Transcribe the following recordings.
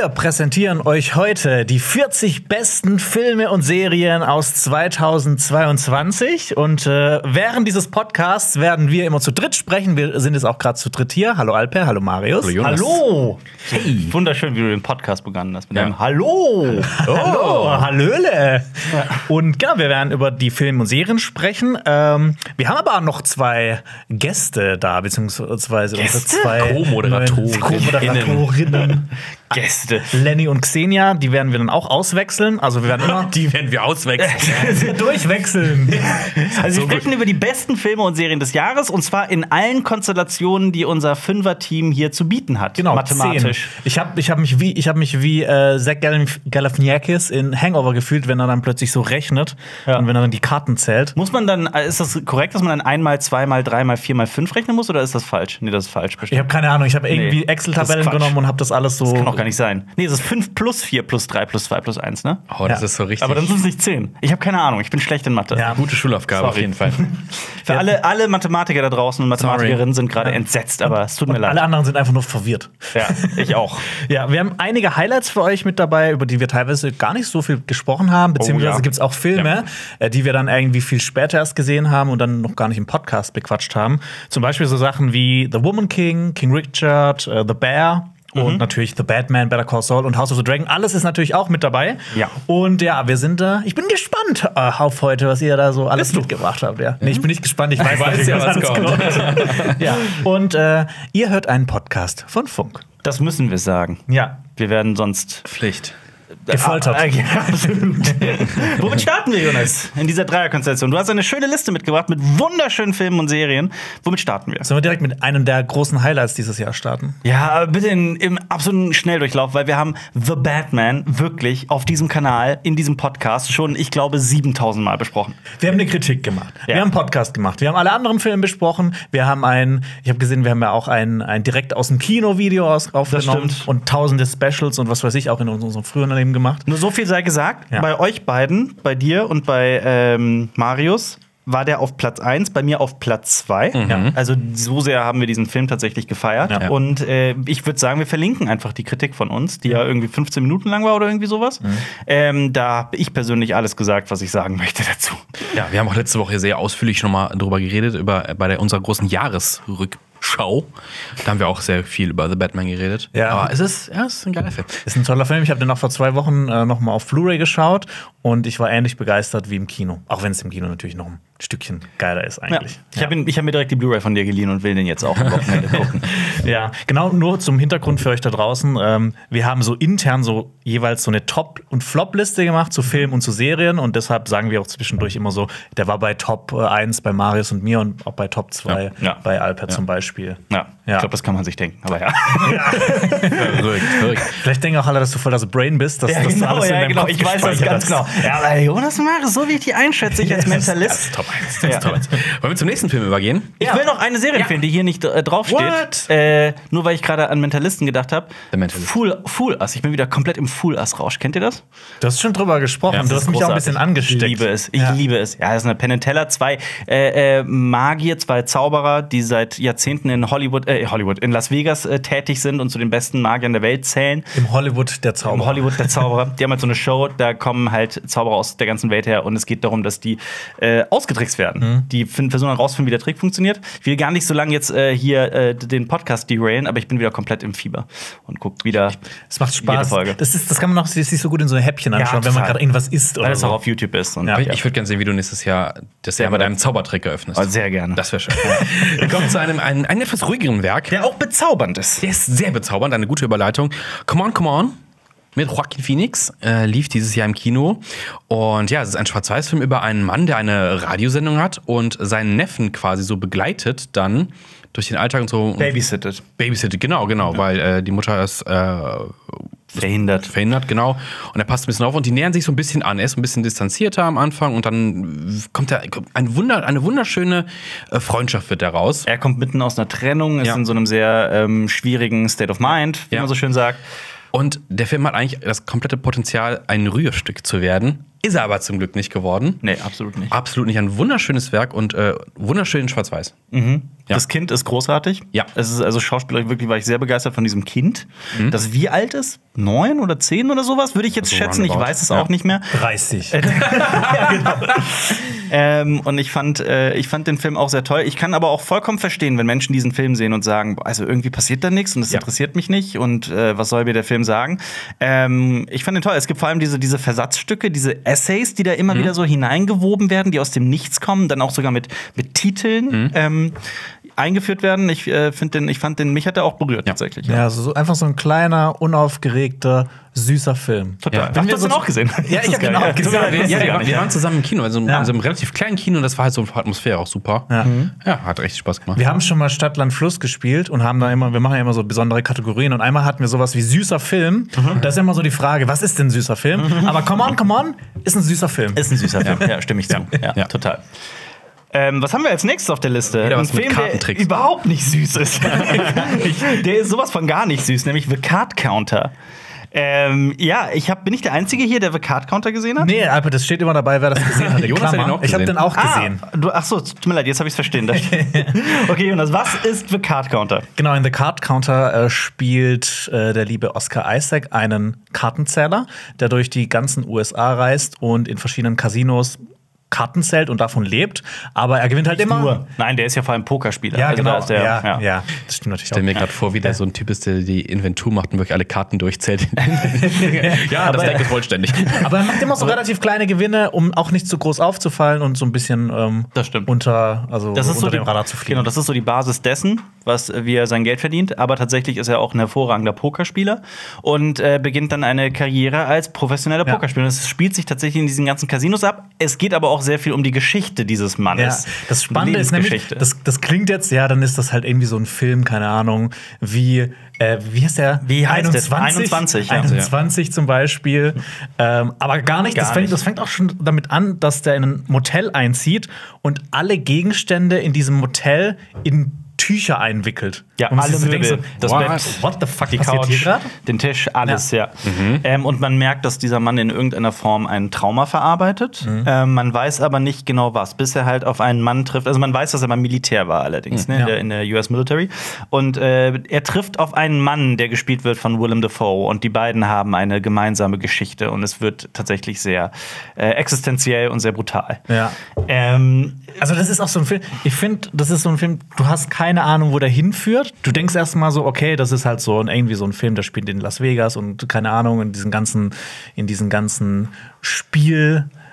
Wir präsentieren euch heute die 40 besten Filme und Serien aus 2022. Und äh, während dieses Podcasts werden wir immer zu dritt sprechen. Wir sind jetzt auch gerade zu dritt hier. Hallo Alper, hallo Marius. Hallo Jonas. Hallo. Hey. Wunderschön, wie du den Podcast begonnen hast mit Ja. einem Hallo. Hallo, Hallöle. Und genau, wir werden über die Filme und Serien sprechen. Ähm, wir haben aber auch noch zwei Gäste da, beziehungsweise unsere Gäste? zwei Co-Moderatorinnen. Co-Moderatorinnen. Gäste. Lenny und Xenia, die werden wir dann auch auswechseln. Also wir werden immer Die werden wir auswechseln. durchwechseln. Also wir sprechen über die besten Filme und Serien des Jahres und zwar in allen Konstellationen, die unser Fünfer-Team hier zu bieten hat. Genau, mathematisch. Zehn. Ich habe ich hab mich wie, ich hab mich wie äh, Zach Galif- Galifianakis in Hangover gefühlt, wenn er dann plötzlich so rechnet Ja. und wenn er dann die Karten zählt. Muss man dann, äh, ist das korrekt, dass man dann einmal, zweimal, dreimal, viermal, fünf rechnen muss oder ist das falsch? Nee, das ist falsch. Ich bestimmt. habe keine Ahnung, ich habe irgendwie Nee, Excel-Tabellen genommen und habe das alles so. Das kann auch gar nicht sein. Nee, es ist 5 plus 4 plus 3 plus 2 plus 1, ne? Oh, das Ja. ist so richtig. Aber dann sind es nicht 10. Ich habe keine Ahnung, ich bin schlecht in Mathe. Ja. gute Schulaufgabe auf Sorry. jeden Fall. Für alle, alle Mathematiker da draußen und Mathematikerinnen sind gerade entsetzt, aber es tut mir und leid. alle anderen sind einfach nur verwirrt. Ja, ich auch. Ja, wir haben einige Highlights für euch mit dabei, über die wir teilweise gar nicht so viel gesprochen haben, beziehungsweise Oh ja. gibt es auch Filme, äh, die wir dann irgendwie viel später erst gesehen haben und dann noch gar nicht im Podcast bequatscht haben. Zum Beispiel so Sachen wie The Woman King, King Richard, äh, The Bear. Mhm. Und natürlich The Batman, Better Call Saul und House of the Dragon. Alles ist natürlich auch mit dabei. Ja. Und ja, wir sind da. Ich bin gespannt äh, auf heute, was ihr da so alles mitgebracht habt. Ja. Nee, ich bin nicht gespannt. Ich weiß, weiß natürlich, ja, was alles kommt. ja. Und äh, ihr hört einen Podcast von Funk. Das müssen wir sagen. Ja. Wir werden sonst Pflicht. Gefoltert. Ah, ja, absolut. Womit starten wir, Jonas? In dieser Dreierkonstellation. Du hast eine schöne Liste mitgebracht mit wunderschönen Filmen und Serien. Womit starten wir? Sollen wir direkt mit einem der großen Highlights dieses Jahr starten? Ja, aber bitte in, im absoluten Schnelldurchlauf, weil wir haben The Batman wirklich auf diesem Kanal, in diesem Podcast schon, ich glaube, 7000 Mal besprochen. Wir haben eine Kritik gemacht. Ja. Wir haben einen Podcast gemacht. Wir haben alle anderen Filme besprochen. Wir haben ein, ich habe gesehen, wir haben ja auch ein, ein direkt aus dem Kino-Video aufgenommen und tausende Specials und was weiß ich auch in unserem früheren Leben gemacht. Nur so viel sei gesagt, Ja. bei euch beiden, bei dir und bei ähm, Marius, war der auf Platz 1, bei mir auf Platz 2. Ja. Also so sehr haben wir diesen Film tatsächlich gefeiert. Ja. Und äh, ich würde sagen, wir verlinken einfach die Kritik von uns, die ja, irgendwie 15 Minuten lang war oder irgendwie sowas. Ähm, da habe ich persönlich alles gesagt, was ich sagen möchte dazu. Ja, wir haben auch letzte Woche sehr ausführlich schon mal drüber geredet, über, bei der, unserer großen Jahresrückschau. Da haben wir auch sehr viel über The Batman geredet. Ja. Aber es ist, ja, es ist ein geiler Film. Ist ein toller Film. Ich habe den noch vor zwei Wochen äh, noch mal auf Blu-ray geschaut und ich war ähnlich begeistert wie im Kino. Auch wenn es im Kino natürlich noch ein Stückchen geiler ist Ja. eigentlich. Ich habe hab mir direkt die Blu-ray von dir geliehen und will den jetzt auch am Wochenende gucken. Ja, genau, nur zum Hintergrund für euch da draußen. Ähm, wir haben so intern so jeweils so eine Top- und Flop-Liste gemacht zu Filmen und zu Serien und deshalb sagen wir auch zwischendurch immer so, der war bei Top äh, 1 bei Marius und mir und auch bei Top 2 Ja, ja. bei Alper zum Beispiel. Ja, Ja. ich glaube, das kann man sich denken. Aber ja. Verrückt, verrückt. Vielleicht denken auch alle, dass du voll das Brain bist, dass, dass du alles in deinem Kopf Ich weiß das ganz hast. genau. Ja, aber Jonas Maris, so wie ich die einschätze, ich als Mentalist. Top 1. Das Ja. ist Top 1. Wollen wir zum nächsten Film übergehen? Ich will noch eine Serie empfehlen, die hier nicht äh, draufsteht. What? Äh, nur weil ich gerade an Mentalisten gedacht habe. Mentalist. Fool, Fool Us. Ich bin wieder komplett im Fool Us-Rausch. Kennt ihr das? Du hast schon drüber gesprochen. Ja, du das hast mich auch ein bisschen angesteckt. Ich liebe es. Ich Ja. liebe es. Ja, das ist eine Penn and Teller. Zwei äh, äh, Magier, zwei Zauberer, die seit Jahrzehnten in Hollywood, äh, Hollywood, in Las Vegas äh, tätig sind und zu den besten Magiern der Welt zählen. Im Hollywood der Zauberer. Im Hollywood der Zauberer. Die haben halt so eine Show, da kommen halt Zauberer aus der ganzen Welt her und es geht darum, dass die äh, ausgetrickst werden. Die fin- versuchen herauszufinden, wie der Trick funktioniert. Ich will gar nicht so lange jetzt äh, hier äh, den Podcast derailen, aber ich bin wieder komplett im Fieber und guck wieder. Es macht Jede Spaß. Folge. Das, ist, das kann man auch sich so gut in so Häppchen anschauen, wenn man gerade irgendwas isst Weil oder es auch so. auf YouTube ist. Und Ja. Ich würde gerne sehen, wie du nächstes Jahr das Jahr mit deinem Zaubertrick eröffnest. Oh, sehr gerne. Das wäre schön. Wir kommen zu einem, einem, einem etwas ruhigeren Werk. der auch bezaubernd ist. Der ist sehr bezaubernd, eine gute Überleitung. Come on, come on. Mit Joaquin Phoenix äh, lief dieses Jahr im Kino. Und ja, es ist ein Schwarz-Weiß-Film über einen Mann, der eine Radiosendung hat und seinen Neffen quasi so begleitet dann durch den Alltag und so. Babysitted. Babysittet, genau, genau, weil äh, die Mutter ist äh, Verhindert. verhindert, genau. Und er passt ein bisschen auf und die nähern sich so ein bisschen an. Er ist ein bisschen distanzierter am Anfang und dann kommt er ein Wunder, eine wunderschöne äh, Freundschaft wird daraus. Er kommt mitten aus einer Trennung, ist Ja. in so einem sehr ähm, schwierigen State of Mind, wie Ja. man so schön sagt. Und der Film hat eigentlich das komplette Potenzial, ein Rührstück zu werden. Ist er aber zum Glück nicht geworden. Nee, absolut nicht. Absolut nicht. Ein wunderschönes Werk und äh, wunderschön in Schwarz-Weiß. Ja. Das Kind ist großartig. Ja. Es ist also Schauspieler wirklich war ich sehr begeistert von diesem Kind. Das wie alt ist? Neun oder zehn oder sowas? Würde ich jetzt Also schätzen. Ich weiß es Ja. auch nicht mehr. 30. Ähm, und ich fand, äh, ich fand den Film auch sehr toll. Ich kann aber auch vollkommen verstehen, wenn Menschen diesen Film sehen und sagen, also irgendwie passiert da nichts und es Ja. interessiert mich nicht und äh, was soll mir der Film sagen? Ähm, ich fand den toll. Es gibt vor allem diese, diese Versatzstücke, diese Essays, die da immer wieder so hineingewoben werden, die aus dem Nichts kommen, dann auch sogar mit, mit Titeln. Ähm, eingeführt werden. Ich äh, finde den, ich fand den, mich hat er auch berührt tatsächlich. Ja, also so einfach so ein kleiner, unaufgeregter, süßer Film. Total. Ja. Du wir den so- auch gesehen. Ja, ich hab den auch gesehen. Ja, Ja, ja, wir, ja, waren- wir waren zusammen im Kino, also in Ja. so einem relativ kleinen Kino und das war halt so eine Atmosphäre auch super. Ja. Ja, hat richtig Spaß gemacht. Wir haben schon mal Stadt, Land, Fluss gespielt und haben da immer, wir machen ja immer so besondere Kategorien und einmal hatten wir sowas wie süßer Film. Mhm. Da ist immer so die Frage, was ist denn süßer Film? Aber come on, come on, ist ein süßer Film. Ist ein süßer Film, ja, stimme ich zu. Ja, Ja. total. Ähm, was haben wir als nächstes auf der Liste? Wieder Ein mit Film, der überhaupt nicht süß ist. der ist sowas von gar nicht süß, nämlich The Card Counter. Ähm, ja, ich hab, bin ich der Einzige hier, der The Card Counter gesehen hat? Nee, Alper, das steht immer dabei, wer das gesehen hat. Jonas hat den auch ich habe gesehen. den auch gesehen. Ah, du, ach so, tut mir leid, jetzt habe ich es verstehen. Das- okay, Jonas, was ist The Card Counter? Genau, in The Card Counter äh, spielt äh, der liebe Oscar Isaac einen Kartenzähler, der durch die ganzen USA reist und in verschiedenen Casinos Karten zählt und davon lebt. Aber er gewinnt halt immer. Nein, der ist ja vor allem Pokerspieler. Ja, Also genau. da ist der, ja, ja. ja. das stimmt natürlich Ich stelle mir gerade vor, wie der so ein Typ ist, der die Inventur macht und wirklich alle Karten durchzählt. ja, das Aber- Deck ist vollständig. Aber er macht immer so relativ kleine Gewinne, um auch nicht zu groß aufzufallen und so ein bisschen ähm, Das stimmt. unter, also Das ist unter so die, dem Radar zu fliegen. Genau, das ist so die Basis dessen, was wie er sein Geld verdient. Aber tatsächlich ist er auch ein hervorragender Pokerspieler und äh, beginnt dann eine Karriere als professioneller Ja. Pokerspieler. Es spielt sich tatsächlich in diesen ganzen Casinos ab. Es geht aber auch sehr viel um die Geschichte dieses Ja, Mannes. das Spannende ist nämlich, das, das klingt jetzt, ja, dann ist das halt irgendwie so ein Film, keine Ahnung, wie, äh, wie heißt der? Wie heißt der? 21, 21, ja. 21 zum Beispiel. Ähm, aber gar nicht, Gar das, fängt, nicht. das fängt auch schon damit an, dass der in ein Motel einzieht und alle Gegenstände in diesem Motel in Tücher einwickelt. Ja, Und alle sich so Möbel, das what, Bett, what the fuck die Couch, den Tisch, alles, ja. Ähm, und man merkt, dass dieser Mann in irgendeiner Form ein Trauma verarbeitet. Ähm, man weiß aber nicht genau was, bis er halt auf einen Mann trifft. Also man weiß, dass er beim Militär war allerdings, ne, in, Ja. der, in der US Military. Und äh, er trifft auf einen Mann, der gespielt wird von Willem Dafoe. Und die beiden haben eine gemeinsame Geschichte. Und es wird tatsächlich sehr äh, existenziell und sehr brutal. Ja. Ähm, Also, das ist auch so ein Film. Ich finde, das ist so ein Film, du hast keine Ahnung, wo der hinführt. Du denkst erstmal so, okay, das ist halt so ein, irgendwie so ein Film, der spielt in Las Vegas und keine Ahnung, in diesen ganzen, in diesen ganzen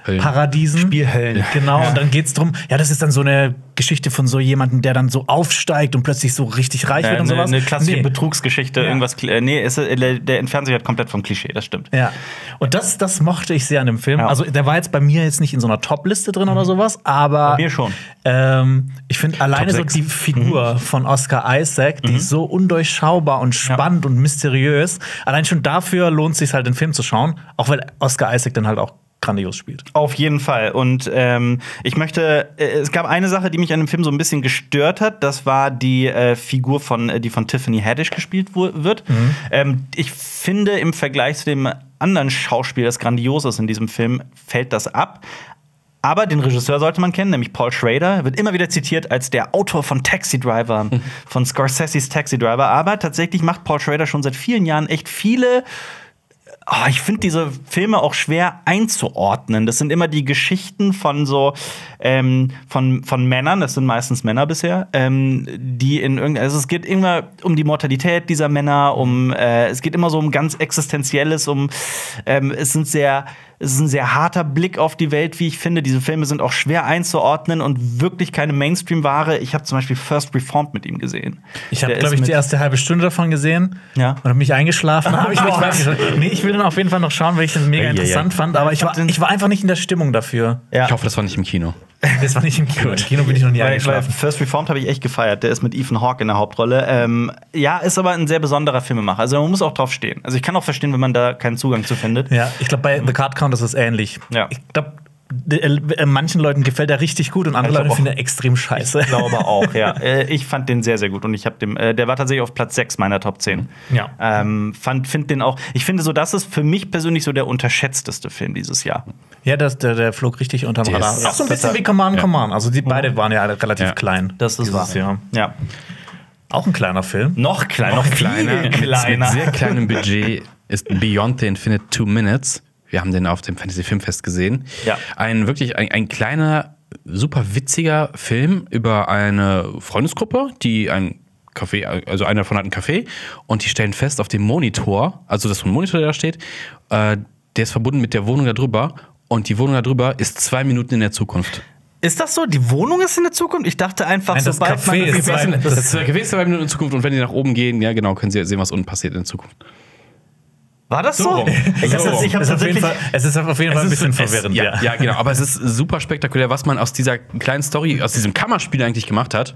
Spielparadiesen. Spielhöllen. Genau, und dann geht's drum, ja, das ist dann so eine Geschichte von so jemandem, der dann so aufsteigt und plötzlich so richtig reich wird Äh, und eine, sowas. eine klassische Nee. Betrugsgeschichte, Ja. irgendwas. Äh, nee, ist, äh, der entfernt sich halt komplett vom Klischee, das stimmt. Ja. Und das, das mochte ich sehr an dem Film. Ja. Also, der war jetzt bei mir jetzt nicht in so einer Top-Liste drin oder sowas, aber. Bei mir schon. Ähm, ich finde alleine so die Figur von Oscar Isaac, die ist so undurchschaubar und spannend und mysteriös. Allein schon dafür lohnt es sich halt, den Film zu schauen. Auch weil Oscar Isaac dann halt auch grandios spielt. Auf jeden Fall. Und ähm, ich möchte, äh, es gab eine Sache, die mich an dem Film so ein bisschen gestört hat. Das war die äh, Figur von, äh, die von Tiffany Haddish gespielt wird. Ähm, ich finde, im Vergleich zu dem anderen Schauspiel, das grandios ist in diesem Film, fällt das ab. Aber den Regisseur sollte man kennen, nämlich Paul Schrader. Er wird immer wieder zitiert als der Autor von Taxi Driver, von Scorseses Taxi Driver. Aber tatsächlich macht Paul Schrader schon seit vielen Jahren echt viele Ah, ich finde diese Filme auch schwer einzuordnen. Das sind immer die Geschichten von so ähm, von, von Männern, das sind meistens Männer bisher, ähm, die in irgendein, also es geht immer um die Mortalität dieser Männer, um äh, es geht immer so um ganz Existenzielles, um ähm, es sind sehr es ist ein sehr harter Blick auf die Welt, wie ich finde. Diese Filme sind auch schwer einzuordnen und wirklich keine Mainstream-Ware. Ich habe zum Beispiel First Reformed mit ihm gesehen. Ich habe, glaube ich, die erste halbe Stunde davon gesehen Ja. und habe mich eingeschlafen. Hab ich nicht nee, ich will den auf jeden Fall noch schauen, weil ich den mega ei. interessant fand. Aber ich war, ich war einfach nicht in der Stimmung dafür. Ja. Ich hoffe, das war nicht im Kino. Das war nicht im Kino. Im Kino bin ich noch nie Weil, weil eingeschlafen. First Reformed habe ich echt gefeiert. Der ist mit Ethan Hawke in der Hauptrolle. Ähm, ja, ist aber ein sehr besonderer Filmemacher. Also man muss auch drauf stehen. Also ich kann auch verstehen, wenn man da keinen Zugang zu findet. Ja, ich glaube, bei The Card Count ist es ähnlich. Ja. Ich glaube, manchen Leuten gefällt er richtig gut und andere Leute finden er extrem scheiße. Ich glaube auch, ja. Äh, ich fand den sehr, sehr gut und ich habe dem, äh, der war tatsächlich auf Platz 6 meiner Top 10. Ja. Ähm, fand, find den auch, ich finde so, das ist für mich persönlich so der unterschätzteste Film dieses Jahr. Ja, das, der, der flog richtig unterm Radar. ist- Auch so ein bisschen wie Command Ja. Command. Also die beide waren ja alle relativ Ja. klein. Das ist wahr. Jahr. Ja. Auch ein kleiner Film. Noch kleiner, noch kleiner, viel mit, mit kleiner. sehr kleinem Budget ist Beyond the Infinite Two Minutes. Wir haben den auf dem Fantasy Filmfest gesehen. Ja. Ein wirklich ein, ein kleiner, super witziger Film über eine Freundesgruppe, die ein Café, also einer davon hat ein Café und die stellen fest auf dem Monitor, also das ist so ein Monitor, der da steht, äh, der ist verbunden mit der Wohnung da drüber und die Wohnung da drüber ist zwei Minuten in der Zukunft. Ist das so? Die Wohnung ist in der Zukunft? Ich dachte einfach, Nein, das sobald Café man ist Das, zwei- ist, das ist Café ist zwei Minuten in Zukunft und wenn die nach oben gehen, ja genau, können sie sehen, was unten passiert in Zukunft. War das so? rum. Ich So hab's- rum. ich habe Es ist auf jeden tatsächlich. Fall, es ist auf jeden Fall ein bisschen verwirrend. ja, ja. ja, genau. Aber es ist super spektakulär, was man aus dieser kleinen Story, aus diesem Kammerspiel eigentlich gemacht hat.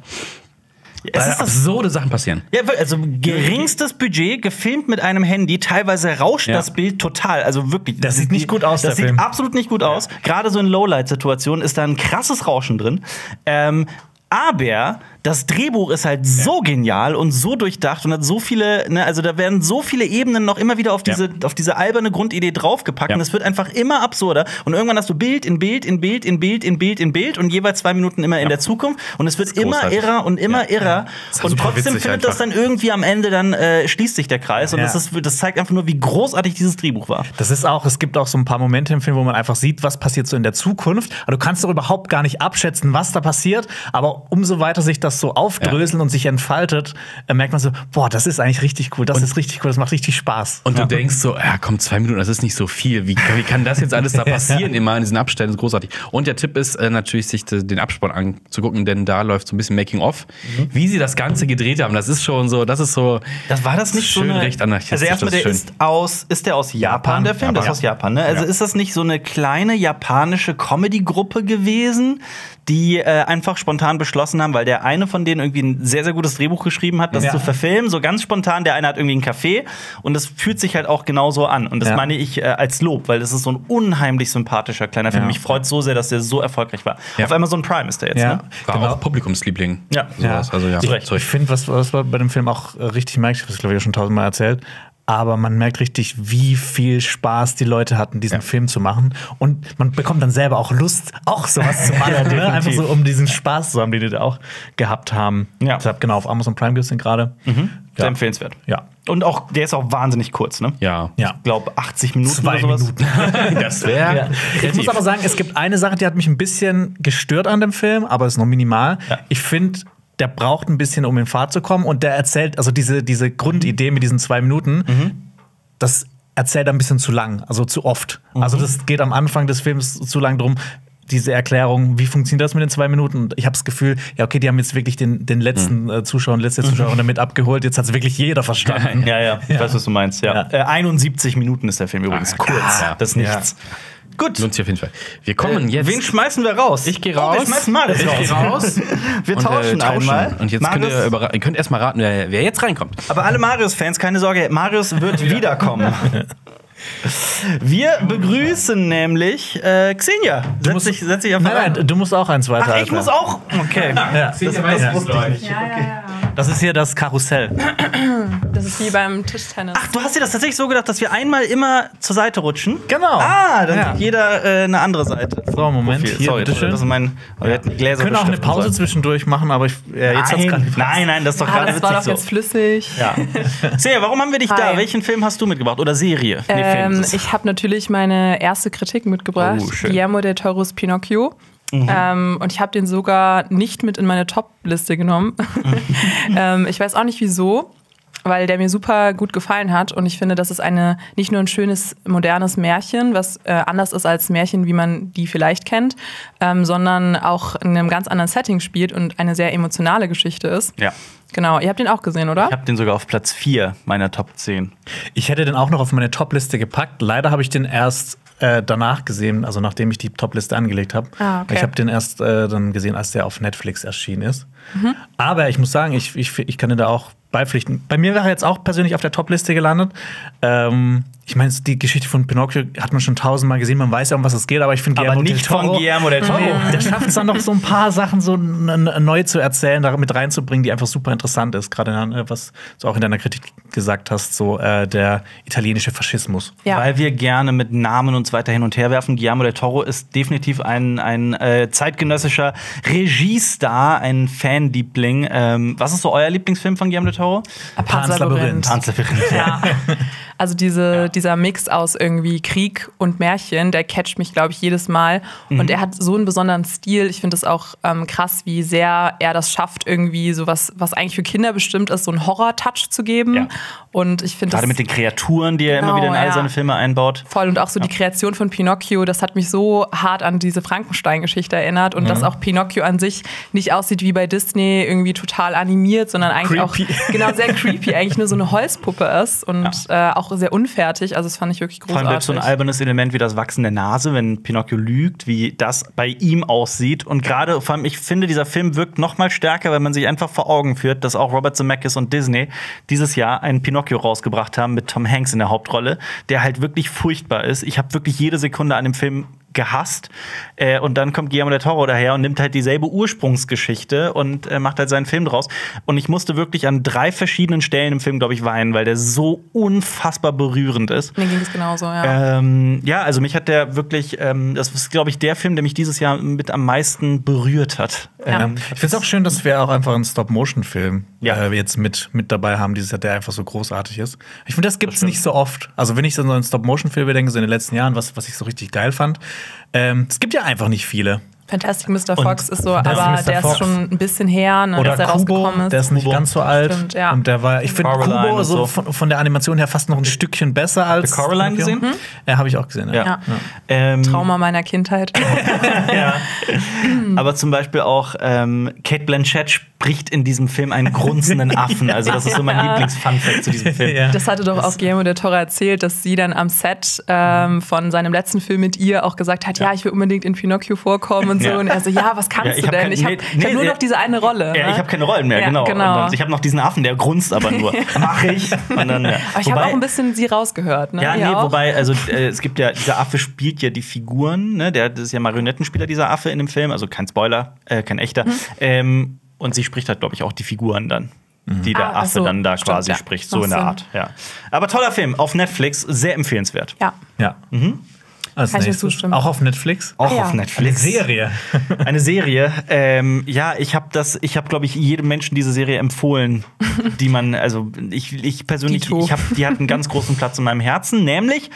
Es ist absurde Sachen passieren. Ja, also geringstes Budget, gefilmt mit einem Handy. Teilweise rauscht Ja. das Bild total. Also wirklich. Das sieht nicht gut aus, Das der sieht Film. absolut nicht gut aus. Gerade so in Lowlight-Situationen ist da ein krasses Rauschen drin. Ähm, aber das Drehbuch ist halt so genial und so durchdacht und hat so viele, ne, also da werden so viele Ebenen noch immer wieder auf diese, auf diese alberne Grundidee draufgepackt Ja. und es wird einfach immer absurder. Und irgendwann hast du Bild in Bild in Bild in Bild in Bild in Bild und jeweils zwei Minuten immer in der Zukunft und es wird immer irrer und immer irrer. Und trotzdem findet das einfach. dann irgendwie am Ende dann äh, schließt sich der Kreis und Ja. das, ist, das zeigt einfach nur, wie großartig dieses Drehbuch war. Das ist auch, es gibt auch so ein paar Momente im Film, wo man einfach sieht, was passiert so in der Zukunft. Aber du kannst doch überhaupt gar nicht abschätzen, was da passiert. Aber umso weiter sich das so aufdröselt und sich entfaltet, äh, merkt man so, boah, das ist eigentlich richtig cool, das ist richtig cool, das macht richtig Spaß. Und du denkst so, ja, komm, zwei Minuten, das ist nicht so viel. Wie, wie kann das jetzt alles da passieren, immer in diesen Abständen? Das ist großartig. Und der Tipp ist äh, natürlich, sich de- den Abspann anzugucken, denn da läuft so ein bisschen Making-of. Wie sie das Ganze gedreht haben, das ist schon so, das ist so. Das war das nicht Schön so eine, recht anarchistisch, Also erstmal, das der ist ist aus, ist der aus Japan, Japan, der Film? Das ist Japan. aus Japan, ne? Also Ja. ist das nicht so eine kleine japanische Comedy-Gruppe gewesen, die äh, einfach spontan beschlossen haben, weil der eine von denen irgendwie ein sehr, sehr gutes Drehbuch geschrieben hat, das Ja. zu verfilmen, so ganz spontan. Der eine hat irgendwie einen Café und das fühlt sich halt auch genauso an. Und das Ja. meine ich äh, als Lob, weil das ist so ein unheimlich sympathischer kleiner Film. Ja. Mich freut so sehr, dass der so erfolgreich war. Ja. Auf Amazon Prime ist der jetzt, Ja. ne? War Genau. auch Publikumsliebling. Ja. Sowas. Also ja, Zu Recht. zu Ich Recht. finde, was, was bei dem Film auch äh, richtig merkt, ich habe es glaube ich schon tausendmal erzählt, aber man merkt richtig, wie viel Spaß die Leute hatten, diesen Ja. Film zu machen. Und man bekommt dann selber auch Lust, auch sowas zu machen. Ja, ne? Einfach so, um diesen Spaß zu haben, den die da auch gehabt haben. Ja. Deshalb genau auf Amazon Prime gibt es den gerade. Sehr Ja. empfehlenswert. Ja. Und auch, der ist auch wahnsinnig kurz, ne? Ja. Ja. Ich glaube 80 Minuten Zwei oder sowas. Minuten. Das wäre. Ja. Ich muss aber sagen, es gibt eine Sache, die hat mich ein bisschen gestört an dem Film, aber ist noch minimal. Ja. Ich finde, der braucht ein bisschen, um in Fahrt zu kommen. Und der erzählt, also diese, diese Grundidee mit diesen zwei Minuten, das erzählt er ein bisschen zu lang, also zu oft. Also das geht am Anfang des Films zu lang drum. Diese Erklärung, wie funktioniert das mit den zwei Minuten? Und ich habe das Gefühl, ja, okay, die haben jetzt wirklich den, den letzten äh, Zuschauer und letzte Zuschauer damit abgeholt. Jetzt hat es wirklich jeder verstanden. Ja, ja, ich weiß, was du meinst. Ja. Ja. Äh, 71 Minuten ist der Film übrigens. Ah, kurz. ja. Das ist nichts. Gut. Lohnt sich auf jeden Fall. Wir kommen Äh, jetzt. Wen schmeißen wir raus? ich gehe Oh, raus. wir schmeißen Marius ich raus. gehe raus. Wir und, tauschen, äh, einmal. Und jetzt könnt ihr, Marius- ihr könnt erstmal raten, wer, wer jetzt reinkommt. Aber alle Marius-Fans, keine Sorge, Marius wird wiederkommen. Wir begrüßen nämlich äh, Xenia. Setz dich, setz dich einfach Nein, nein, du musst auch eins weiter. Ach, ich muss auch. Okay. Ja. Das, das ich nicht. Ja, ja, ja. Das ist hier das Karussell. Das ist wie beim Tischtennis. Ach, du hast dir das tatsächlich so gedacht, dass wir einmal immer zur Seite rutschen? Genau. Ah, dann Ja. hat jeder äh, eine andere Seite. So, Moment. Hier, Sorry, bitteschön. das ist mein. Wir hätten Gläser können auch eine Pause sollen. zwischendurch machen, aber ich, äh, jetzt grad Nein, gepasst. nein, nein, das ist doch ah, gerade das war witzig doch jetzt so. flüssig. Ja. Seja, warum haben wir dich da? Hi. Welchen Film hast du mitgebracht? Oder Serie? Nee, Film Ähm, ich habe natürlich meine erste Kritik mitgebracht. Oh, schön. Mhm. Guillermo del Toros Pinocchio. Ähm, und ich habe den sogar nicht mit in meine Top-Liste genommen. ähm, ich weiß auch nicht wieso, weil der mir super gut gefallen hat. Und ich finde, das ist eine nicht nur ein schönes, modernes Märchen, was äh, anders ist als Märchen, wie man die vielleicht kennt, ähm, sondern auch in einem ganz anderen Setting spielt und eine sehr emotionale Geschichte ist. ja. Genau, ihr habt den auch gesehen, oder? Ich habe den sogar auf Platz 4 meiner Top 10. Ich hätte den auch noch auf meine Top-Liste gepackt. Leider habe ich den erst äh, danach gesehen, also nachdem ich die Top-Liste angelegt habe. Ah, okay. Ich habe den erst äh, dann gesehen, als der auf Netflix erschienen ist. Mhm. Aber ich muss sagen, ich, ich, ich kann den da auch beipflichten. Bei mir wäre er jetzt auch persönlich auf der Top-Liste gelandet. Ähm, ich meine, die Geschichte von Pinocchio hat man schon tausendmal gesehen, man weiß ja, um was es geht, aber ich finde Aber nicht von Guillermo del Toro. Nee, der schafft es dann noch so ein paar Sachen so neu zu erzählen, da mit reinzubringen, die einfach super interessant ist. Gerade äh, was du auch in deiner Kritik gesagt hast, so äh, der italienische Faschismus. Ja. Weil wir gerne mit Namen uns weiter hin und her werfen. Guillermo del Toro ist definitiv ein, ein äh, zeitgenössischer Regiestar, ein Fanliebling. Ähm, was ist so euer Lieblingsfilm von Guillermo del Toro? Pan's Labyrinth. Hans Labyrinth. Ja. Also diese, dieser Mix aus irgendwie Krieg und Märchen, der catcht mich, glaube ich, jedes Mal. Mhm. Und er hat so einen besonderen Stil. Ich finde es auch ähm, krass, wie sehr er das schafft, irgendwie sowas, was eigentlich für Kinder bestimmt ist, so einen Horror-Touch zu geben. Ja. Und ich finde Gerade mit den Kreaturen, die er immer Genau, wieder in all ja. seine Filme einbaut. voll. Und auch so die Kreation von Pinocchio, das hat mich so hart an diese Frankenstein-Geschichte erinnert. Und Mhm. dass auch Pinocchio an sich nicht aussieht wie bei Disney, irgendwie total animiert, sondern eigentlich Creepy. auch genau sehr creepy, eigentlich nur so eine Holzpuppe ist und äh, auch sehr unfertig. Also das fand ich wirklich Vor allem großartig. so ein albernes Element wie das Wachsen der Nase, wenn Pinocchio lügt, wie das bei ihm aussieht. Und gerade, vor allem, ich finde, dieser Film wirkt noch mal stärker, wenn man sich einfach vor Augen führt, dass auch Robert Zemeckis und Disney dieses Jahr einen Pinocchio rausgebracht haben mit Tom Hanks in der Hauptrolle, der halt wirklich furchtbar ist. Ich habe wirklich jede Sekunde an dem Film gehasst. Äh, und dann kommt Guillermo del Toro daher und nimmt halt dieselbe Ursprungsgeschichte und äh, macht halt seinen Film draus. Und ich musste wirklich an drei verschiedenen Stellen im Film, glaube ich, weinen, weil der so unfassbar berührrend ist. Mir ging es genauso, ja. Ähm, ja, also mich hat der wirklich, ähm, das ist, glaube ich, der Film, der mich dieses Jahr mit am meisten berührt hat. Ja. Ähm, Ich finde es auch schön, dass wir auch einfach einen Stop-Motion-Film Ja. äh, jetzt mit, mit dabei haben, dieses Jahr, der einfach so großartig ist. Ich finde, das gibt es nicht so oft. Also, wenn ich so an einen Stop-Motion-Film denke, so in den letzten Jahren, was, was ich so richtig geil fand, ähm, es gibt ja einfach nicht viele. Fantastic Mr. Fox ist so, Fantastic aber Mr. der Fox. ist schon ein bisschen her, ne, Oder dass er Kubo, rausgekommen ist. der ist nicht Kubo. ganz so alt. Stimmt, ja. Und der war, ich finde Kubo und so so. von, von der Animation her fast noch ein Stückchen besser als. Ihr Coraline gesehen? Ja, habe ich auch gesehen. Ja. ja. Ja. Ähm, Trauma meiner Kindheit. ja. Aber zum Beispiel auch ähm, Kate Blanchett spricht in diesem Film einen grunzenden Affen. Also das ist so mein Ja. Lieblings-Fun-Fact zu diesem Film. Ja. Das hatte doch auch Guillermo del Toro erzählt, dass sie dann am Set ähm, von seinem letzten Film mit ihr auch gesagt hat, ja, ich will unbedingt in Pinocchio vorkommen und so. Ja. Und er so, ja, was kannst Ja, ich du denn? kein- ich habe nee, hab nee, nur noch diese eine Rolle. Ja, ne? ich habe keine Rollen mehr, Ja, genau. genau. Und dann, ich habe noch diesen Affen, der grunzt aber nur. Mach ich. Und dann, ja. Aber ich habe auch ein bisschen sie rausgehört. Ne? Ja, Ihr nee, auch? wobei, also äh, es gibt ja, dieser Affe spielt ja die Figuren, ne? Der das ist ja Marionettenspieler, dieser Affe in dem Film, also kein Spoiler, äh, kein echter. Mhm. Ähm, und sie spricht halt, glaube ich, auch die Figuren dann. Die der Ah, Affe so, dann da stimmt, quasi ja. spricht, so Macht in der. Art. Ja. Aber toller Film auf Netflix, sehr empfehlenswert. Ja. Ja. Als Kann ich mir nächstes. zustimmen. Auch auf Netflix. Auch Ja. auf Netflix. Serie. Eine Serie. Ähm, ja, ich habe das, ich habe, glaube ich, jedem Menschen diese Serie empfohlen, die man, also ich, ich persönlich, Dito. ich habe, die hat einen ganz großen Platz in meinem Herzen, nämlich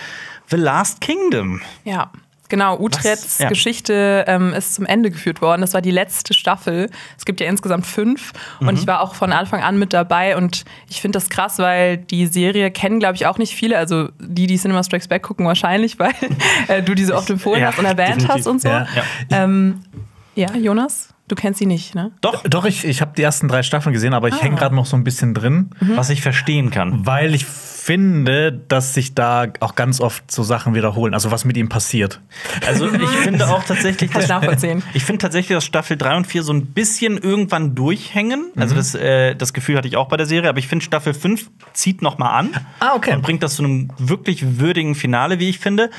The Last Kingdom. Ja. Genau, Utrets Ja. Geschichte ähm, ist zum Ende geführt worden. Das war die letzte Staffel. Es gibt ja insgesamt fünf. Mhm. Und ich war auch von Anfang an mit dabei. Und ich finde das krass, weil die Serie kennen, glaube ich, auch nicht viele. Also die, die Cinema Strikes Back gucken, wahrscheinlich, weil äh, du die so oft empfohlen ja, hast und erwähnt definitiv. hast und so. Ja. Ja. Ähm, ja, Jonas, du kennst sie nicht, ne? Doch, Doch, ich, ich habe die ersten drei Staffeln gesehen, aber ich Ah. hänge gerade noch so ein bisschen drin, was ich verstehen kann. weil ich finde, dass sich da auch ganz oft so Sachen wiederholen, also was mit ihm passiert. Also ich finde auch tatsächlich, dass, nachvollziehen. ich finde tatsächlich, dass Staffel 3 und 4 so ein bisschen irgendwann durchhängen. Also das, äh, das Gefühl hatte ich auch bei der Serie, aber ich finde Staffel 5 zieht noch mal an Ah, okay. und bringt das zu einem wirklich würdigen Finale, wie ich finde.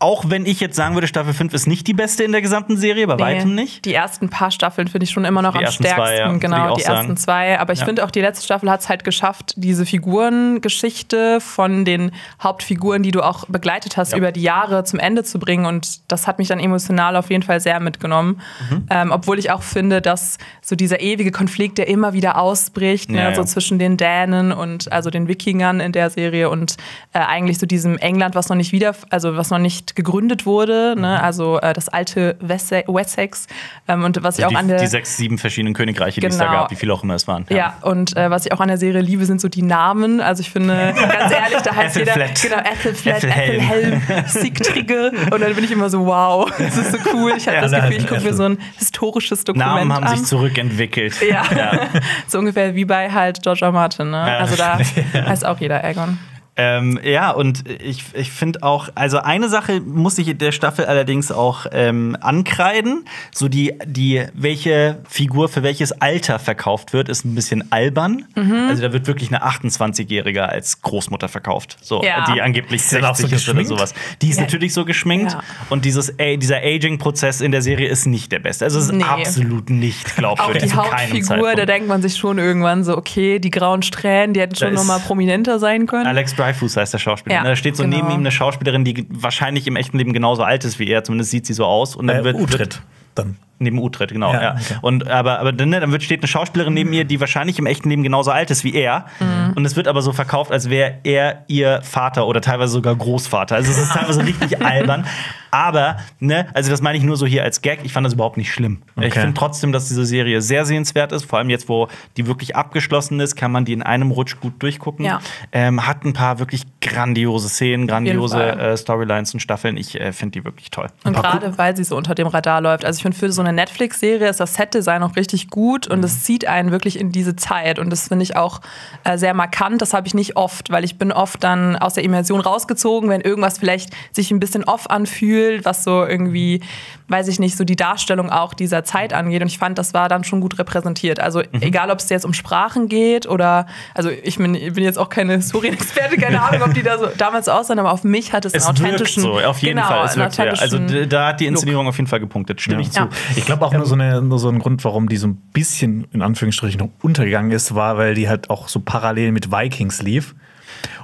Auch wenn ich jetzt sagen würde, Staffel 5 ist nicht die beste in der gesamten Serie, bei weitem Nee, nicht. Die ersten paar Staffeln finde ich schon immer noch Die am ersten zwei, stärksten. ja, genau, die sagen. ersten zwei. Aber ich Ja. finde auch, die letzte Staffel hat es halt geschafft, diese Figurengeschichte von den Hauptfiguren, die du auch begleitet hast, Ja. über die Jahre zum Ende zu bringen. Und das hat mich dann emotional auf jeden Fall sehr mitgenommen. Mhm. Ähm, obwohl ich auch finde, dass so dieser ewige Konflikt, der immer wieder ausbricht, ne, so zwischen den Dänen und also den Wikingern in der Serie und äh, eigentlich so diesem England, was noch nicht wieder, also was noch nicht gegründet wurde, Mhm. ne? also äh, das alte Wesse- Wessex ähm, und was ich auch die, an der die sechs, sieben verschiedenen Königreiche, die es da Genau. gab, wie viele auch immer es waren. ja, und äh, was ich auch an der Serie liebe, sind so die Namen. Also ich finde, ganz ehrlich, da heißt jeder Ethelflaed. genau Ethelflaed, Ethelhelm. Sigtrigge und dann bin ich immer so, wow, das ist so cool. Ich habe Ja, das da Gefühl, ich gucke mir so ein historisches Dokument Namen haben an. sich zurückentwickelt. ja. so ungefähr wie bei halt George R. Martin. Ne? Ja. Also da heißt auch jeder Aegon. Ähm, ja, und ich, ich finde auch, also eine Sache muss ich der Staffel allerdings auch ähm, ankreiden. So die, die, welche Figur für welches Alter verkauft wird, ist ein bisschen albern. Mhm. Also da wird wirklich eine 28-Jährige als Großmutter verkauft. So, Ja. die angeblich Ist die dann auch 60 so ist oder sowas. Die ist Ja. natürlich so geschminkt. Ja. Und dieses, ey, dieser Aging-Prozess in der Serie ist nicht der beste. Also es ist Nee. absolut nicht Auch glaubwürdig. die zu keinem Hauptfigur, da denkt man sich schon irgendwann so, okay, die grauen Strähnen, die hätten schon ist- noch mal prominenter sein können. Alex Dreyfus heißt der Schauspieler. Ja, ne? da steht so genau. neben ihm eine Schauspielerin, die wahrscheinlich im echten Leben genauso alt ist wie er. Zumindest sieht sie so aus. Und dann Äh, wird, wird Utritt. Dann. neben Utrecht, genau. Ja, Ja, okay. Und aber, aber dann, ne, dann wird, steht eine Schauspielerin neben ihr, die wahrscheinlich im echten Leben genauso alt ist wie er. Mhm. Und es wird aber so verkauft, als wäre er ihr Vater oder teilweise sogar Großvater. Also es ist teilweise richtig albern. Aber, ne, also das meine ich nur so hier als Gag. Ich fand das überhaupt nicht schlimm. Ich Okay. finde trotzdem, dass diese Serie sehr sehenswert ist. Vor allem jetzt, wo die wirklich abgeschlossen ist, kann man die in einem Rutsch gut durchgucken. Ja. Ähm, hat ein paar wirklich grandiose Szenen, grandiose äh, Storylines und Staffeln. Ich äh, finde die wirklich toll. Und gerade weil sie so unter dem Radar läuft. Also ich finde, für so eine Netflix-Serie ist das Set-Design auch richtig gut und es zieht einen wirklich in diese Zeit. Und das finde ich auch äh, sehr markant. Das habe ich nicht oft, weil ich bin oft dann aus der Immersion rausgezogen, wenn irgendwas vielleicht sich ein bisschen off anfühlt, was so irgendwie, weiß ich nicht, so die Darstellung auch dieser Zeit angeht. Und ich fand, das war dann schon gut repräsentiert. Also egal, ob es jetzt um Sprachen geht oder, also ich bin, ich bin jetzt auch keine Historienexperte, keine Ahnung, ob die da so damals so aussahen, aber auf mich hat es, Es einen wirkt authentischen, so, auf jeden genau, Fall. Es wirkt ja. Also da hat die Look. Inszenierung auf jeden Fall gepunktet, stimme ich zu. Ja. Ich glaube auch nur so, eine, nur so ein Grund, warum die so ein bisschen in Anführungsstrichen noch untergegangen ist, war, weil die halt auch so parallel mit Vikings lief.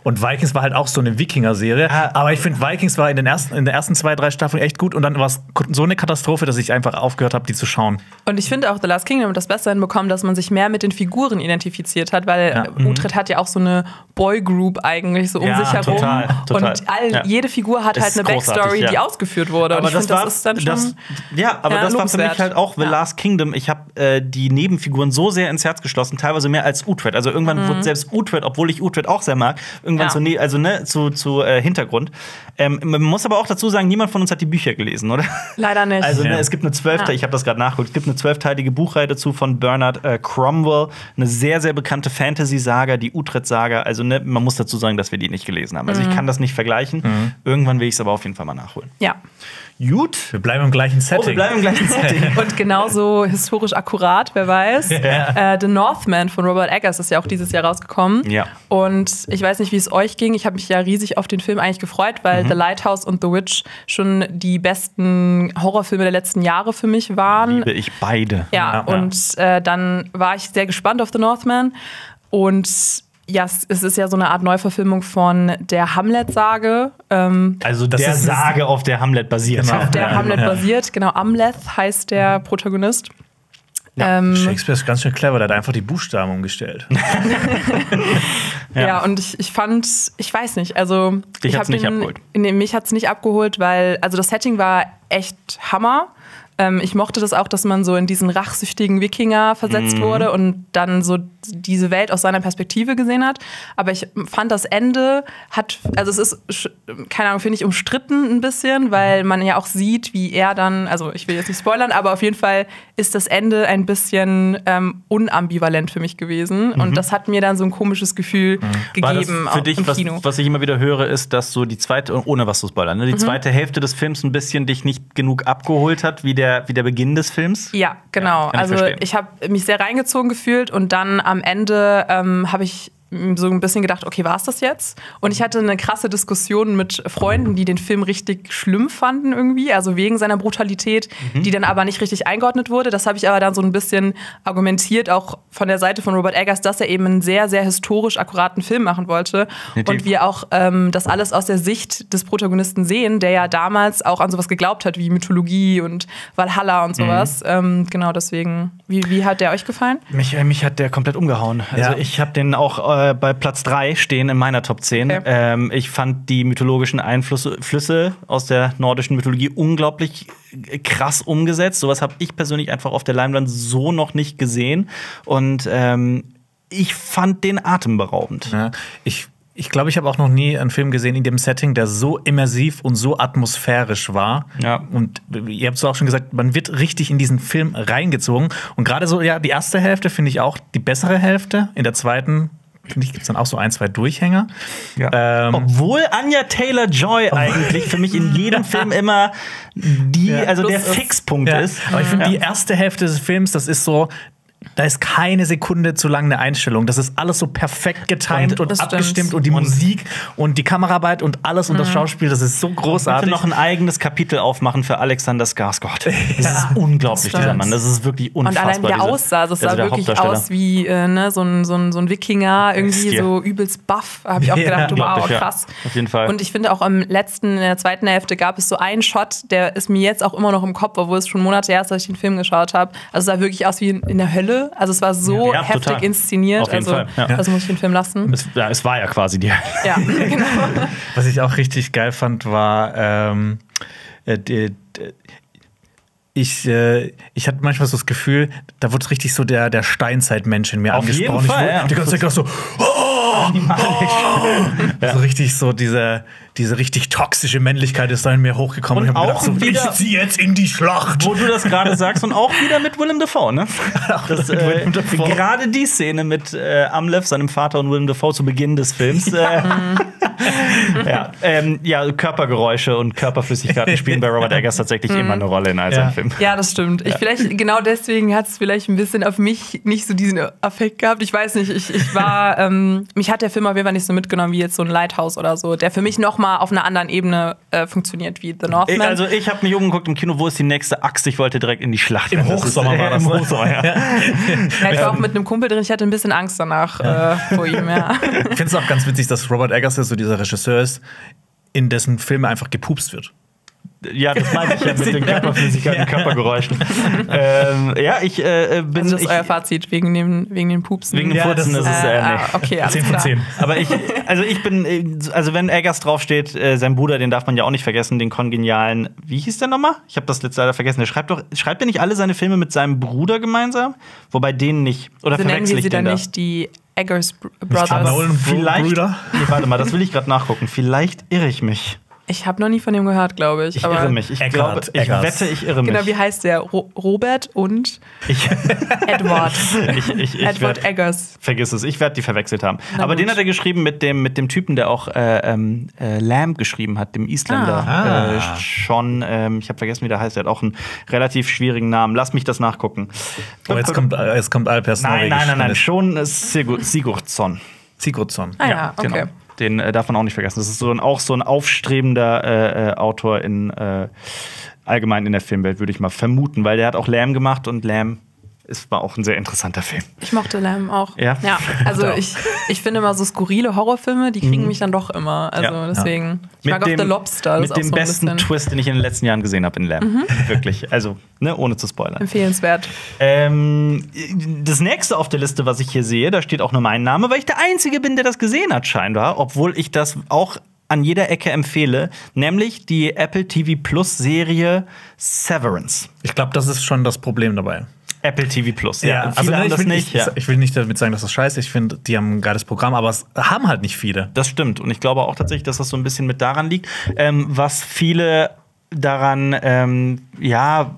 Und Vikings war halt auch so eine Wikinger-Serie. Ah. Aber ich finde, Vikings war in den, ersten, in den ersten zwei, drei Staffeln echt gut. Und dann war es so eine Katastrophe, dass ich einfach aufgehört habe, die zu schauen. Und ich finde auch The Last Kingdom hat das besser hinbekommen, dass man sich mehr mit den Figuren identifiziert hat, weil Ja. ja. Utrecht hat ja auch so eine Boygroup eigentlich so um Ja, sich herum. total, total. Und all, Ja. jede Figur hat Ist halt eine Backstory, ja. die ausgeführt wurde. Und ich finde, das ist dann schon. das, ja, aber ja, das war für mich halt auch The Ja. Last Kingdom. Ich habe äh, die Nebenfiguren so sehr ins Herz geschlossen, teilweise mehr als Utrecht. Also irgendwann wurde selbst Utrecht, obwohl ich Utrecht auch sehr mag, irgendwann Mhm. Ja. zu, ne also ne, zu, zu äh, Hintergrund. Ähm, man muss aber auch dazu sagen, niemand von uns hat die Bücher gelesen, oder? Leider nicht. Also ne, Ja. es gibt eine zwölf, Ja. ich habe das gerade nachgeguckt, es gibt eine zwölfteilige Buchreihe dazu von Bernard äh, Cromwell, eine sehr sehr bekannte Fantasy-Saga, die Utrecht-Saga. Also ne, man muss dazu sagen, dass wir die nicht gelesen haben. Also Mhm. ich kann das nicht vergleichen. Irgendwann will ich es aber auf jeden Fall mal nachholen. ja. Gut. Wir bleiben im gleichen Setting. Oh, wir bleiben im gleichen Setting. Und genauso historisch akkurat, wer weiß. Äh, The Northman von Robert Eggers ist ja auch dieses Jahr rausgekommen. Ja. Und ich weiß nicht, wie es euch ging. Ich habe mich ja riesig auf den Film eigentlich gefreut, weil Mhm. The Lighthouse und The Witch schon die besten Horrorfilme der letzten Jahre für mich waren. Liebe ich beide. Ja, Ja. und äh, dann war ich sehr gespannt auf The Northman. Und ja, es es ist ja so eine Art Neuverfilmung von der Hamlet-Sage. Ähm, Also Das der ist- Sage, auf der Hamlet basiert. Genau. auf der Ja, Hamlet ja. basiert. Genau, Amleth heißt der Protagonist. Ähm, Shakespeare ist ganz schön clever, der hat einfach die Buchstaben umgestellt. Ja, und ich, ich fand, ich weiß nicht, also Dich ich hat's hab nicht den- abgeholt. Nee, mich hat es nicht abgeholt, weil, also das Setting war echt Hammer. Ähm, ich mochte das auch, dass man so in diesen rachsüchtigen Wikinger versetzt Mhm. wurde und dann so diese Welt aus seiner Perspektive gesehen hat. Aber ich fand das Ende hat, also es ist, keine Ahnung, finde ich umstritten ein bisschen, weil man ja auch sieht, wie er dann, also ich will jetzt nicht spoilern, aber auf jeden Fall ist das Ende ein bisschen ähm, unambivalent für mich gewesen. Und das hat mir dann so ein komisches Gefühl Mhm. Gegeben für auch dich, im was, Kino. was ich immer wieder höre, ist, dass so die zweite, ohne was zu spoilern, ne, die zweite Hälfte des Films ein bisschen dich nicht genug abgeholt hat, wie der, wie der Beginn des Films? Ja, genau. ich also verstehen. ich habe mich sehr reingezogen gefühlt und dann am Ende ähm, habe ich so ein bisschen gedacht, okay, war es das jetzt? Und ich hatte eine krasse Diskussion mit Freunden, die den Film richtig schlimm fanden irgendwie, also wegen seiner Brutalität, Mhm. die dann aber nicht richtig eingeordnet wurde. Das habe ich aber dann so ein bisschen argumentiert, auch von der Seite von Robert Eggers, dass er eben einen sehr, sehr historisch akkuraten Film machen wollte. Definitiv. Und wir auch ähm, das alles aus der Sicht des Protagonisten sehen, der ja damals auch an sowas geglaubt hat, wie Mythologie und Valhalla und sowas. Mhm. Ähm, genau, deswegen. Wie, wie hat der euch gefallen? Mich, äh, mich hat der komplett umgehauen. Also Ja. ich habe den auch äh, bei Platz 3 stehen in meiner Top 10. Okay. Ähm, ich fand die mythologischen Einflüsse Flüsse aus der nordischen Mythologie unglaublich äh, krass umgesetzt. Sowas habe ich persönlich einfach auf der Leinwand so noch nicht gesehen. Und ähm, ich fand den atemberaubend. Ja, ich ich glaube, ich habe auch noch nie einen Film gesehen in dem Setting, der so immersiv und so atmosphärisch war. Ja. Und ihr habt es auch schon gesagt, man wird richtig in diesen Film reingezogen. Und gerade so, ja, die erste Hälfte finde ich auch die bessere Hälfte. In der zweiten finde ich, gibt es dann auch so ein, zwei Durchhänger. Ähm, Obwohl Anja Taylor Joy eigentlich für mich in jedem Film immer die, Ja. also der Fixpunkt ja. ist. Aber ich finde, Ja. die erste Hälfte des Films, das ist so. Da ist keine Sekunde zu lang eine Einstellung. Das ist alles so perfekt getimed Und- und, das stimmt. abgestimmt und die Musik und die Kameraarbeit und alles und das Schauspiel, das ist so Ich großartig. könnte noch ein eigenes Kapitel aufmachen für Alexander Skarsgård. Das ist unglaublich, Das dieser. Mann. Das ist wirklich Und unfassbar. allein wie der aussah, also es also sah der wirklich aus wie äh, ne, so, ein, so, ein, so ein Wikinger, irgendwie so übelst buff. Habe ich auch Ja, gedacht, wow, unglaublich, ja. krass. Auf jeden Fall. Und ich finde auch am letzten, in der zweiten Hälfte gab es so einen Shot, der ist mir jetzt auch immer noch im Kopf, obwohl es schon Monate her ist, dass ich den Film geschaut habe. Also es sah wirklich aus wie in, in der Hölle. Also es war so Ja, heftig total. inszeniert. Auf jeden also Fall, ja. das muss ich den Film lassen. es, ja, es war ja quasi die. Ja, genau. Was ich auch richtig geil fand, war, ähm, äh, die- ich, äh, ich hatte manchmal so das Gefühl, da wurde richtig so der, der Steinzeitmensch in mir Auf jeden angesprochen. Fall, ich wurde ja. die ganze Zeit gedacht so, oh, oh. so richtig so diese, diese richtig toxische Männlichkeit ist da in mir hochgekommen. Und ich hab mir auch gedacht, so, wieder- ich zieh jetzt in die Schlacht. Wo du das gerade sagst und auch wieder mit Willem Dafoe, ne? Das, mit äh, Willem Dafoe. Gerade die Szene mit äh, Amleth, seinem Vater und Willem Dafoe zu Beginn des Films. Äh, ja, ähm, ja, Körpergeräusche und Körperflüssigkeiten spielen bei Robert Eggers tatsächlich immer eine Rolle in all seinen Ja. Filmen. Ja, das stimmt. Ich vielleicht genau deswegen hat es vielleicht ein bisschen auf mich nicht so diesen Affekt gehabt. Ich weiß nicht, ich, ich war, ähm, mich hat der Film auf jeden Fall nicht so mitgenommen wie jetzt so ein Lighthouse oder so, der für mich noch mal auf einer anderen Ebene äh, funktioniert wie The Northman. Ich, also ich habe mich umgeguckt im Kino, wo ist die nächste Axt? Ich wollte direkt in die Schlacht. Im Hochsommer ist, war das, Im ne? Hochsommer, ja. ja, ich war auch mit einem Kumpel drin, ich hatte ein bisschen Angst danach äh, vor ihm. Ja. Ich finde es auch ganz witzig, dass Robert Eggers ja so dieser Regisseur ist, in dessen Filme einfach gepupst wird. Ja, das meinte ich ja mit den Körperflüssigkeiten, Ja. Körpergeräuschen. ähm, ja, ich äh, bin. Also das ist ich, euer Fazit wegen dem, wegen den Pupsen. Wegen dem Ja, Furzen das ist es äh, äh, nee. okay, alles 10 von klar. 10. Aber ich, also ich bin, äh, also wenn Eggers draufsteht, äh, sein Bruder, den darf man ja auch nicht vergessen, den kongenialen, wie hieß der nochmal? Ich habe das letzte leider vergessen. Der schreibt doch, schreibt er nicht alle seine Filme mit seinem Bruder gemeinsam? Wobei den nicht. Oder Also verwechsel ich sie den dann da? nicht die Eggers Br- Brothers. Nolan Vielleicht. Brüder. Nee, warte mal, das will ich gerade nachgucken. Vielleicht irre ich mich. Ich habe noch nie von dem gehört, glaube ich. Ich aber irre mich. Ich Eggert, glaube, ich wette, ich irre mich. Genau, wie heißt der? Ro Robert und ich, Edward. ich, ich, ich Edward werd, Eggers. Vergiss es, ich werde die verwechselt haben. Na Aber gut. den hat er geschrieben mit dem, mit dem Typen, der auch äh, ähm, äh, Lamb geschrieben hat, dem Isländer. Ah. Äh, schon, ähm, ich habe vergessen, wie der heißt. Der hat auch einen relativ schwierigen Namen. Lass mich das nachgucken. Oh, jetzt kommt, äh, jetzt kommt Alpers nein, nein, nein, nein, schon äh, Sigur Sigurdsson. Sigurdsson. Ah ja, okay. genau. Den äh, darf man auch nicht vergessen. Das ist so ein, auch so ein aufstrebender äh, äh, Autor in äh, allgemein in der Filmwelt, würde ich mal vermuten, weil der hat auch Lamb gemacht und Lamb ist, war auch ein sehr interessanter Film. Ich mochte Lamb auch. Ja? Ja, also Auch. ich, ich finde immer so skurrile Horrorfilme, die kriegen mich dann doch immer. Also Mhm. Ja. deswegen. Ich mag auch The Lobster. mit dem so besten Mhm. Twist, den ich in den letzten Jahren gesehen habe in Lamb. Wirklich. Also, ne, ohne zu spoilern. empfehlenswert. Ähm, das nächste auf der Liste, was ich hier sehe, da steht auch nur mein Name, weil ich der Einzige bin, der das gesehen hat, scheinbar, obwohl ich das auch an jeder Ecke empfehle, nämlich die Apple TV Plus Serie Severance. Ich glaube, das ist schon das Problem dabei. Apple TV Plus. Ja, also viele haben ich, will, nicht. ich, ja. ich will nicht damit sagen, dass das scheiße ist. Ich finde, die haben ein geiles Programm, aber es haben halt nicht viele. Das stimmt. Und ich glaube auch tatsächlich, dass das so ein bisschen mit daran liegt, ähm, was viele daran, ähm, ja,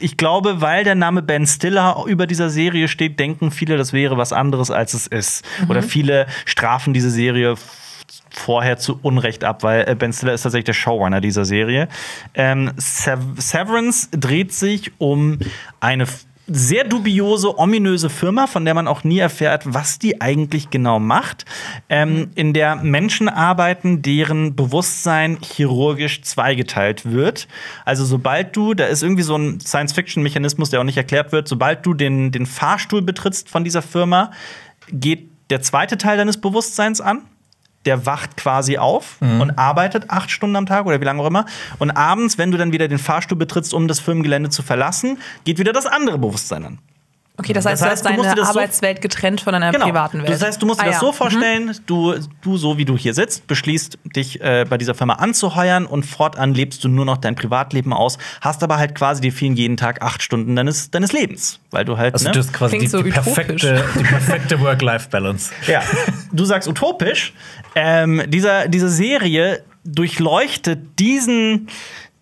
ich glaube, weil der Name Ben Stiller über dieser Serie steht, denken viele, das wäre was anderes, als es ist. Oder viele strafen diese Serie vorher zu Unrecht ab, weil äh, Ben Stiller ist tatsächlich der Showrunner dieser Serie. Ähm, Sev Severance dreht sich um eine sehr dubiose, ominöse Firma, von der man auch nie erfährt, was die eigentlich genau macht, ähm, in der Menschen arbeiten, deren Bewusstsein chirurgisch zweigeteilt wird. Also sobald du, da ist irgendwie so ein Science-Fiction-Mechanismus, der auch nicht erklärt wird, sobald du den, den Fahrstuhl betrittst von dieser Firma, geht der zweite Teil deines Bewusstseins an der wacht quasi auf und arbeitet acht Stunden am Tag oder wie lange auch immer. Und abends, wenn du dann wieder den Fahrstuhl betrittst, um das Firmengelände zu verlassen, geht wieder das andere Bewusstsein an. Okay, das heißt, Das heißt, du du hast musst dir deine das so- Arbeitswelt getrennt von deiner privaten Welt. Das heißt, du musst dir Ah, das so vorstellen, du, du, so wie du hier sitzt, beschließt, dich äh, bei dieser Firma anzuheuern und fortan lebst du nur noch dein Privatleben aus, hast aber halt quasi dir fehlen jeden Tag acht Stunden deines, deines Lebens, weil du halt. Also ne? das ist quasi die, Klingt so die utopisch. perfekte, die perfekte Work-Life-Balance. Ja, du sagst utopisch. Ähm, dieser, diese Serie durchleuchtet diesen,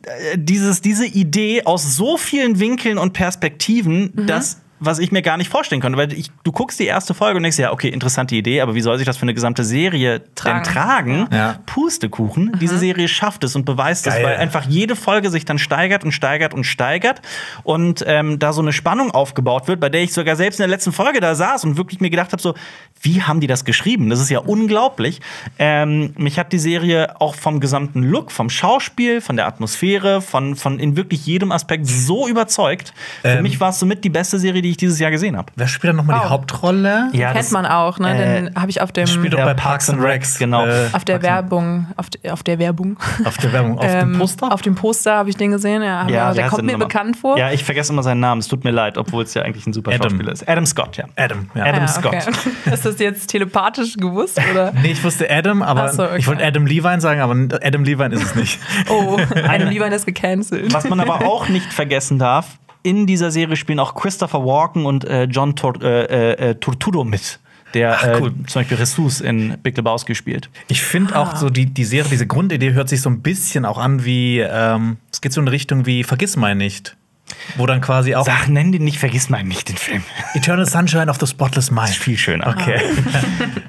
äh, dieses, diese Idee aus so vielen Winkeln und Perspektiven, dass was ich mir gar nicht vorstellen konnte. Weil ich, du guckst die erste Folge und denkst, ja, okay, interessante Idee, aber wie soll sich das für eine gesamte Serie Tragen. denn tragen? Ja. Pustekuchen. Diese Serie schafft es und beweist es, Geil. weil einfach jede Folge sich dann steigert und steigert und steigert und ähm, da so eine Spannung aufgebaut wird, bei der ich sogar selbst in der letzten Folge da saß und wirklich mir gedacht habe, so, wie haben die das geschrieben? Das ist ja unglaublich. Ähm, mich hat die Serie auch vom gesamten Look, vom Schauspiel, von der Atmosphäre, von, von in wirklich jedem Aspekt so überzeugt. Für Ähm. mich war es somit die beste Serie, die ich dieses Jahr gesehen habe. Wer spielt dann nochmal die Wow. Hauptrolle? Ja, Kennt man auch, ne? äh, Den habe ich auf dem Spielt doch Ja, bei Parks and Recs. genau. Äh, auf der Werbung, auf, auf der Werbung. auf der Werbung, auf Ähm, dem Poster? Auf dem Poster habe ich den gesehen. Ja, wie der kommt mir nochmal? bekannt vor. Ja, ich vergesse immer seinen Namen. Es tut mir leid, obwohl es ja eigentlich ein super Adam. Schauspieler ist. Adam Scott, ja. Adam. Ja. Adam Ja, Scott. okay. Ist das jetzt telepathisch gewusst? Oder? Nee, ich wusste Adam, aber so, okay. ich wollte Adam Levine sagen, aber Adam Levine ist es nicht. Oh, Adam Levine ist gecancelt. Was man aber auch nicht vergessen darf, in dieser Serie spielen auch Christopher Walken und äh, John Tor äh, äh, Turturro mit. Der Ach, cool. äh, zum Beispiel Ressus in Big Lebowski spielt. Ich finde auch so, die, die Serie, diese Grundidee hört sich so ein bisschen auch an wie, ähm, es geht so in eine Richtung wie Vergiss mal nicht. Wo dann quasi auch Sag, nenn den nicht, vergiss mal nicht den Film. Eternal Sunshine of the Spotless Mind. Viel schöner. Okay.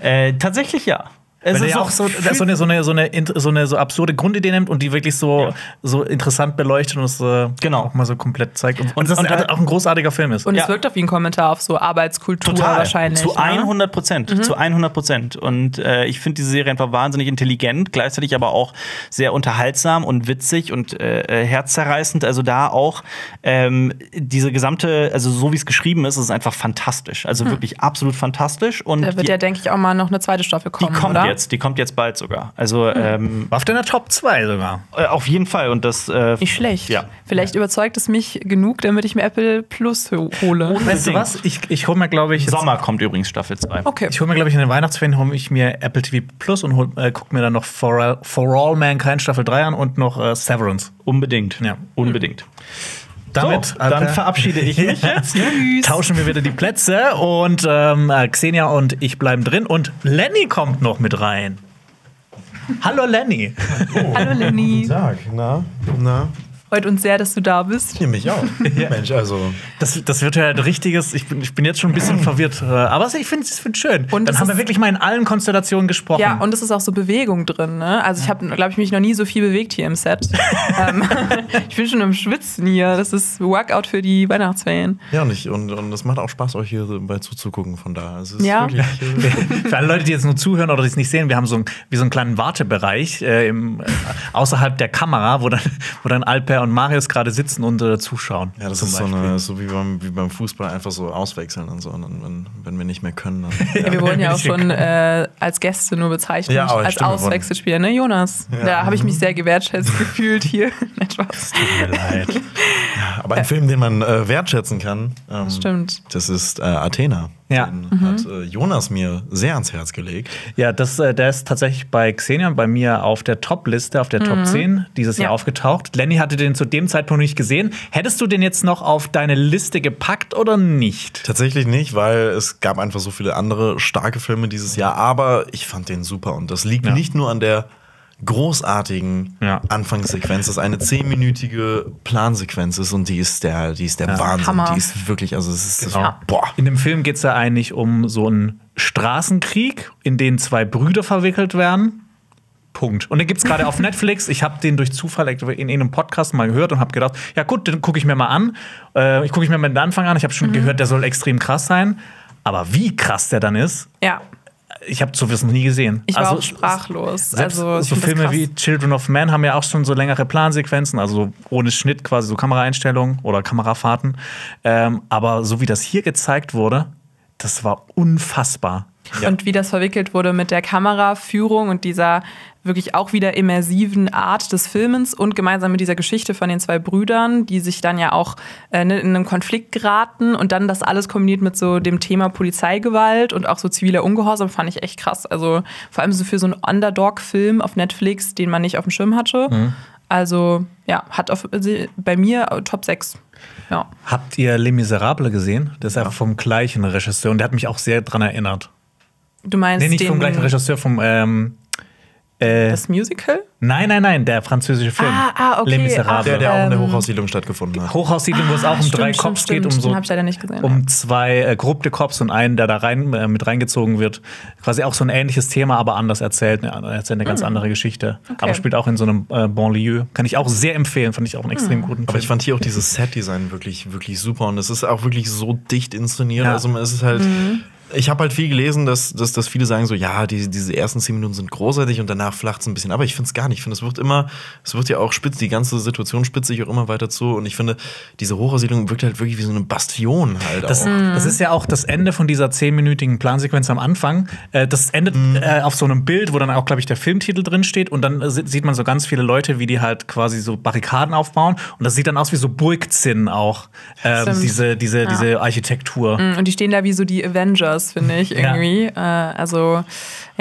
Äh, tatsächlich ja. Es Weil ist auch so, so, eine, so, eine, so, eine, so eine so absurde Grundidee nimmt und die wirklich so, Ja. so interessant beleuchtet und es äh, Genau. auch mal so komplett zeigt. Und, Und- das und ist halt- auch ein großartiger Film ist. Und Ja. es wirkt auf wie ein Kommentar auf so Arbeitskultur Total. wahrscheinlich. Zu ne? 100 Prozent. Zu 100 Prozent. Und äh, ich finde diese Serie einfach wahnsinnig intelligent, gleichzeitig aber auch sehr unterhaltsam und witzig und äh, äh, herzzerreißend. Also da auch ähm, diese gesamte, also so wie es geschrieben ist, ist es einfach fantastisch. Also wirklich absolut fantastisch. Und Da wird die, ja, denke ich, auch mal noch eine zweite Staffel die kommen, kommt oder? Jetzt, die kommt jetzt bald sogar. Also ähm, War auf deiner Top 2 sogar. äh, auf jeden Fall. Und das äh, Nicht schlecht. Ja. Vielleicht überzeugt es mich genug, damit ich mir Apple Plus ho- hole. Weißt du was? Ich, ich hole mir, glaube ich, jetzt- Sommer kommt übrigens Staffel 2. Okay. Ich hole mir, glaube ich, in den Weihnachtsferien hole ich mir Apple TV Plus und hol, äh, guck mir dann noch For All, For All Mankind Staffel 3 an und noch äh, Severance. Unbedingt. Ja. Unbedingt. Damit so, dann verabschiede ich mich jetzt. tauschen wir wieder die Plätze und ähm, äh, Xenia und ich bleiben drin und Lenny kommt noch mit rein. Hallo Lenny. Hallo Lenny. Tag, na? Na? Freut uns sehr, dass du da bist. Hier mich auch. Mensch, also. Das, das wird ja ein richtiges, ich bin, ich bin jetzt schon ein bisschen verwirrt, äh, aber ich finde es find schön. Und dann haben wir wirklich mal in allen Konstellationen gesprochen. Ja, und es ist auch so Bewegung drin. Ne? Also ich habe, glaube ich, mich noch nie so viel bewegt hier im Set. ähm, ich bin schon im Schwitzen hier. Das ist Workout für die Weihnachtsferien. Ja, und, ich, und, und es macht auch Spaß, euch hier bei zuzugucken. Von da. Es ist Ja. wirklich. Äh, Für alle Leute, die jetzt nur zuhören oder die es nicht sehen, wir haben so, ein, wie so einen kleinen Wartebereich äh, im, äh, außerhalb der Kamera, wo dann, wo dann Alper und Marius gerade sitzen und äh, zuschauen. ja, das ist so, eine, so wie, beim, wie beim Fußball einfach so auswechseln und so. Und dann, wenn, wenn wir nicht mehr können, dann. Ja, wir wurden ja auch schon äh, als Gäste nur bezeichnet, Ja, als stimmt, Auswechselspieler, ne, Jonas? Ja. Da habe ich mich sehr gewertschätzt gefühlt hier. Nein, Spaß. Tut mir leid. Aber ein Film, den man äh, wertschätzen kann, ähm, Stimmt. das ist äh, Athena. Ja. Den hat äh, Jonas mir sehr ans Herz gelegt. Ja, das, äh, der ist tatsächlich bei Xenia und bei mir auf der Top-Liste, auf der Top 10 dieses Jahr Ja. aufgetaucht. Lenny hatte den zu dem Zeitpunkt nicht gesehen. Hättest du den jetzt noch auf deine Liste gepackt oder nicht? Tatsächlich nicht, weil es gab einfach so viele andere starke Filme dieses Jahr, aber ich fand den super und das liegt Ja. nicht nur an der großartigen Ja. Anfangssequenz, das eine zehnminütige Plansequenz ist und die ist der, die ist der Ja. Wahnsinn. Hammer. Die ist wirklich, also es ist Genau. boah. In dem Film geht es ja eigentlich um so einen Straßenkrieg, in den zwei Brüder verwickelt werden. Punkt. Und den gibt es gerade auf Netflix. Ich habe den durch Zufall in irgendeinem Podcast mal gehört und habe gedacht, ja gut, den gucke ich mir mal an. Äh, ich gucke ich mir mal den Anfang an. Ich habe schon gehört, der soll extrem krass sein. Aber wie krass der dann ist, Ja, ich habe noch nie gesehen. ich war Also, auch sprachlos. Selbst also, so Filme wie Children of Man haben ja auch schon so längere Plansequenzen, also ohne Schnitt quasi so Kameraeinstellungen oder Kamerafahrten. Ähm, aber so wie das hier gezeigt wurde, das war unfassbar. Und wie das verwickelt wurde mit der Kameraführung und dieser wirklich auch wieder immersiven Art des Filmens und gemeinsam mit dieser Geschichte von den zwei Brüdern, die sich dann ja auch äh, ne, in einem Konflikt geraten und dann das alles kombiniert mit so dem Thema Polizeigewalt und auch so ziviler Ungehorsam, fand ich echt krass. Also vor allem so für so einen Underdog-Film auf Netflix, den man nicht auf dem Schirm hatte. Also ja, hat auf, bei mir äh, Top 6. Ja. Habt ihr Les Miserables gesehen? Das ist ja vom gleichen Regisseur und der hat mich auch sehr dran erinnert. Du meinst Nee, nicht vom gleichen Regisseur, vom ähm, Äh, Das Musical? nein, nein, nein, der französische Film. Ah, ah, okay. Les Miserables. Der, der auch in der Ähm, Hochhaussiedlung stattgefunden hat. Hochhaussiedlung, wo es auch um stimmt, drei stimmt, Cops geht, um stimmt. so Den hab ich leider nicht gesehen, um zwei äh, korrupte Cops und einen, der da rein äh, mit reingezogen wird. Quasi auch so ein ähnliches Thema, aber anders erzählt. Ne, Er erzählt eine ganz andere Geschichte. Aber spielt auch in so einem äh, Banlieue. Kann ich auch sehr empfehlen. Fand ich auch einen extrem guten Aber Film. ich fand hier auch dieses Set-Design wirklich, wirklich super und es ist auch wirklich so dicht inszeniert. Ja. Also es ist halt. Ich habe halt viel gelesen, dass, dass, dass viele sagen so, ja, die, diese ersten zehn Minuten sind großartig und danach flacht es ein bisschen. Aber ich finde es gar nicht. Ich finde, es wird immer, es wird ja auch spitz, die ganze Situation spitzt sich auch immer weiter zu. Und ich finde, diese Hochhaussiedlung wirkt halt wirklich wie so eine Bastion halt Das, auch. das ist ja auch das Ende von dieser zehnminütigen Plansequenz am Anfang. Äh, das endet äh, auf so einem Bild, wo dann auch, glaube ich, der Filmtitel drin steht. Und dann äh, si- sieht man so ganz viele Leute, wie die halt quasi so Barrikaden aufbauen. Und das sieht dann aus wie so Burgzinn auch. Ähm, diese, diese, diese Architektur. Und die stehen da wie so die Avengers, finde ich, irgendwie. Äh, also,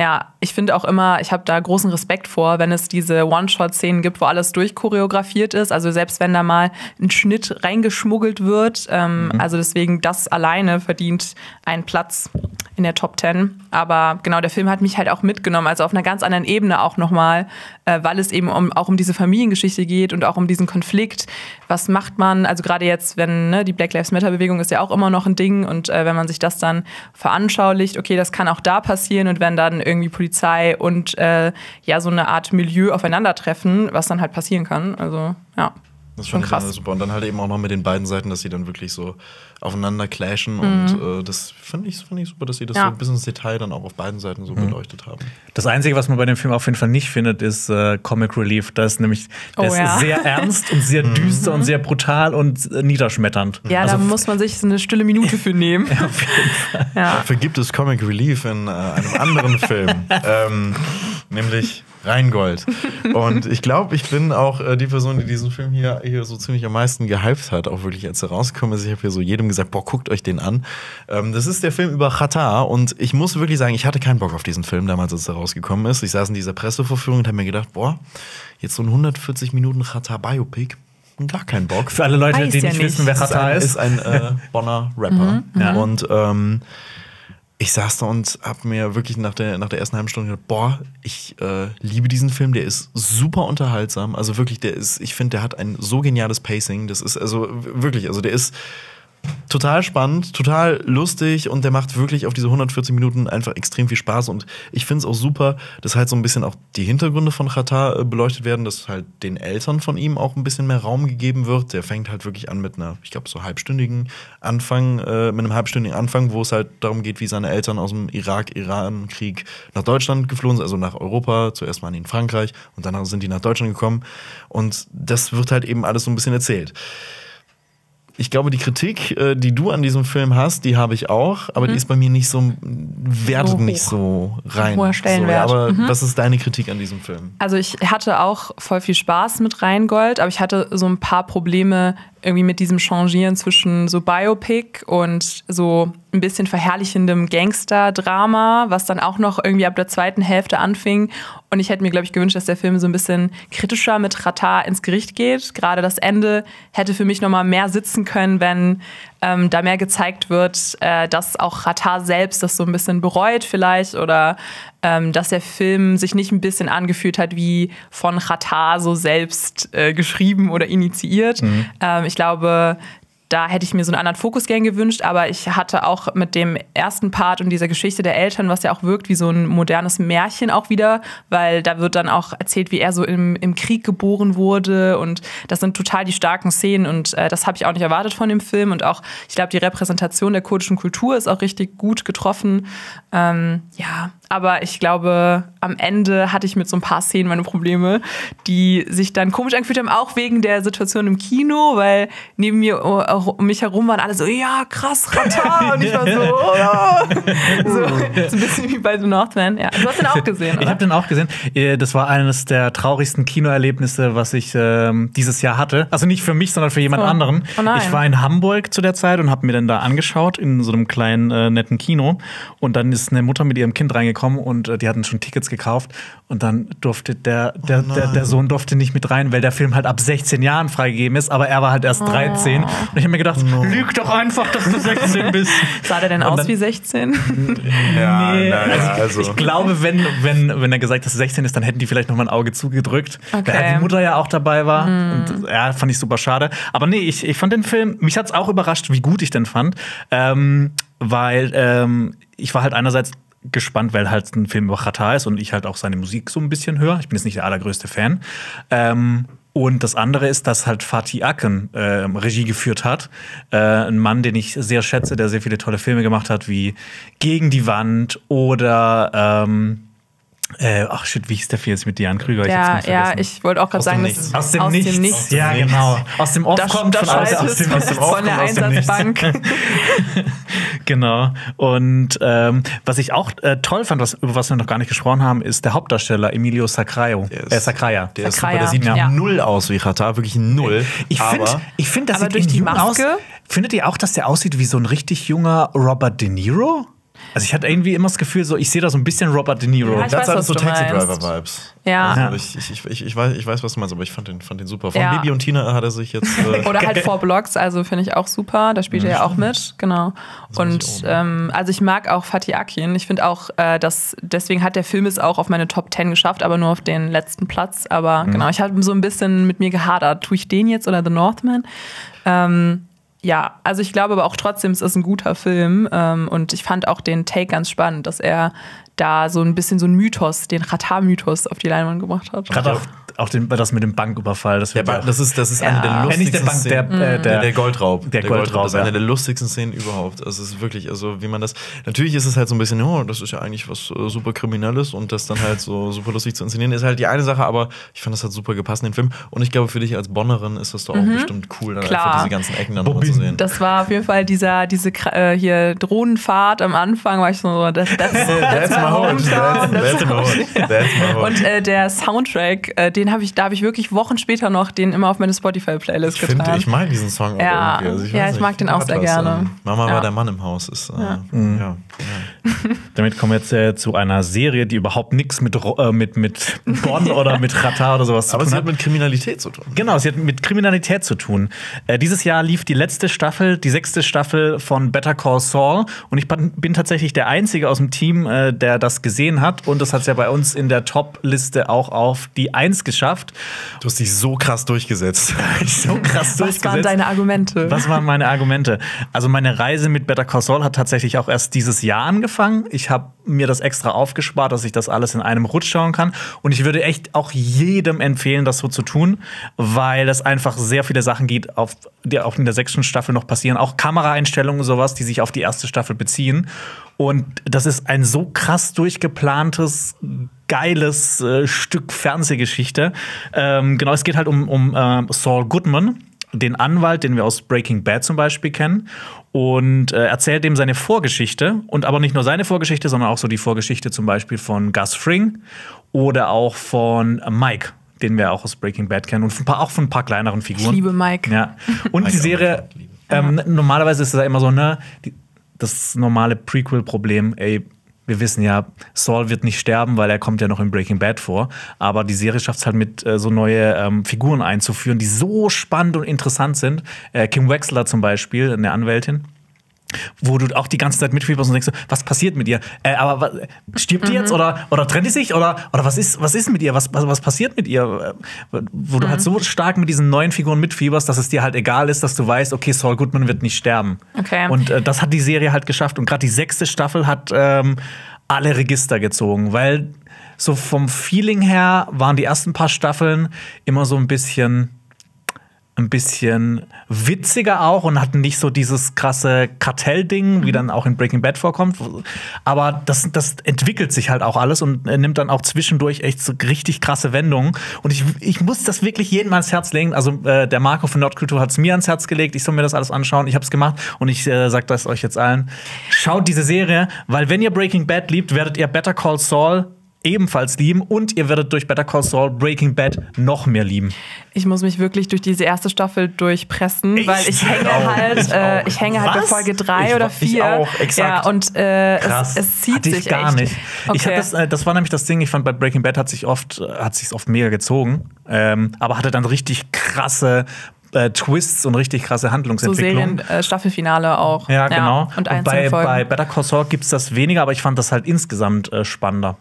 ja, ich finde auch immer, ich habe da großen Respekt vor, wenn es diese One-Shot-Szenen gibt, wo alles durchchoreografiert ist. Also selbst wenn da mal ein Schnitt reingeschmuggelt wird. Ähm, Also deswegen, das alleine verdient einen Platz in der Top 10. Aber genau, der Film hat mich halt auch mitgenommen, also auf einer ganz anderen Ebene auch nochmal, äh, weil es eben um, auch um diese Familiengeschichte geht und auch um diesen Konflikt. Was macht man, also gerade jetzt, wenn ne, die Black Lives Matter-Bewegung ist ja auch immer noch ein Ding und äh, wenn man sich das dann veranschaulicht, okay, das kann auch da passieren und wenn dann irgendwie Polizei und äh, ja so eine Art Milieu aufeinandertreffen, was dann halt passieren kann. Also ja. Das Schon krass. super. Und dann halt eben auch noch mit den beiden Seiten, dass sie dann wirklich so aufeinander clashen. Mhm. Und äh, das finde ich, find ich super, dass sie das Ja. so bis ins Detail dann auch auf beiden Seiten Mhm. so beleuchtet haben. Das Einzige, was man bei dem Film auf jeden Fall nicht findet, ist äh, Comic Relief. Das ist nämlich der Oh ist ja. sehr ernst und sehr düster und sehr brutal und äh, niederschmetternd. Ja, also, da muss man sich so eine stille Minute für nehmen. Ja, Dafür gibt es Comic Relief in äh, einem anderen Film, ähm, nämlich Rheingold. Und ich glaube, ich bin auch äh, die Person, die diesen Film hier, hier so ziemlich am meisten gehypt hat, auch wirklich, als er rausgekommen ist. Ich habe hier so jedem gesagt, boah, guckt euch den an. Ähm, das ist der Film über Qatar und ich muss wirklich sagen, ich hatte keinen Bock auf diesen Film damals, als er rausgekommen ist. Ich saß in dieser Pressevorführung und habe mir gedacht, boah, jetzt so ein 140 Minuten Qatar-Biopic, gar keinen Bock. Für alle Leute, Weiß die ja nicht nicht. wissen, wer ist Qatar ein, ist. ist ein äh, Bonner Rapper. Ja. Und ähm, ich saß da und hab mir wirklich nach der, nach der ersten halben Stunde gedacht, boah, ich äh, liebe diesen Film, der ist super unterhaltsam. Also wirklich, der ist, ich finde, der hat ein so geniales Pacing. Das ist also wirklich, also der ist total spannend, total lustig und der macht wirklich auf diese 140 Minuten einfach extrem viel Spaß und ich finde es auch super, dass halt so ein bisschen auch die Hintergründe von Qatar äh, beleuchtet werden, dass halt den Eltern von ihm auch ein bisschen mehr Raum gegeben wird. Der fängt halt wirklich an mit einer, ich glaube, so halbstündigen Anfang, äh, mit einem halbstündigen Anfang, wo es halt darum geht, wie seine Eltern aus dem Irak-Iran-Krieg nach Deutschland geflohen sind, also nach Europa. Zuerst die in Frankreich und dann sind die nach Deutschland gekommen und das wird halt eben alles so ein bisschen erzählt. Ich glaube, die Kritik, äh, die du an diesem Film hast, die habe ich auch, aber die ist bei mir nicht so, wertet So nicht so rein. Hoher Stellenwert. So, ja, aber was ist deine Kritik an diesem Film? Also ich hatte auch voll viel Spaß mit Rheingold, aber ich hatte so ein paar Probleme irgendwie mit diesem Changieren zwischen so Biopic und so ein bisschen verherrlichendem Gangster-Drama, was dann auch noch irgendwie ab der zweiten Hälfte anfing. Und ich hätte mir, glaube ich, gewünscht, dass der Film so ein bisschen kritischer mit Rata ins Gericht geht. Gerade das Ende hätte für mich noch mal mehr sitzen können, wenn ähm, da mehr gezeigt wird, äh, dass auch Rata selbst das so ein bisschen bereut vielleicht oder ähm, dass der Film sich nicht ein bisschen angefühlt hat wie von Rata so selbst äh, geschrieben oder initiiert. Ähm, ich glaube, da hätte ich mir so einen anderen Fokus gern gewünscht, aber ich hatte auch mit dem ersten Part und dieser Geschichte der Eltern, was ja auch wirkt wie so ein modernes Märchen auch wieder, weil da wird dann auch erzählt, wie er so im, im Krieg geboren wurde und das sind total die starken Szenen und äh, das habe ich auch nicht erwartet von dem Film und auch, ich glaube, die Repräsentation der kurdischen Kultur ist auch richtig gut getroffen. Ähm, ja, aber ich glaube, am Ende hatte ich mit so ein paar Szenen meine Probleme, die sich dann komisch angefühlt haben, auch wegen der Situation im Kino, weil neben mir auch um mich herum waren alle so, ja, krass, Rata. Und ich war so, oh, ja. so, so ein bisschen wie bei The Northman. Ja, du hast den auch gesehen, Ich oder? habe den auch gesehen. Äh, Das war eines der traurigsten Kinoerlebnisse, was ich ähm, dieses Jahr hatte. Also nicht für mich, sondern für jemand Oh. anderen. Oh ich war in Hamburg zu der Zeit und habe mir dann da angeschaut in so einem kleinen äh, netten Kino. Und dann ist eine Mutter mit ihrem Kind reingekommen und äh, die hatten schon Tickets gekauft. Und dann durfte der, der, der, der Sohn durfte nicht mit rein, weil der Film halt ab 16 Jahren freigegeben ist. Aber er war halt erst 13. Und ich habe habe mir gedacht, lüg doch einfach, dass du 16 bist. Sah der denn aus wie 16? Ja, Nee, na ja, also, ich glaube, wenn, wenn, wenn er gesagt hat, dass er 16 ist, dann hätten die vielleicht noch mal ein Auge zugedrückt. Okay. Weil die Mutter ja auch dabei war. Und ja, fand ich super schade. Aber nee, ich, ich fand den Film, mich hat es auch überrascht, wie gut ich den fand. Ähm, weil ähm, ich war halt einerseits gespannt, weil halt ein Film über Katar ist und ich halt auch seine Musik so ein bisschen höre. Ich bin jetzt nicht der allergrößte Fan. Ähm, und das andere ist, dass halt Fatih Akin äh, Regie geführt hat. Äh, ein Mann, den ich sehr schätze, der sehr viele tolle Filme gemacht hat, wie Gegen die Wand oder ähm, äh, ach shit, wie hieß der Film jetzt mit Diane Krüger? Ich ja, ganz ja, ich wollte auch gerade Aus dem sagen, Nichts. aus dem, Nichts. Nichts. Ja, Nichts. genau. Aus dem Off Das, kommt das von, aus, aus dem, aus dem Off von der aus dem. Einsatzbank. Genau. Und ähm, was ich auch äh, toll fand, was, über was wir noch gar nicht gesprochen haben, ist der Hauptdarsteller Emilio Sacraio. Der ist- Äh, Sacraia. Der ist super, Sacraia, der sieht ja. null aus wie Katar, wirklich null. Ich finde, ich find, das sieht durch die jung aus. Maske? Findet ihr auch, dass der aussieht wie so ein richtig junger Robert De Niro? Also ich hatte irgendwie immer das Gefühl, so ich sehe da so ein bisschen Robert De Niro. Ja, das weiß, hat so Taxi. Driver Vibes. Ja. Also ich, ich, ich, ich, weiß, ich weiß, was du meinst, aber ich fand den, fand den super. Von Ja. Bibi und Tina hat er sich jetzt. Äh, Oder halt Four Blocks, also finde ich auch super. Da spielt er ja auch mit, genau. Und ähm, also ich mag auch Fatih Akin. Ich finde auch, äh, dass deswegen hat der Film es auch auf meine Top 10 geschafft, aber nur auf den letzten Platz. Aber Mhm. genau, ich habe so ein bisschen mit mir gehadert. Tue ich den jetzt oder The Northman? Ähm, ja, also ich glaube aber auch trotzdem, es ist ein guter Film. Ähm, und ich fand auch den Take ganz spannend, dass er da so ein bisschen so ein Mythos, den Qatar-Mythos auf die Leinwand gemacht hat. Gerade auch, auch den, das mit dem Banküberfall. Das der wird ba ja auch- das ist, das ist Ja. eine der Äh, Äh, lustigsten der Bank, der, Szenen. äh, der, Der, Goldraub. Der Goldraub, Das ist eine der lustigsten Szenen überhaupt. Also es ist wirklich, also wie man das. Natürlich ist es halt so ein bisschen, oh, das ist ja eigentlich was äh, super Kriminelles und das dann halt so super lustig zu inszenieren, ist halt die eine Sache, aber ich fand das hat super gepasst in den Film. Und ich glaube, für dich als Bonnerin ist das doch auch bestimmt cool, dann Mhm. Klar. einfach diese ganzen Ecken dann nochmal zu sehen. Das war auf jeden Fall dieser, diese äh, hier Drohnenfahrt am Anfang, war ich so, das, that's, that's, my hometown. That's my home. That's my home. Und äh, der Soundtrack, äh, den habe ich, da habe ich wirklich Wochen später noch den immer auf meine Spotify-Playlist Ich getan. ich mag diesen Song auch Ja. irgendwie. Also Ja, weiß ich mag den auch sehr gerne. Ähm, Mama Ja. war der Mann im Haus. Ist, äh, Ja. ja. Ja. Damit kommen wir jetzt äh, zu einer Serie, die überhaupt nichts mit, äh, mit, mit Bonn oder mit Katar oder sowas Aber zu sie tun hat mit Kriminalität zu tun. Genau, sie hat mit Kriminalität zu tun. Äh, dieses Jahr lief die letzte Staffel, die sechste Staffel von Better Call Saul. Und ich bin, tatsächlich der Einzige aus dem Team, äh, der das gesehen hat. Und das hat es ja bei uns in der Top-Liste auch auf die Eins geschafft. Du hast dich so krass durchgesetzt. so krass Was waren deine Argumente? Was waren meine Argumente? Also meine Reise mit Better Call Saul hat tatsächlich auch erst dieses Jahr angefangen. Ich habe mir das extra aufgespart, dass ich das alles in einem Rutsch schauen kann. Und ich würde echt auch jedem empfehlen, das so zu tun, weil es einfach sehr viele Sachen gibt, die auch in der sechsten Staffel noch passieren. Auch Kameraeinstellungen und sowas, die sich auf die erste Staffel beziehen. Und das ist ein so krass durchgeplantes, geiles äh, Stück Fernsehgeschichte. Ähm, genau, es geht halt um, um äh, Saul Goodman, den Anwalt, den wir aus Breaking Bad zum Beispiel kennen, und äh, erzählt ihm seine Vorgeschichte. Und aber nicht nur seine Vorgeschichte, sondern auch so die Vorgeschichte zum Beispiel von Gus Fring oder auch von Mike, den wir auch aus Breaking Bad kennen und von paar, auch von ein paar kleineren Figuren. Ich liebe Mike. Ja. Und Mike die Serie, ähm, normalerweise ist es ja immer so, ne, die, das normale Prequel-Problem, ey, wir wissen ja, Saul wird nicht sterben, weil er kommt ja noch in Breaking Bad vor. Aber die Serie schafft es halt mit äh, so neue ähm, Figuren einzuführen, die so spannend und interessant sind. Äh, Kim Wexler zum Beispiel, eine Anwältin. Wo du auch die ganze Zeit mitfieberst und denkst, so, was passiert mit ihr? Äh, aber stirbt die jetzt oder, oder trennt die sich? Oder, oder was, ist, was ist mit ihr? Was, was, was passiert mit ihr? Wo du halt so stark mit diesen neuen Figuren mitfieberst, dass es dir halt egal ist, dass du weißt, okay, Saul Goodman wird nicht sterben. Okay. Und äh, das hat die Serie halt geschafft. Und gerade die sechste Staffel hat ähm, alle Register gezogen, weil so vom Feeling her waren die ersten paar Staffeln immer so ein bisschen ein bisschen witziger auch und hatten nicht so dieses krasse Kartellding, wie dann auch in Breaking Bad vorkommt. Aber das, das entwickelt sich halt auch alles und äh, nimmt dann auch zwischendurch echt so richtig krasse Wendungen. Und ich, ich muss das wirklich jedem ans Herz legen. Also äh, der Marco von Nordkultur hat es mir ans Herz gelegt. Ich soll mir das alles anschauen. Ich habe es gemacht und ich äh, sage das euch jetzt allen. Schaut diese Serie, weil wenn ihr Breaking Bad liebt, werdet ihr Better Call Saul ebenfalls lieben und ihr werdet durch Better Call Saul Breaking Bad noch mehr lieben. Ich muss mich wirklich durch diese erste Staffel durchpressen, Echt? weil ich hänge auch, halt, ich äh, ich hänge halt bei? Folge drei Ich oder wa- ich vier. auch, exakt. Ja, und äh, es, es zieht Hatte ich sich gar echt. nicht. Ich Okay. das, äh, das war nämlich das Ding. Ich fand bei Breaking Bad hat sich oft, äh, hat sich oft mega gezogen, ähm, aber hatte dann richtig krasse äh, Twists und richtig krasse So Handlungsentwicklungen. Serien, äh, Staffelfinale auch. ja, genau. Und bei, einzelne Folgen. bei Better Call Saul gibt es das weniger, aber ich fand das halt insgesamt äh, spannender.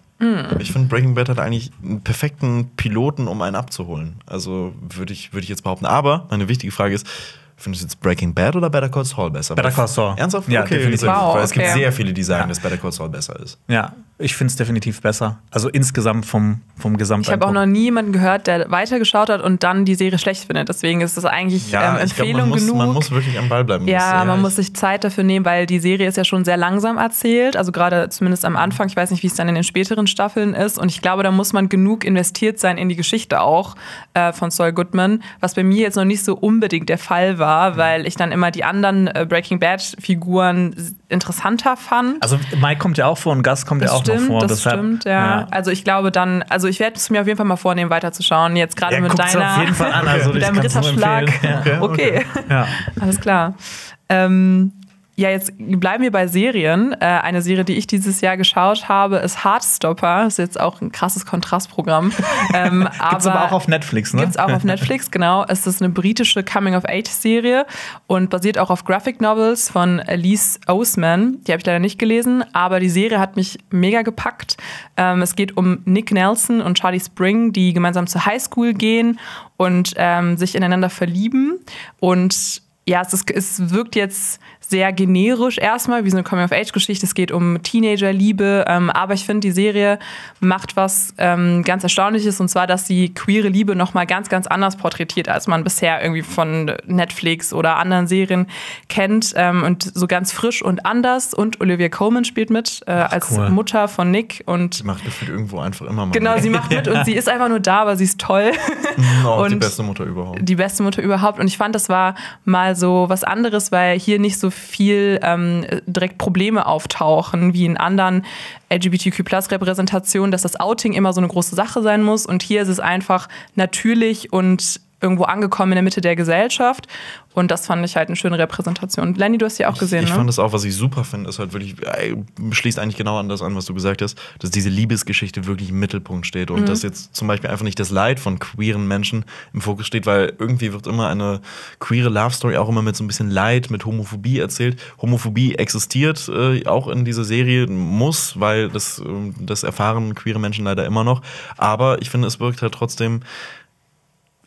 Ich finde, Breaking Bad hat eigentlich einen perfekten Piloten, um einen abzuholen. Also würde ich, würde ich jetzt behaupten. Aber meine wichtige Frage ist, findest du jetzt Breaking Bad oder Better Call Saul besser? Better Call Saul. Ernsthaft? Ja, okay, definitiv. Wow, weil es gibt okay. sehr viele, die sagen, dass Better Call Saul besser ist. Ja, ich finde es definitiv besser. Also insgesamt vom, vom Gesamt. Ich habe auch noch nie jemanden gehört, der weitergeschaut hat und dann die Serie schlecht findet. Deswegen ist das eigentlich ähm, ich glaub, Empfehlung man muss, genug. Man muss wirklich am Ball bleiben. ja, Das- man muss sich Zeit dafür nehmen, weil die Serie ist ja schon sehr langsam erzählt. Also gerade zumindest am Anfang. Ich weiß nicht, wie es dann in den späteren Staffeln ist. Und ich glaube, da muss man genug investiert sein in die Geschichte auch äh, von Saul Goodman, was bei mir jetzt noch nicht so unbedingt der Fall Mhm. war, weil ich dann immer die anderen äh, Breaking Bad Figuren s- interessanter fand. Also Mike kommt ja auch vor und Gus kommt Das ja auch stimmt, vor. das deshalb, stimmt, ja. Also ich glaube dann, also ich werde es mir auf jeden Fall mal vornehmen, weiterzuschauen. Jetzt gerade Ja, mit deiner, auf jeden Fall an, also mit deinem Ritterschlag. empfehlen. Okay, Ja. alles klar. Ähm, ja, jetzt bleiben wir bei Serien. Äh, eine Serie, die ich dieses Jahr geschaut habe, ist Heartstopper. Ist jetzt auch ein krasses Kontrastprogramm. ähm, Gibt's aber auch auf Netflix, ne? Gibt's auch auf Netflix, genau. Es ist eine britische Coming-of-Age-Serie und basiert auch auf Graphic Novels von Elise Oseman. Die habe ich leider nicht gelesen, aber die Serie hat mich mega gepackt. Ähm, es geht um Nick Nelson und Charlie Spring, die gemeinsam zur Highschool gehen und ähm, sich ineinander verlieben. Und ja, es, ist, es wirkt jetzt sehr generisch erstmal, wie so eine Coming-of-Age-Geschichte. Es geht um Teenager-Liebe, ähm, aber ich finde, die Serie macht was ähm, ganz Erstaunliches und zwar, dass sie queere Liebe nochmal ganz, ganz anders porträtiert, als man bisher irgendwie von Netflix oder anderen Serien kennt ähm, und so ganz frisch und anders. Und Olivia Colman spielt mit äh, als cool. Mutter von Nick und Sie macht gefühlt irgendwo einfach immer mal. genau, mit. sie macht mit und sie ist einfach nur da, aber sie ist toll. Auch die und- beste Mutter überhaupt. die beste Mutter überhaupt. Und ich fand, das war mal so was anderes, weil hier nicht so viel ähm, direkt Probleme auftauchen wie in anderen LGBTQ-Plus-Repräsentationen, dass das Outing immer so eine große Sache sein muss. Und hier ist es einfach natürlich und irgendwo angekommen in der Mitte der Gesellschaft. Und das fand ich halt eine schöne Repräsentation. Lenny, du hast die auch gesehen, ich ne? fand das auch, was ich super finde, ist halt wirklich, schließt eigentlich genau an das an, was du gesagt hast, dass diese Liebesgeschichte wirklich im Mittelpunkt steht Mhm. und dass jetzt zum Beispiel einfach nicht das Leid von queeren Menschen im Fokus steht, weil irgendwie wird immer eine queere Love Story auch immer mit so ein bisschen Leid, mit Homophobie erzählt. Homophobie existiert äh, auch in dieser Serie, muss, weil das, ähm, das erfahren queere Menschen leider immer noch. Aber ich finde, es wirkt halt trotzdem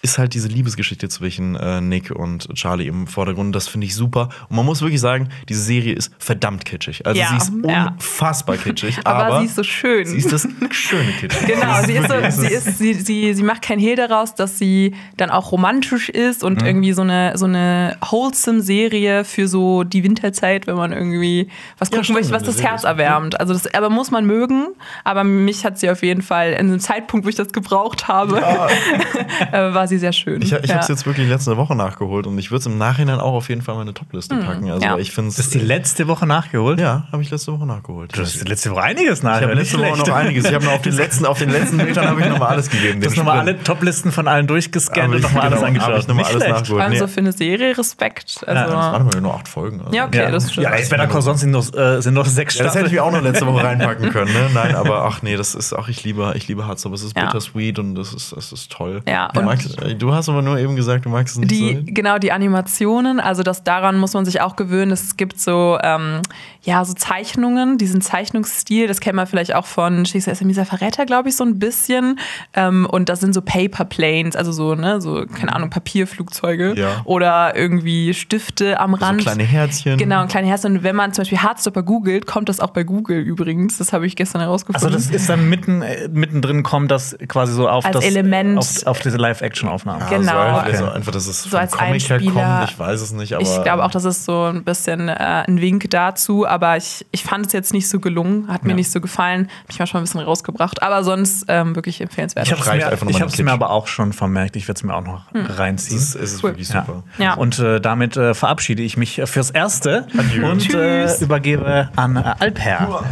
ist halt diese Liebesgeschichte zwischen äh, Nick und Charlie im Vordergrund. Das finde ich super. Und man muss wirklich sagen, diese Serie ist verdammt kitschig. Also Ja, sie ist ja. unfassbar kitschig. aber, aber sie ist so schön. sie ist das schöne Kitschig. Genau, sie, ist so, sie, ist, sie, sie, sie macht kein Hehl daraus, dass sie dann auch romantisch ist und irgendwie so eine, so eine wholesome Serie für so die Winterzeit, wenn man irgendwie was Ja, gucken stimmt, möchte, was das Herz erwärmt. Also das aber muss man mögen, aber mich hat sie auf jeden Fall in einem Zeitpunkt, wo ich das gebraucht habe, äh, war sie sehr schön. Ich, ich Ja. habe es jetzt wirklich letzte Woche nachgeholt und ich würde es im Nachhinein auch auf jeden Fall meine Topliste packen. Also ja. ich finde es. Das ist die letzte Woche nachgeholt. Ja, habe ich letzte Woche nachgeholt. Du hast letzte Woche einiges nach. ich habe letzte Woche noch einiges. Ich habe noch auf den letzten, auf den letzten Metern habe ich noch mal alles gegeben. Du hast nochmal alle Toplisten von allen durchgescannt Aber und nochmal alles genau, angeschaut. Habe ich nochmal Nicht alles. Vor nachgeholt. allem Nee, so für eine Serie Respekt. Also, Ja, warte mal, nur acht Folgen. Also. Ja, okay, das stimmt. Ja, Better Call Saul sind noch, äh, sind noch sechs Ja, das hätte Staffeln. ich mir auch noch letzte Woche reinpacken können, ne? Nein, aber ach nee, das ist auch, ich liebe, ich liebe Harz, aber es ist bittersweet und das ist, das ist toll. Ja, und- du hast aber nur eben gesagt, du magst es nicht Die, so. genau, die Animationen, also das daran muss man sich auch gewöhnen. Es gibt so, ähm, ja, so Zeichnungen, diesen Zeichnungsstil, das kennt man vielleicht auch von Schicksal ist Misa Verräter, glaube ich, so ein bisschen. Ähm, und das sind so Paper Planes, also so, ne, so, keine Ahnung, Papierflugzeuge Ja. oder irgendwie Stifte am So Rand. kleine Herzchen. Genau, ein kleine Herz. Und wenn man zum Beispiel Hardstopper googelt, kommt das auch bei Google übrigens. Das habe ich gestern Also herausgefunden. das ist dann mitten, äh, mittendrin kommt das quasi so auf Als das Element. auf, auf diese Live-Action-Aufnahme. Genau. Also einfach, Okay. also einfach, dass es So vom als Comic her Einspieler. kommt, ich weiß es nicht, aber. Ich glaube auch, das ist so ein bisschen äh, ein Wink dazu, aber ich, ich fand es jetzt nicht so gelungen, hat mir Ja. nicht so gefallen, hat mich manchmal ein bisschen rausgebracht, aber sonst ähm, wirklich empfehlenswert. Ich habe es mir, mir aber auch schon vermerkt. Ich werde es mir auch noch Hm. es reinziehen. ist, es ist Cool. wirklich Ja. super. Ja. Und äh, damit äh, verabschiede ich mich fürs Erste Adieu. und äh, übergebe an äh, Alper.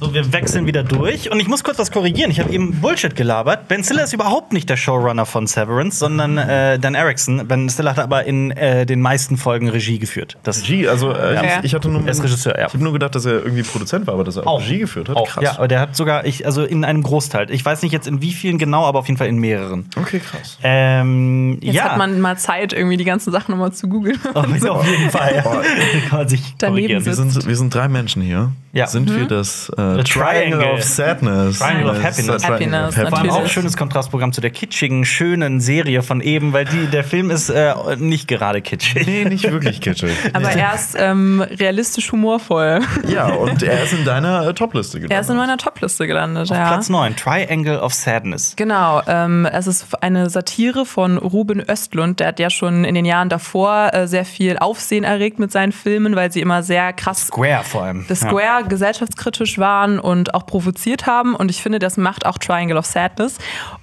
So, wir wechseln wieder durch. Und ich muss kurz was korrigieren. Ich habe eben Bullshit gelabert. Ben Stiller ist überhaupt nicht der Showrunner von Severance, sondern äh, Dan Erickson. Ben Stiller hat aber in äh, den meisten Folgen Regie geführt. Das G, also äh, Ja. ich, ich hatte nur Er ist Regisseur, ja. Ich habe nur gedacht, dass er irgendwie Produzent war, aber dass er auch, Regie geführt hat. Auch, ja, aber der hat sogar, ich, also in einem Großteil. Ich weiß nicht jetzt in wie vielen genau, aber auf jeden Fall in mehreren. Okay, krass. Ähm, Jetzt ja. hat man mal Zeit, irgendwie die ganzen Sachen nochmal zu googeln. auf jeden Fall. Kann man sich Daneben korrigieren. Wir sind, wir sind drei Menschen hier. Ja. Sind wir das äh, The Triangle Triangle. of Sadness? Triangle of Happiness. Happiness, of Vor allem auch schönes Kontrastprogramm zu der kitschigen, schönen Serie von eben, weil die, der Film ist äh, nicht gerade kitschig. Nee, nicht wirklich kitschig. Aber er ist ähm, realistisch humorvoll. ja, und er ist in deiner äh, Topliste gelandet. Er ist in meiner Topliste gelandet, ja. Platz 9, Triangle of Sadness. Genau, ähm, es ist eine Satire von Ruben Östlund. Der hat ja schon in den Jahren davor äh, sehr viel Aufsehen erregt mit seinen Filmen, weil sie immer sehr krass Square vor allem. The Square gesellschaftskritisch waren und auch provoziert haben. Und ich finde, das macht auch Triangle of Sadness.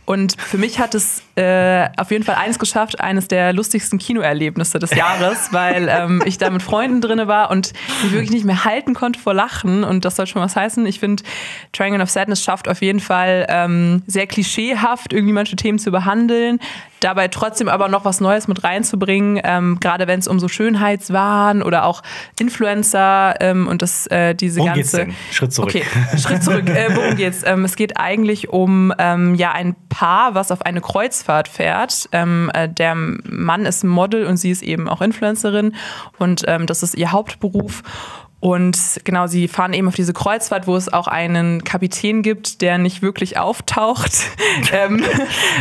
Und für mich hat es äh, auf jeden Fall eines geschafft, eines der lustigsten Kinoerlebnisse des Jahres, weil ähm, ich da mit Freunden drin war und mich wirklich nicht mehr halten konnte vor Lachen. Und das soll schon was heißen. Ich finde, Triangle of Sadness schafft auf jeden Fall ähm, sehr klischeehaft, irgendwie manche Themen zu behandeln, dabei trotzdem aber noch was Neues mit reinzubringen, ähm, gerade wenn es um so Schönheitswahn oder auch Influencer ähm, und das, äh, diese Worum ganze. geht's denn? Schritt zurück. Okay, Schritt zurück. Äh, worum geht's? Ähm, es geht eigentlich um ähm, ja ein Paar, was auf eine Kreuzfahrt fährt. Ähm, äh, der Mann ist Model und sie ist eben auch Influencerin und ähm, das ist ihr Hauptberuf. Und genau, sie fahren eben auf diese Kreuzfahrt, wo es auch einen Kapitän gibt, der nicht wirklich auftaucht. ähm,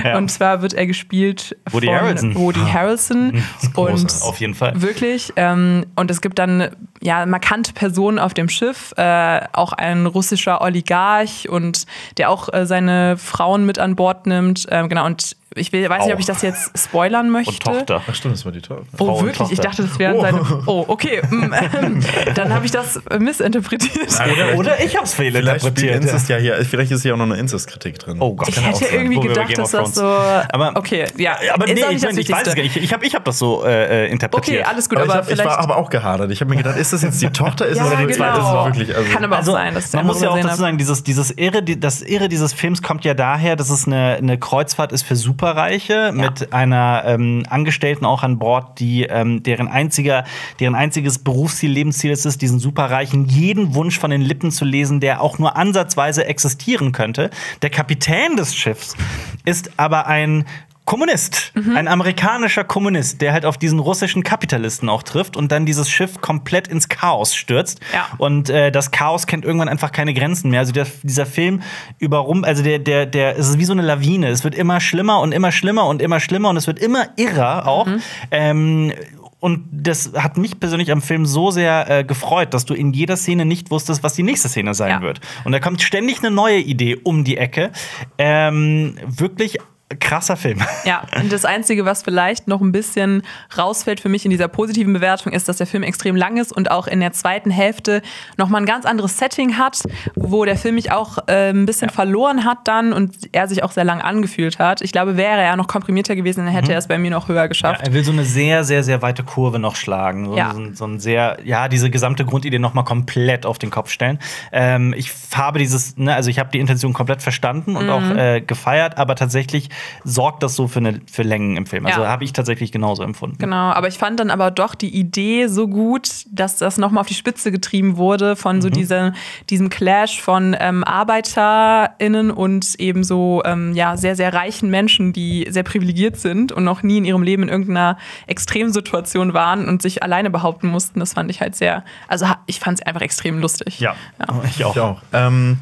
Ja. Und zwar wird er gespielt Woody von Harrelson. Woody Harrelson. und Auf jeden Fall. Wirklich. Ähm, und es gibt dann ja markante Personen auf dem Schiff, äh, auch ein russischer Oligarch und der auch äh, seine Frauen mit an Bord nimmt. Ähm, genau. Und ich will, weiß nicht, ob ich das jetzt spoilern möchte. Und Tochter. Ach stimmt, das war die Tochter. Oh, wirklich? Ich dachte, das wären seine. Oh, okay. Mm, ähm, Dann habe ich das äh, missinterpretiert. Oder, oder ich Vielleicht spielt fehlinterpretiert. Inzest ja hier, vielleicht ist hier auch noch eine Inzest-Kritik drin. Oh Gott. Ich kann auch hätte irgendwie gedacht, dass das so. Aber- okay, ja. Aber ist nee, auch ich, mein, ich weiß es gar nicht. Ich, ich habe ich hab das so äh, interpretiert. Okay, alles gut, aber aber, ich, hab, ich vielleicht. war aber auch gehadert. Ich habe mir gedacht, ist das jetzt die Tochter? Ist ja, das, genau. ist das wirklich? Also, Kann aber auch Also, sein, dass man muss ja auch dazu sagen, dieses, dieses Irre, die- das Irre dieses Films kommt ja daher, dass es eine, eine Kreuzfahrt ist für Superreiche mit einer ähm, Angestellten auch an Bord, die ähm, deren einziger, deren einziges Berufsziel, Lebensziel es ist, diesen Superreichen jeden Wunsch von den Lippen zu lesen, der auch nur ansatzweise existieren könnte. Der Kapitän des Schiffs ist aber ein Kommunist, Mhm. ein amerikanischer Kommunist, der halt auf diesen russischen Kapitalisten auch trifft und dann dieses Schiff komplett ins Chaos stürzt. Ja. Und äh, das Chaos kennt irgendwann einfach keine Grenzen mehr. Also der, dieser Film überrum, also der, der, der, es ist wie so eine Lawine. Es wird immer schlimmer und immer schlimmer und immer schlimmer und es wird immer irrer auch. Mhm. Ähm, und das hat mich persönlich am Film so sehr äh, gefreut, dass du in jeder Szene nicht wusstest, was die nächste Szene sein Ja. wird. Und da kommt ständig eine neue Idee um die Ecke. Ähm, wirklich krasser Film. Ja, und das Einzige, was vielleicht noch ein bisschen rausfällt für mich in dieser positiven Bewertung, ist, dass der Film extrem lang ist und auch in der zweiten Hälfte nochmal ein ganz anderes Setting hat, wo der Film mich auch äh, ein bisschen verloren hat dann und er sich auch sehr lang angefühlt hat. Ich glaube, wäre er noch komprimierter gewesen, dann hätte er es bei mir noch höher Ja, geschafft. er will so eine sehr, sehr, sehr weite Kurve noch schlagen. So, Ja. so, ein- so ein sehr, ja, diese gesamte Grundidee noch mal komplett auf den Kopf stellen. Ähm, ich habe dieses, ne, also ich habe die Intention komplett verstanden und auch Mhm. äh, gefeiert, aber tatsächlich sorgt das so für, eine, für Längen im Film. Also Ja. habe ich tatsächlich genauso empfunden. Genau, aber ich fand dann aber doch die Idee so gut, dass das nochmal auf die Spitze getrieben wurde von so diese, diesem Clash von ähm, ArbeiterInnen und eben so ähm, ja, sehr, sehr reichen Menschen, die sehr privilegiert sind und noch nie in ihrem Leben in irgendeiner Extremsituation waren und sich alleine behaupten mussten. Das fand ich halt sehr, also ich fand es einfach extrem lustig. Ja, ich auch. Ich auch. Ähm,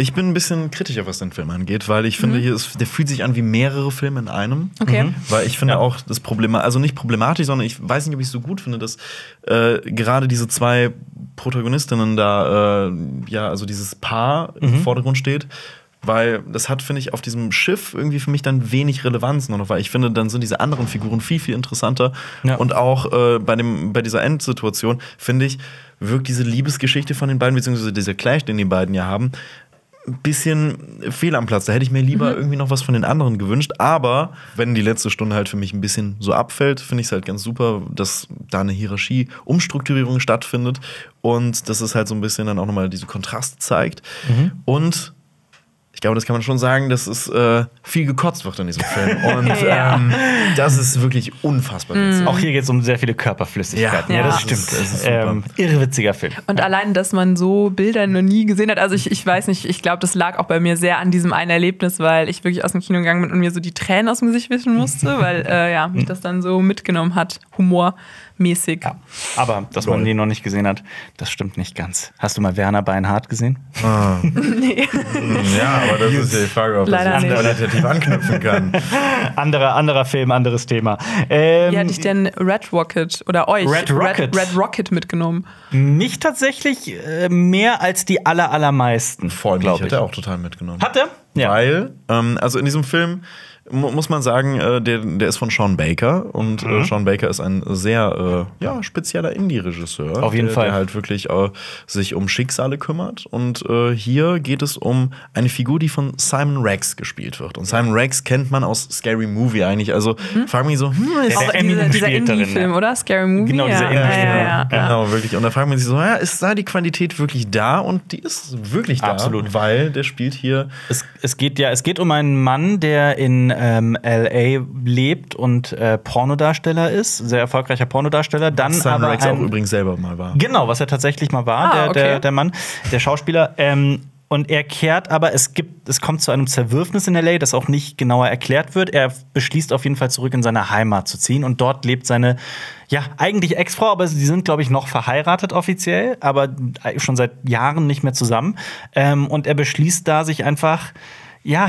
ich bin ein bisschen kritischer, was den Film angeht, weil ich finde, hier ist, der fühlt sich an wie mehrere Filme in einem. Okay. Weil ich finde Ja. auch das Problem, also nicht problematisch, sondern ich weiß nicht, ob ich es so gut finde, dass äh, gerade diese zwei Protagonistinnen da, äh, ja, also dieses Paar im Vordergrund steht. Weil das hat, finde ich, auf diesem Schiff irgendwie für mich dann wenig Relevanz nur noch, weil ich finde, dann sind diese anderen Figuren viel, viel interessanter. Ja. Und auch äh, bei, dem, bei dieser Endsituation, finde ich, wirkt diese Liebesgeschichte von den beiden, beziehungsweise dieser Clash, den die beiden ja haben, ein bisschen fehl am Platz. Da hätte ich mir lieber irgendwie noch was von den anderen gewünscht. Aber wenn die letzte Stunde halt für mich ein bisschen so abfällt, finde ich es halt ganz super, dass da eine Hierarchie, Umstrukturierung stattfindet und dass es halt so ein bisschen dann auch nochmal diese Kontraste zeigt. Und ich glaube, das kann man schon sagen, dass es äh, viel gekotzt wird in diesem Film. Und Ja. ähm, das ist wirklich unfassbar witzig. Auch hier geht es um sehr viele Körperflüssigkeiten. Ja, Ja. das Ja. stimmt. Das ist super. ähm, irrewitziger Film. Und allein, dass man so Bilder noch nie gesehen hat, also ich, ich weiß nicht, ich glaube, das lag auch bei mir sehr an diesem einen Erlebnis, weil ich wirklich aus dem Kino gegangen bin und mir so die Tränen aus dem Gesicht wischen musste, weil äh, ja, mich das dann so mitgenommen hat, humormäßig. Ja. Aber, dass man Lol. den noch nicht gesehen hat, das stimmt nicht ganz. Hast du mal Werner Beinhardt gesehen? Nee. Ja, aber das ist ja die Frage, ob Leider das nicht. qualitativ anknüpfen kann. anderer, anderer Film, anderes Thema. Ähm, Wie hatte ich denn Red Rocket oder euch Red Rocket. Red, Red Rocket mitgenommen? Mich tatsächlich äh, mehr als die aller, allermeisten. Voll, glaub ich hätte auch total mitgenommen. Hat er? Ja. Weil, ähm, also in diesem Film muss man sagen, äh, der, der ist von Sean Baker und Mhm. äh, Sean Baker ist ein sehr äh, ja, spezieller Indie-Regisseur. Auf jeden der, Fall. Der halt wirklich äh, sich um Schicksale kümmert. Und äh, hier geht es um eine Figur, die von Simon Rex gespielt wird. Und Simon Rex kennt man aus Scary Movie eigentlich. Also frag mich so, hm, ist Der Auch Eminem dieser, dieser darin, Indie-Film, oder? Scary Movie? Genau, dieser ja. Indie-Film. Ja, ja, ja. Genau, wirklich. Und da fragt man sich so, ja, ist da die Qualität wirklich da? Und die ist wirklich da. Absolut. Weil der spielt hier Es, es geht ja, es geht um einen Mann, der in ähm, LA lebt und äh, Pornodarsteller ist, sehr erfolgreicher Pornodarsteller. Dann Simon aber Rex auch ein, übrigens selber mal war. Genau, was er tatsächlich mal war, Ah, der, der, okay. der Mann, der Schauspieler. Ähm, und er kehrt aber, es gibt, es kommt zu einem Zerwürfnis in LA, das auch nicht genauer erklärt wird. Er beschließt auf jeden Fall zurück in seine Heimat zu ziehen und dort lebt seine, ja, eigentlich Ex-Frau, aber sie sind, glaube ich, noch verheiratet offiziell, aber schon seit Jahren nicht mehr zusammen. Ähm, und er beschließt da, sich einfach, ja,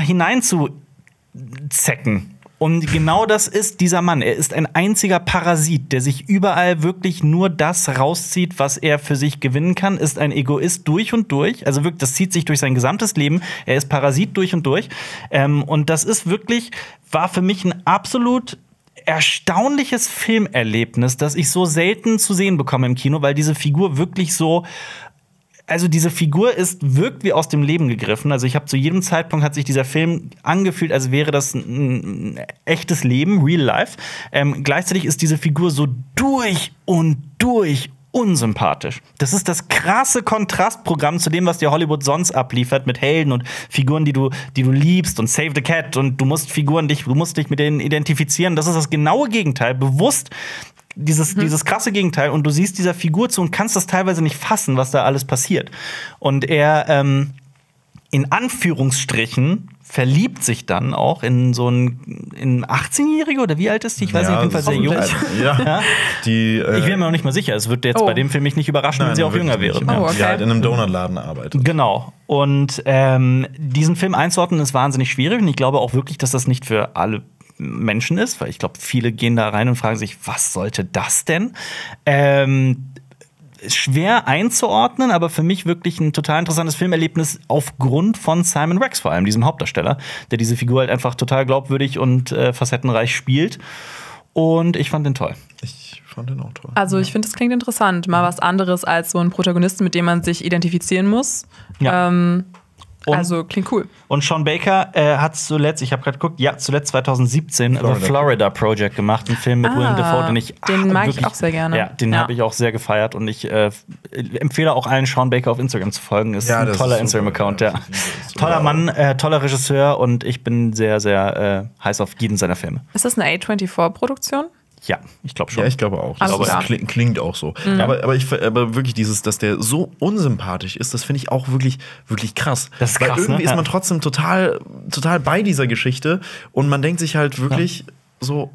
hineinzuzecken. Und genau das ist dieser Mann. Er ist ein einziger Parasit, der sich überall wirklich nur das rauszieht, was er für sich gewinnen kann, ist ein Egoist durch und durch. Also wirklich, das zieht sich durch sein gesamtes Leben. Er ist Parasit durch und durch. Ähm, und das ist wirklich, war für mich ein absolut erstaunliches Filmerlebnis, das ich so selten zu sehen bekomme im Kino, weil diese Figur wirklich so also diese Figur ist wirkt wie aus dem Leben gegriffen. Also ich habe zu jedem Zeitpunkt hat sich dieser Film angefühlt, als wäre das ein, ein echtes Leben, real life. Ähm, gleichzeitig ist diese Figur so durch und durch unsympathisch. Das ist das krasse Kontrastprogramm zu dem, was dir Hollywood sonst abliefert mit Helden und Figuren, die du, die du liebst und Save the Cat und du musst Figuren dich, du musst dich mit denen identifizieren. Das ist das genaue Gegenteil, bewusst dieses, dieses krasse Gegenteil und du siehst dieser Figur zu und kannst das teilweise nicht fassen, was da alles passiert. Und er ähm, in Anführungsstrichen verliebt sich dann auch in so einen in 18-Jährige oder wie alt ist die? Ich weiß nicht, auf jeden Fall sehr jung. Ja. Die, äh, Ich bin mir noch nicht mal sicher. Es wird jetzt Oh. bei dem Film mich nicht überraschen, wenn sie auch jünger wäre. Ja. Oh, okay. Die halt in einem Donutladen arbeitet. Genau. Und ähm, diesen Film einzuordnen ist wahnsinnig schwierig. Und ich glaube auch wirklich, dass das nicht für alle Menschen ist, weil ich glaube, viele gehen da rein und fragen sich, was sollte das denn? Ähm, schwer einzuordnen, aber für mich wirklich ein total interessantes Filmerlebnis aufgrund von Simon Rex, vor allem diesem Hauptdarsteller, der diese Figur halt einfach total glaubwürdig und äh, facettenreich spielt. Und ich fand den toll. Ich fand den auch toll. Also ich finde, das klingt interessant. Mal was anderes als so ein Protagonisten, mit dem man sich identifizieren muss. Ja. Ähm, Und- also klingt cool. Und Sean Baker äh, hat zuletzt, ich habe gerade geguckt, ja, zuletzt 2017 Florida. Florida. The Florida Project gemacht, einen Film mit Ah, William Dafoe, den ich den mag ich wirklich- auch sehr gerne. Ja, den Ja. habe ich auch sehr gefeiert und ich äh, empfehle auch allen Sean Baker auf Instagram zu folgen. Ist Ja, ein toller Instagram-Account, ja. Toller Mann, äh, toller Regisseur und ich bin sehr, sehr äh, heiß auf jeden seiner Filme. Ist das eine A24-Produktion? Ja, ich glaube schon. Ja, ich glaube auch. Das, das klar. klingt, klingt auch so. Aber, aber, ich, aber wirklich dieses, dass der so unsympathisch ist, das finde ich auch wirklich, wirklich krass. Das ist Weil krass, irgendwie ne? ist Ja. man trotzdem total, total bei dieser Geschichte und man denkt sich halt wirklich so,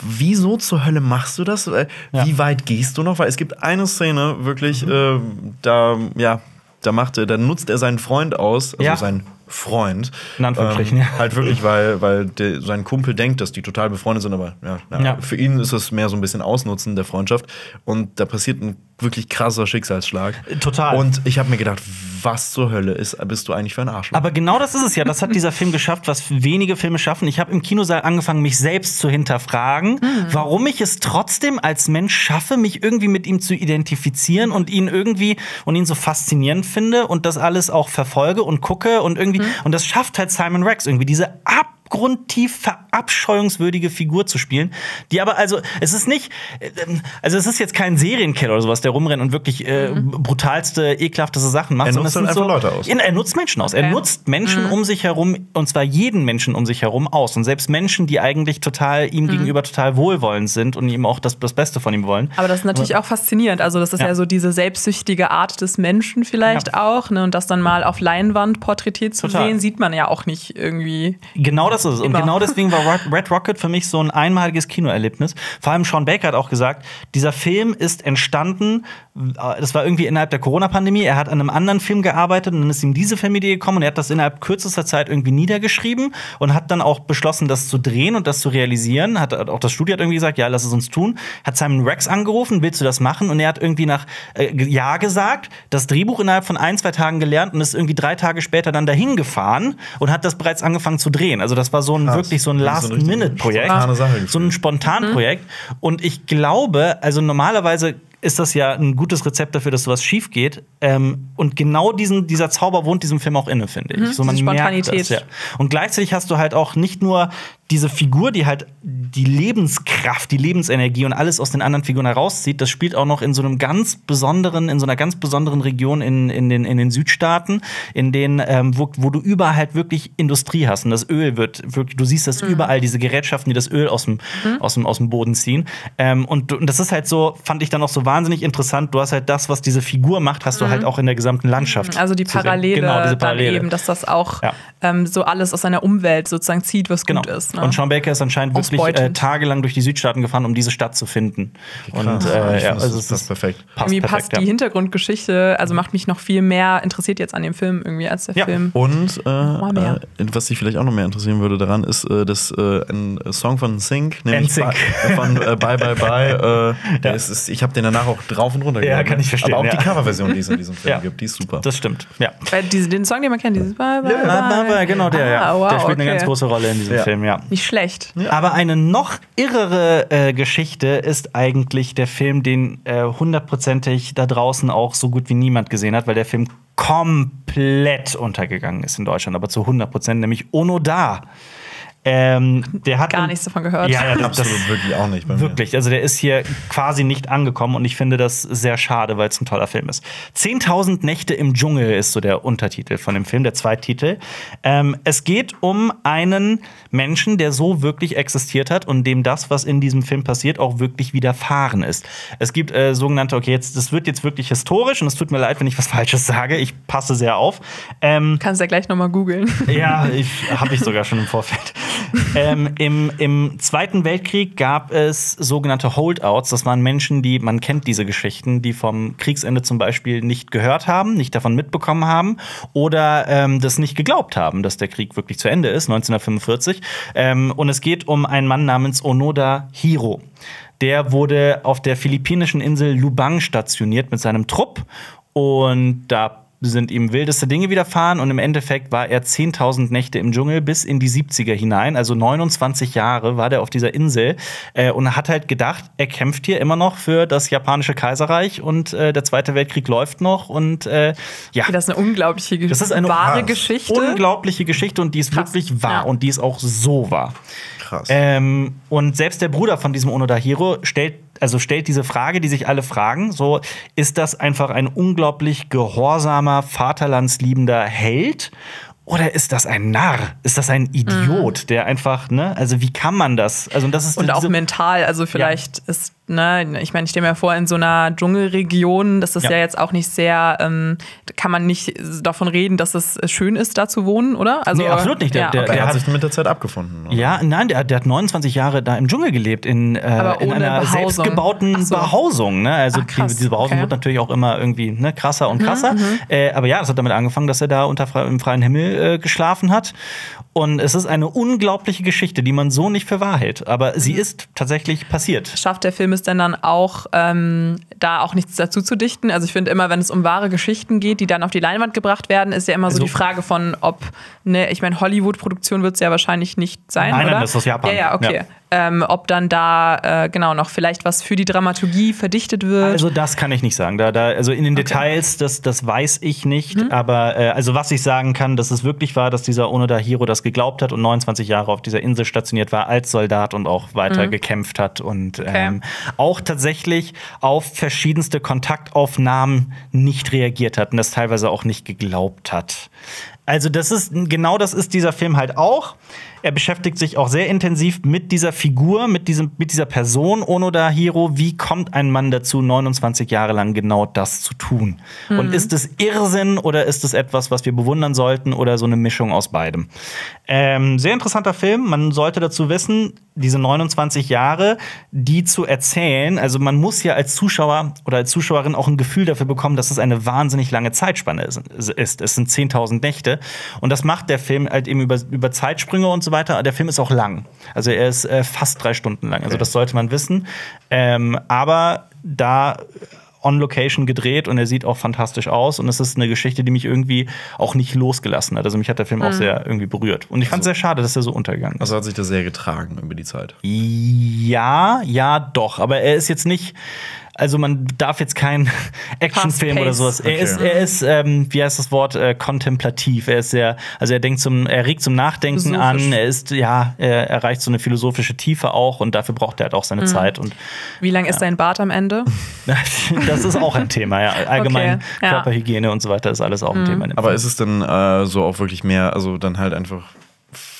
wieso zur Hölle machst du das? Ja. Wie weit gehst du noch? Weil es gibt eine Szene wirklich, äh, da, ja, da macht er, da nutzt er seinen Freund aus, also Ja. seinen Freund. In Anführungsstrichen, ja. Halt wirklich, weil, weil der, sein Kumpel denkt, dass die total befreundet sind, aber ja, ja, Ja. für ihn ist es mehr so ein bisschen Ausnutzen der Freundschaft. Und da passiert ein wirklich krasser Schicksalsschlag. Total. Und ich habe mir gedacht, was zur Hölle ist, bist du eigentlich für ein Arschloch? Aber genau das ist es ja. Das hat dieser Film geschafft, was wenige Filme schaffen. Ich habe im Kinosaal angefangen, mich selbst zu hinterfragen, warum ich es trotzdem als Mensch schaffe, mich irgendwie mit ihm zu identifizieren und ihn irgendwie und ihn so faszinierend finde und das alles auch verfolge und gucke und irgendwie und das schafft halt Simon Rex irgendwie diese abgrundtief verabscheuungswürdige Figur zu spielen, die aber also es ist nicht äh, also es ist jetzt kein Serienkiller oder sowas, der rumrennt und wirklich äh, brutalste, ekelhafteste Sachen macht, Er sondern nutzt es sind halt so, einfach Leute aus. Ja, er nutzt Menschen aus. Er Okay. nutzt Menschen um sich herum und zwar jeden Menschen um sich herum aus und selbst Menschen, die eigentlich total ihm gegenüber total wohlwollend sind und ihm auch das, das Beste von ihm wollen. Aber das ist natürlich auch faszinierend. Also, das ist ja. Ja. so diese selbstsüchtige Art des Menschen vielleicht auch. Ne? Und das dann mal auf Leinwand porträtiert zu Total. sehen, sieht man ja auch nicht irgendwie. Genau das ist es. Und Immer. genau deswegen war Red Rocket für mich so ein einmaliges Kinoerlebnis. Vor allem Sean Baker hat auch gesagt, dieser Film ist entstanden, äh, das war irgendwie innerhalb der Corona-Pandemie. Er hat an einem anderen Film gearbeitet und dann ist ihm diese Filmidee gekommen und er hat das innerhalb kürzester Zeit irgendwie niedergeschrieben und hat dann auch beschlossen, das zu drehen und das zu realisieren. Hat auch das Studio hat irgendwie gesagt, ja, lass es uns tun. Hat Simon Rex angerufen, willst du das machen? Und er hat irgendwie nach äh, Ja gesagt, das Drehbuch innerhalb von ein, zwei Tagen gelernt und ist irgendwie drei Tage später dann dahin gefahren und hat das bereits angefangen zu drehen. Also das war so ein Krass. wirklich so ein Das Last-Minute-Projekt. spontane Sache So ein Spontanprojekt. Und ich glaube, also normalerweise ist das ja ein gutes Rezept dafür, dass sowas schief geht. Ähm, und genau diesen, dieser Zauber wohnt diesem Film auch inne, finde ich. so, man merkt das, ja. Und gleichzeitig hast du halt auch nicht nur diese Figur, die halt die Lebenskraft, die Lebensenergie und alles aus den anderen Figuren herauszieht, das spielt auch noch in so einem ganz besonderen, in so einer ganz besonderen Region in, in, den, in den Südstaaten, in denen, ähm, wo, wo du überall halt wirklich Industrie hast. Und das Öl wird wirklich, du siehst das überall, diese Gerätschaften, die das Öl aus dem, aus dem, aus dem Boden ziehen. Ähm, und, und das ist halt so, fand ich dann auch so wahnsinnig interessant. Du hast halt das, was diese Figur macht, hast du halt auch in der gesamten Landschaft. Also die. Parallele, Genau, diese Parallele. eben, dass das auch Ja. ähm, so alles aus seiner Umwelt sozusagen zieht, was Genau. gut ist. Ne? Und Sean Baker ist anscheinend wirklich äh, tagelang durch die Südstaaten gefahren, um diese Stadt zu finden. Und äh, Ich ja, also ist es das ist perfekt. passt irgendwie perfekt, passt die ja. Hintergrundgeschichte, also macht mich noch viel mehr interessiert jetzt an dem Film irgendwie als der Ja. Film. Und äh, äh, was dich vielleicht auch noch mehr interessieren würde daran, ist, äh, dass äh, ein Song von Sync, nämlich NSYNC. Bye- von äh, Bye Bye Bye, äh, der ist, ist, ich habe den danach auch drauf und runter Ja, kann ich verstehen, Aber auch ja. die Coverversion, die es in diesem Film Ja. gibt, die ist super. Das stimmt, ja. Äh, diese, den Song, den man kennt, dieses Bye, bye, Ja, bye. genau der, ja. Ah, wow, der spielt eine okay. ganz große Rolle in diesem Ja. Film, ja. Nicht schlecht. Aber eine noch irrere äh, Geschichte ist eigentlich der Film, den äh, hundertprozentig da draußen auch so gut wie niemand gesehen hat, weil der Film komplett untergegangen ist in Deutschland, aber zu 100 Prozent, nämlich Onoda. Ähm, der hat Gar nichts davon gehört. Ja, ja, das, Absolut wirklich auch nicht bei mir. Wirklich, also der ist hier quasi nicht angekommen und ich finde das sehr schade, weil es ein toller Film ist. 10.000 Nächte im Dschungel ist so der Untertitel von dem Film, der Zweititel. Ähm, es geht um einen Menschen, der so wirklich existiert hat und dem das, was in diesem Film passiert, auch wirklich widerfahren ist. Es gibt äh, sogenannte, okay, jetzt, das wird jetzt wirklich historisch und es tut mir leid, wenn ich was Falsches sage. Ich passe sehr auf. Ähm, Kannst ja gleich nochmal googeln. ja, ich habe ich sogar schon im Vorfeld. Ähm, im, Im Zweiten Weltkrieg gab es sogenannte Holdouts. Das waren Menschen, die, man kennt diese Geschichten, die vom Kriegsende zum Beispiel nicht gehört haben, nicht davon mitbekommen haben oder ähm, das nicht geglaubt haben, dass der Krieg wirklich zu Ende ist, 1945. Ähm, und es geht um einen Mann namens Onoda Hiro. Der wurde auf der philippinischen Insel Lubang stationiert mit seinem Trupp und da sind ihm wildeste Dinge widerfahren und im Endeffekt war er 10.000 Nächte im Dschungel bis in die 70er hinein, also 29 Jahre war der auf dieser Insel äh, und hat halt gedacht, er kämpft hier immer noch für das japanische Kaiserreich und äh, der Zweite Weltkrieg läuft noch und äh, ja. Das ist eine unglaubliche Das ist eine wahre. Geschichte. Unglaubliche Geschichte und die ist Krass. wirklich wahr Ja. und die ist auch so wahr. Krass. Ähm, und selbst der Bruder von diesem Onoda Hiro stellt, also stellt diese Frage, die sich alle fragen: So, ist das einfach ein unglaublich gehorsamer, vaterlandsliebender Held? Oder ist das ein Narr? Ist das ein Idiot, der einfach, ne? Also, wie kann man das? Also, das ist Und auch mental, also vielleicht ist, ne, ich meine, ich stelle mir vor, in so einer Dschungelregion, das ist ja, Ja. jetzt auch nicht sehr, ähm, kann man nicht davon reden, dass es schön ist, da zu wohnen, oder? Also, Nee, absolut nicht. Der- ja, der- okay. der hat sich mit der Zeit abgefunden. oder? Ja, nein, der, der hat 29 Jahre da im Dschungel gelebt, in, äh, in einer Behausung. selbstgebauten so. Behausung. Ne? Also Ach, krass, die, diese Behausung okay. Mhm, wird natürlich auch immer irgendwie ne, krasser und krasser. Äh, aber ja, das hat damit angefangen, dass er da unter im freien Himmel äh, geschlafen hat. Und es ist eine unglaubliche Geschichte, die man so nicht für wahr hält. Aber sie ist tatsächlich passiert. Schafft der Film es denn dann auch, ähm, da auch nichts dazu zu dichten? Also ich finde immer, wenn es um wahre Geschichten geht, die dann auf die Leinwand gebracht werden, ist ja immer so Also- die Frage von, ob, ne, ich meine, Hollywood-Produktion wird es ja wahrscheinlich nicht sein, Nein, nein, oder? das ist aus Japan. Ja, ja, okay. Ja. Ähm, ob dann da äh, genau noch vielleicht was für die Dramaturgie verdichtet wird. Also das kann ich nicht sagen. Da, da, also in den Details, das, das weiß ich nicht. Mhm. Aber äh, also was ich sagen kann, dass es wirklich war, dass dieser Onoda Hiro das geglaubt hat und 29 Jahre auf dieser Insel stationiert war als Soldat und auch weiter gekämpft hat und ähm, auch tatsächlich auf verschiedenste Kontaktaufnahmen nicht reagiert hat und das teilweise auch nicht geglaubt hat. Also das ist genau das ist dieser Film halt auch. Er beschäftigt sich auch sehr intensiv mit dieser Figur, mit diesem mit dieser Person Onoda Hiro. Wie kommt ein Mann dazu, 29 Jahre lang genau das zu tun? Und ist es Irrsinn oder ist es etwas, was wir bewundern sollten oder so eine Mischung aus beidem? Ähm, sehr interessanter Film. Man sollte dazu wissen, diese 29 Jahre, die zu erzählen. Also man muss ja als Zuschauer oder als Zuschauerin auch ein Gefühl dafür bekommen, dass es eine wahnsinnig lange Zeitspanne ist. Es sind 10.000 Nächte. Und das macht der Film halt eben über, über Zeitsprünge und so weiter. Der Film ist auch lang. Also er ist äh, fast drei Stunden lang. Also das sollte man wissen. Ähm, aber da on Location gedreht und er sieht auch fantastisch aus und es ist eine Geschichte, die mich irgendwie auch nicht losgelassen hat. Also mich hat der Film auch sehr irgendwie berührt und ich fand es sehr schade, dass er so untergegangen ist. Also hat sich das sehr getragen über die Zeit. Ja, ja, doch. Aber er ist jetzt nicht. Also man darf jetzt kein Actionfilm oder sowas. Er Okay. ist, er ist, ähm, wie heißt das Wort, äh, kontemplativ. Er ist sehr, also er denkt zum, er regt zum Nachdenken an. Er ist, ja, er erreicht so eine philosophische Tiefe auch und dafür braucht er halt auch seine Mhm. Zeit. Und Wie lang ist dein Bart am Ende? das ist auch ein Thema, ja. Allgemein Okay, ja. Körperhygiene und so weiter ist alles auch ein Thema. in dem Aber ist es denn äh, so auch wirklich mehr, also dann halt einfach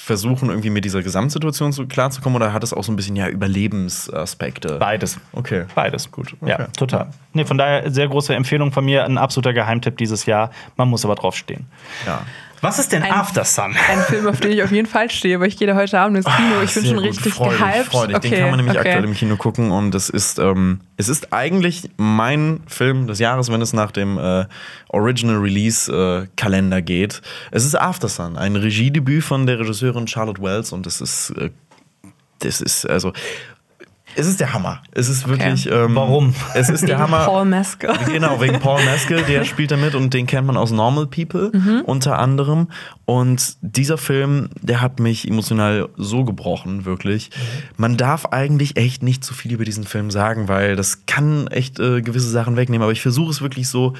versuchen, irgendwie mit dieser Gesamtsituation so klarzukommen oder hat es auch so ein bisschen ja Überlebensaspekte? beides. Okay. Beides. Gut. Ja, Okay. total. Nee, von daher sehr große Empfehlung von mir, ein absoluter Geheimtipp dieses Jahr. Man muss aber drauf stehen. Ja. Was ist denn Ein- After Sun? Ein Film, auf den ich auf jeden Fall stehe, aber ich gehe da heute Abend ins Kino. Ich bin Sehr schon gut. richtig Freudig, gehypt. Freudig. Den kann man nämlich okay. aktuell im Kino gucken und es ist, ähm, es ist eigentlich mein Film des Jahres, wenn es nach dem äh, Original Release äh, Kalender geht. Es ist After Sun, ein Regiedebüt von der Regisseurin Charlotte Wells und das ist, äh, das ist also, es ist der Hammer. Es ist wirklich. Ähm, Warum? Es ist der Hammer. Paul Mescal. Genau, wegen Paul Mescal, der spielt da mit und den kennt man aus Normal People unter anderem. Und dieser Film, der hat mich emotional so gebrochen, wirklich. Man darf eigentlich echt nicht zu viel über diesen Film sagen, weil das kann echt äh, gewisse Sachen wegnehmen. Aber ich versuche es wirklich so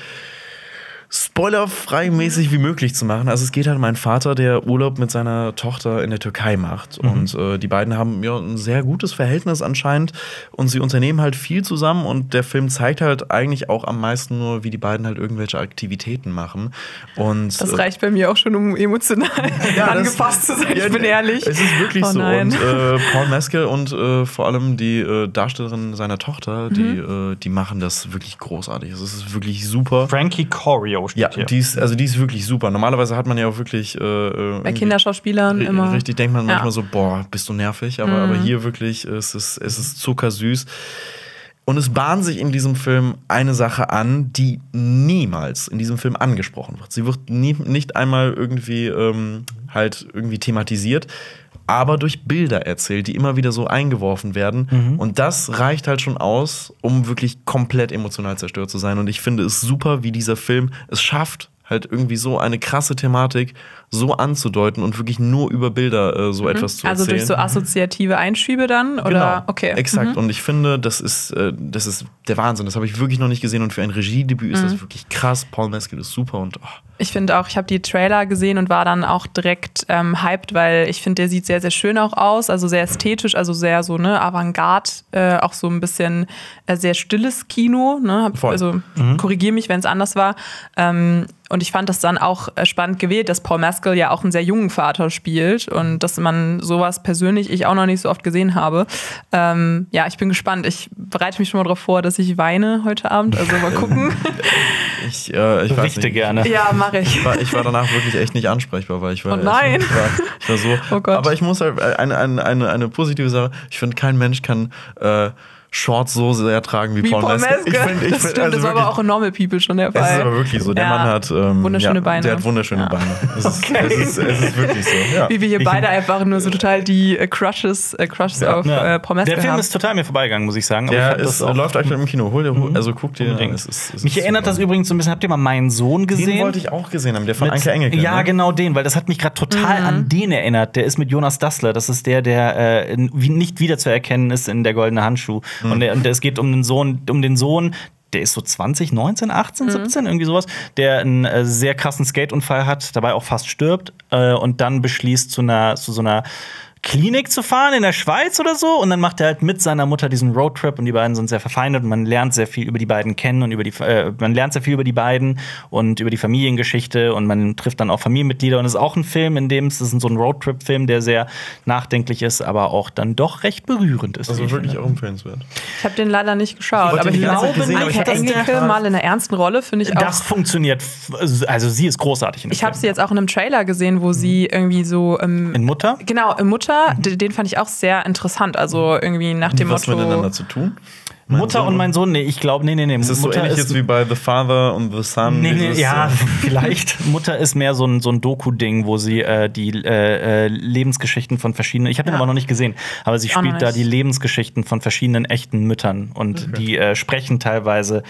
spoilerfrei mäßig wie möglich zu machen. Also es geht halt um einen Vater, der Urlaub mit seiner Tochter in der Türkei macht. Und äh, die beiden haben ja ein sehr gutes Verhältnis anscheinend. Und sie unternehmen halt viel zusammen. Und der Film zeigt halt eigentlich auch am meisten nur, wie die beiden halt irgendwelche Aktivitäten machen. Und Das äh, reicht bei mir auch schon, um emotional ja, das- angepasst zu sein. ja, ich bin ehrlich. Es ist wirklich Oh so. nein. Und äh, Paul Mescal und äh, vor allem die äh, Darstellerin seiner Tochter, die, Mhm. äh, die machen das wirklich großartig. Also, es ist wirklich super. Frankie Corio steht Ja, hier. die ist, also die ist wirklich super. Normalerweise hat man ja auch wirklich äh, Bei irgendwie- Kinderschauspielern immer. Richtig denkt man Ja. manchmal so, boah, bist du nervig, aber, aber hier wirklich ist es, es ist zuckersüß. Und es bahnt sich in diesem Film eine Sache an, die niemals in diesem Film angesprochen wird. Sie wird nie, nicht einmal irgendwie ähm, halt irgendwie thematisiert, aber durch Bilder erzählt, die immer wieder so eingeworfen werden. Und das reicht halt schon aus, um wirklich komplett emotional zerstört zu sein. Und ich finde es super, wie dieser Film es schafft, halt irgendwie so eine krasse Thematik so anzudeuten und wirklich nur über Bilder äh, so etwas zu also erzählen. durch so assoziative Einschübe dann? Oder? Genau, Okay. exakt. Und ich finde, das ist, äh, das ist der Wahnsinn. Das habe ich wirklich noch nicht gesehen. Und für ein Regiedebüt ist Mhm. das wirklich krass. Paul Mescal ist super und oh, Ich finde auch, ich habe die Trailer gesehen und war dann auch direkt ähm, hyped, weil ich finde, der sieht sehr, sehr schön auch aus, also sehr ästhetisch, also sehr so, ne, Avantgarde, äh, auch so ein bisschen äh, sehr stilles Kino, ne, hab, Voll. also korrigiere mich, wenn es anders war. Ähm, und ich fand das dann auch äh, spannend gewählt, dass Paul Mescal ja auch einen sehr jungen Vater spielt und dass man sowas persönlich ich auch noch nicht so oft gesehen habe. Ähm, ja, ich bin gespannt. Ich bereite mich schon mal darauf vor, dass ich weine heute Abend. Also mal gucken. ich, äh, ich nicht. gerne. ja, mache ich. Ich war, ich war danach wirklich echt nicht ansprechbar, weil ich war, Oh nein. Ich, war, ich war so. Oh Gott. Aber ich muss halt eine, eine, eine, eine positive Sache. Ich finde, kein Mensch kann äh, Shorts so sehr tragen wie, Wie Paul Paul. Mescal. Ich finde, ich das find, stimmt, also das war aber auch in Normal People schon der Fall. Es ist aber wirklich so. Der Ja. Mann hat ähm, Wunderschöne ja, Beine. Der hat wunderschöne Ja. Beine. Es ist, es, ist, es ist wirklich so. Ja. Wie wir hier Ich- beide einfach nur so total die äh, Crushes, äh, Crushes Ja. auf Ja. äh, Paul Mescal Der Film haben. ist total mir vorbeigegangen, muss ich sagen. Der ist, das auch läuft aktuell im Kino. Hol dir, hol, also guck dir. Mich erinnert das übrigens so ein bisschen, habt ihr mal meinen Sohn gesehen? Den wollte ich auch gesehen haben, der von Anke Engelke. Ja, ne? genau den, weil das hat mich gerade total Mhm. an den erinnert. Der ist mit Jonas Dassler. Das ist der, der äh, nicht wiederzuerkennen ist in der goldene Handschuh. Mhm. Und, und es geht um den Sohn, um den Sohn. Der ist so 20, 19, 18, 17, irgendwie sowas, der einen äh, sehr krassen Skateunfall hat, dabei auch fast stirbt äh, und dann beschließt, zu, einer, zu so einer Klinik zu fahren in der Schweiz oder so. Und dann macht er halt mit seiner Mutter diesen Roadtrip und die beiden sind sehr verfeindet und man lernt sehr viel über die beiden kennen und über die, äh, man lernt sehr viel über die beiden und über die Familiengeschichte und man trifft dann auch Familienmitglieder. Und es ist auch ein Film, in dem es ist so ein Roadtrip-Film, der sehr nachdenklich ist, aber auch dann doch recht berührend ist. Also ich wirklich auch empfehlenswert. Ich habe den leider nicht geschaut, wollte aber ich glaube, gesehen, aber ich Anke Engelke nicht- mal in einer ernsten Rolle finde ich auch. Das funktioniert, f- also sie ist großartig in dem ich habe sie jetzt auch in einem Trailer gesehen, wo sie irgendwie so ähm, in Mutter. genau im Mutter, d- den fand ich auch sehr interessant. Also irgendwie nach dem was Motto. miteinander zu tun? Mutter und mein Sohn, nee, ich glaube, nee, nee, nee. Ist das so Mutter ähnlich ist jetzt wie bei The Father und The Son? Nee, nee, ja, äh, vielleicht. Mutter ist mehr so ein, so ein Doku-Ding, wo sie äh, die äh, äh, Lebensgeschichten von verschiedenen, ich habe den Ja. aber noch nicht gesehen, aber sie spielt da die Lebensgeschichten von verschiedenen echten Müttern und die äh, sprechen teilweise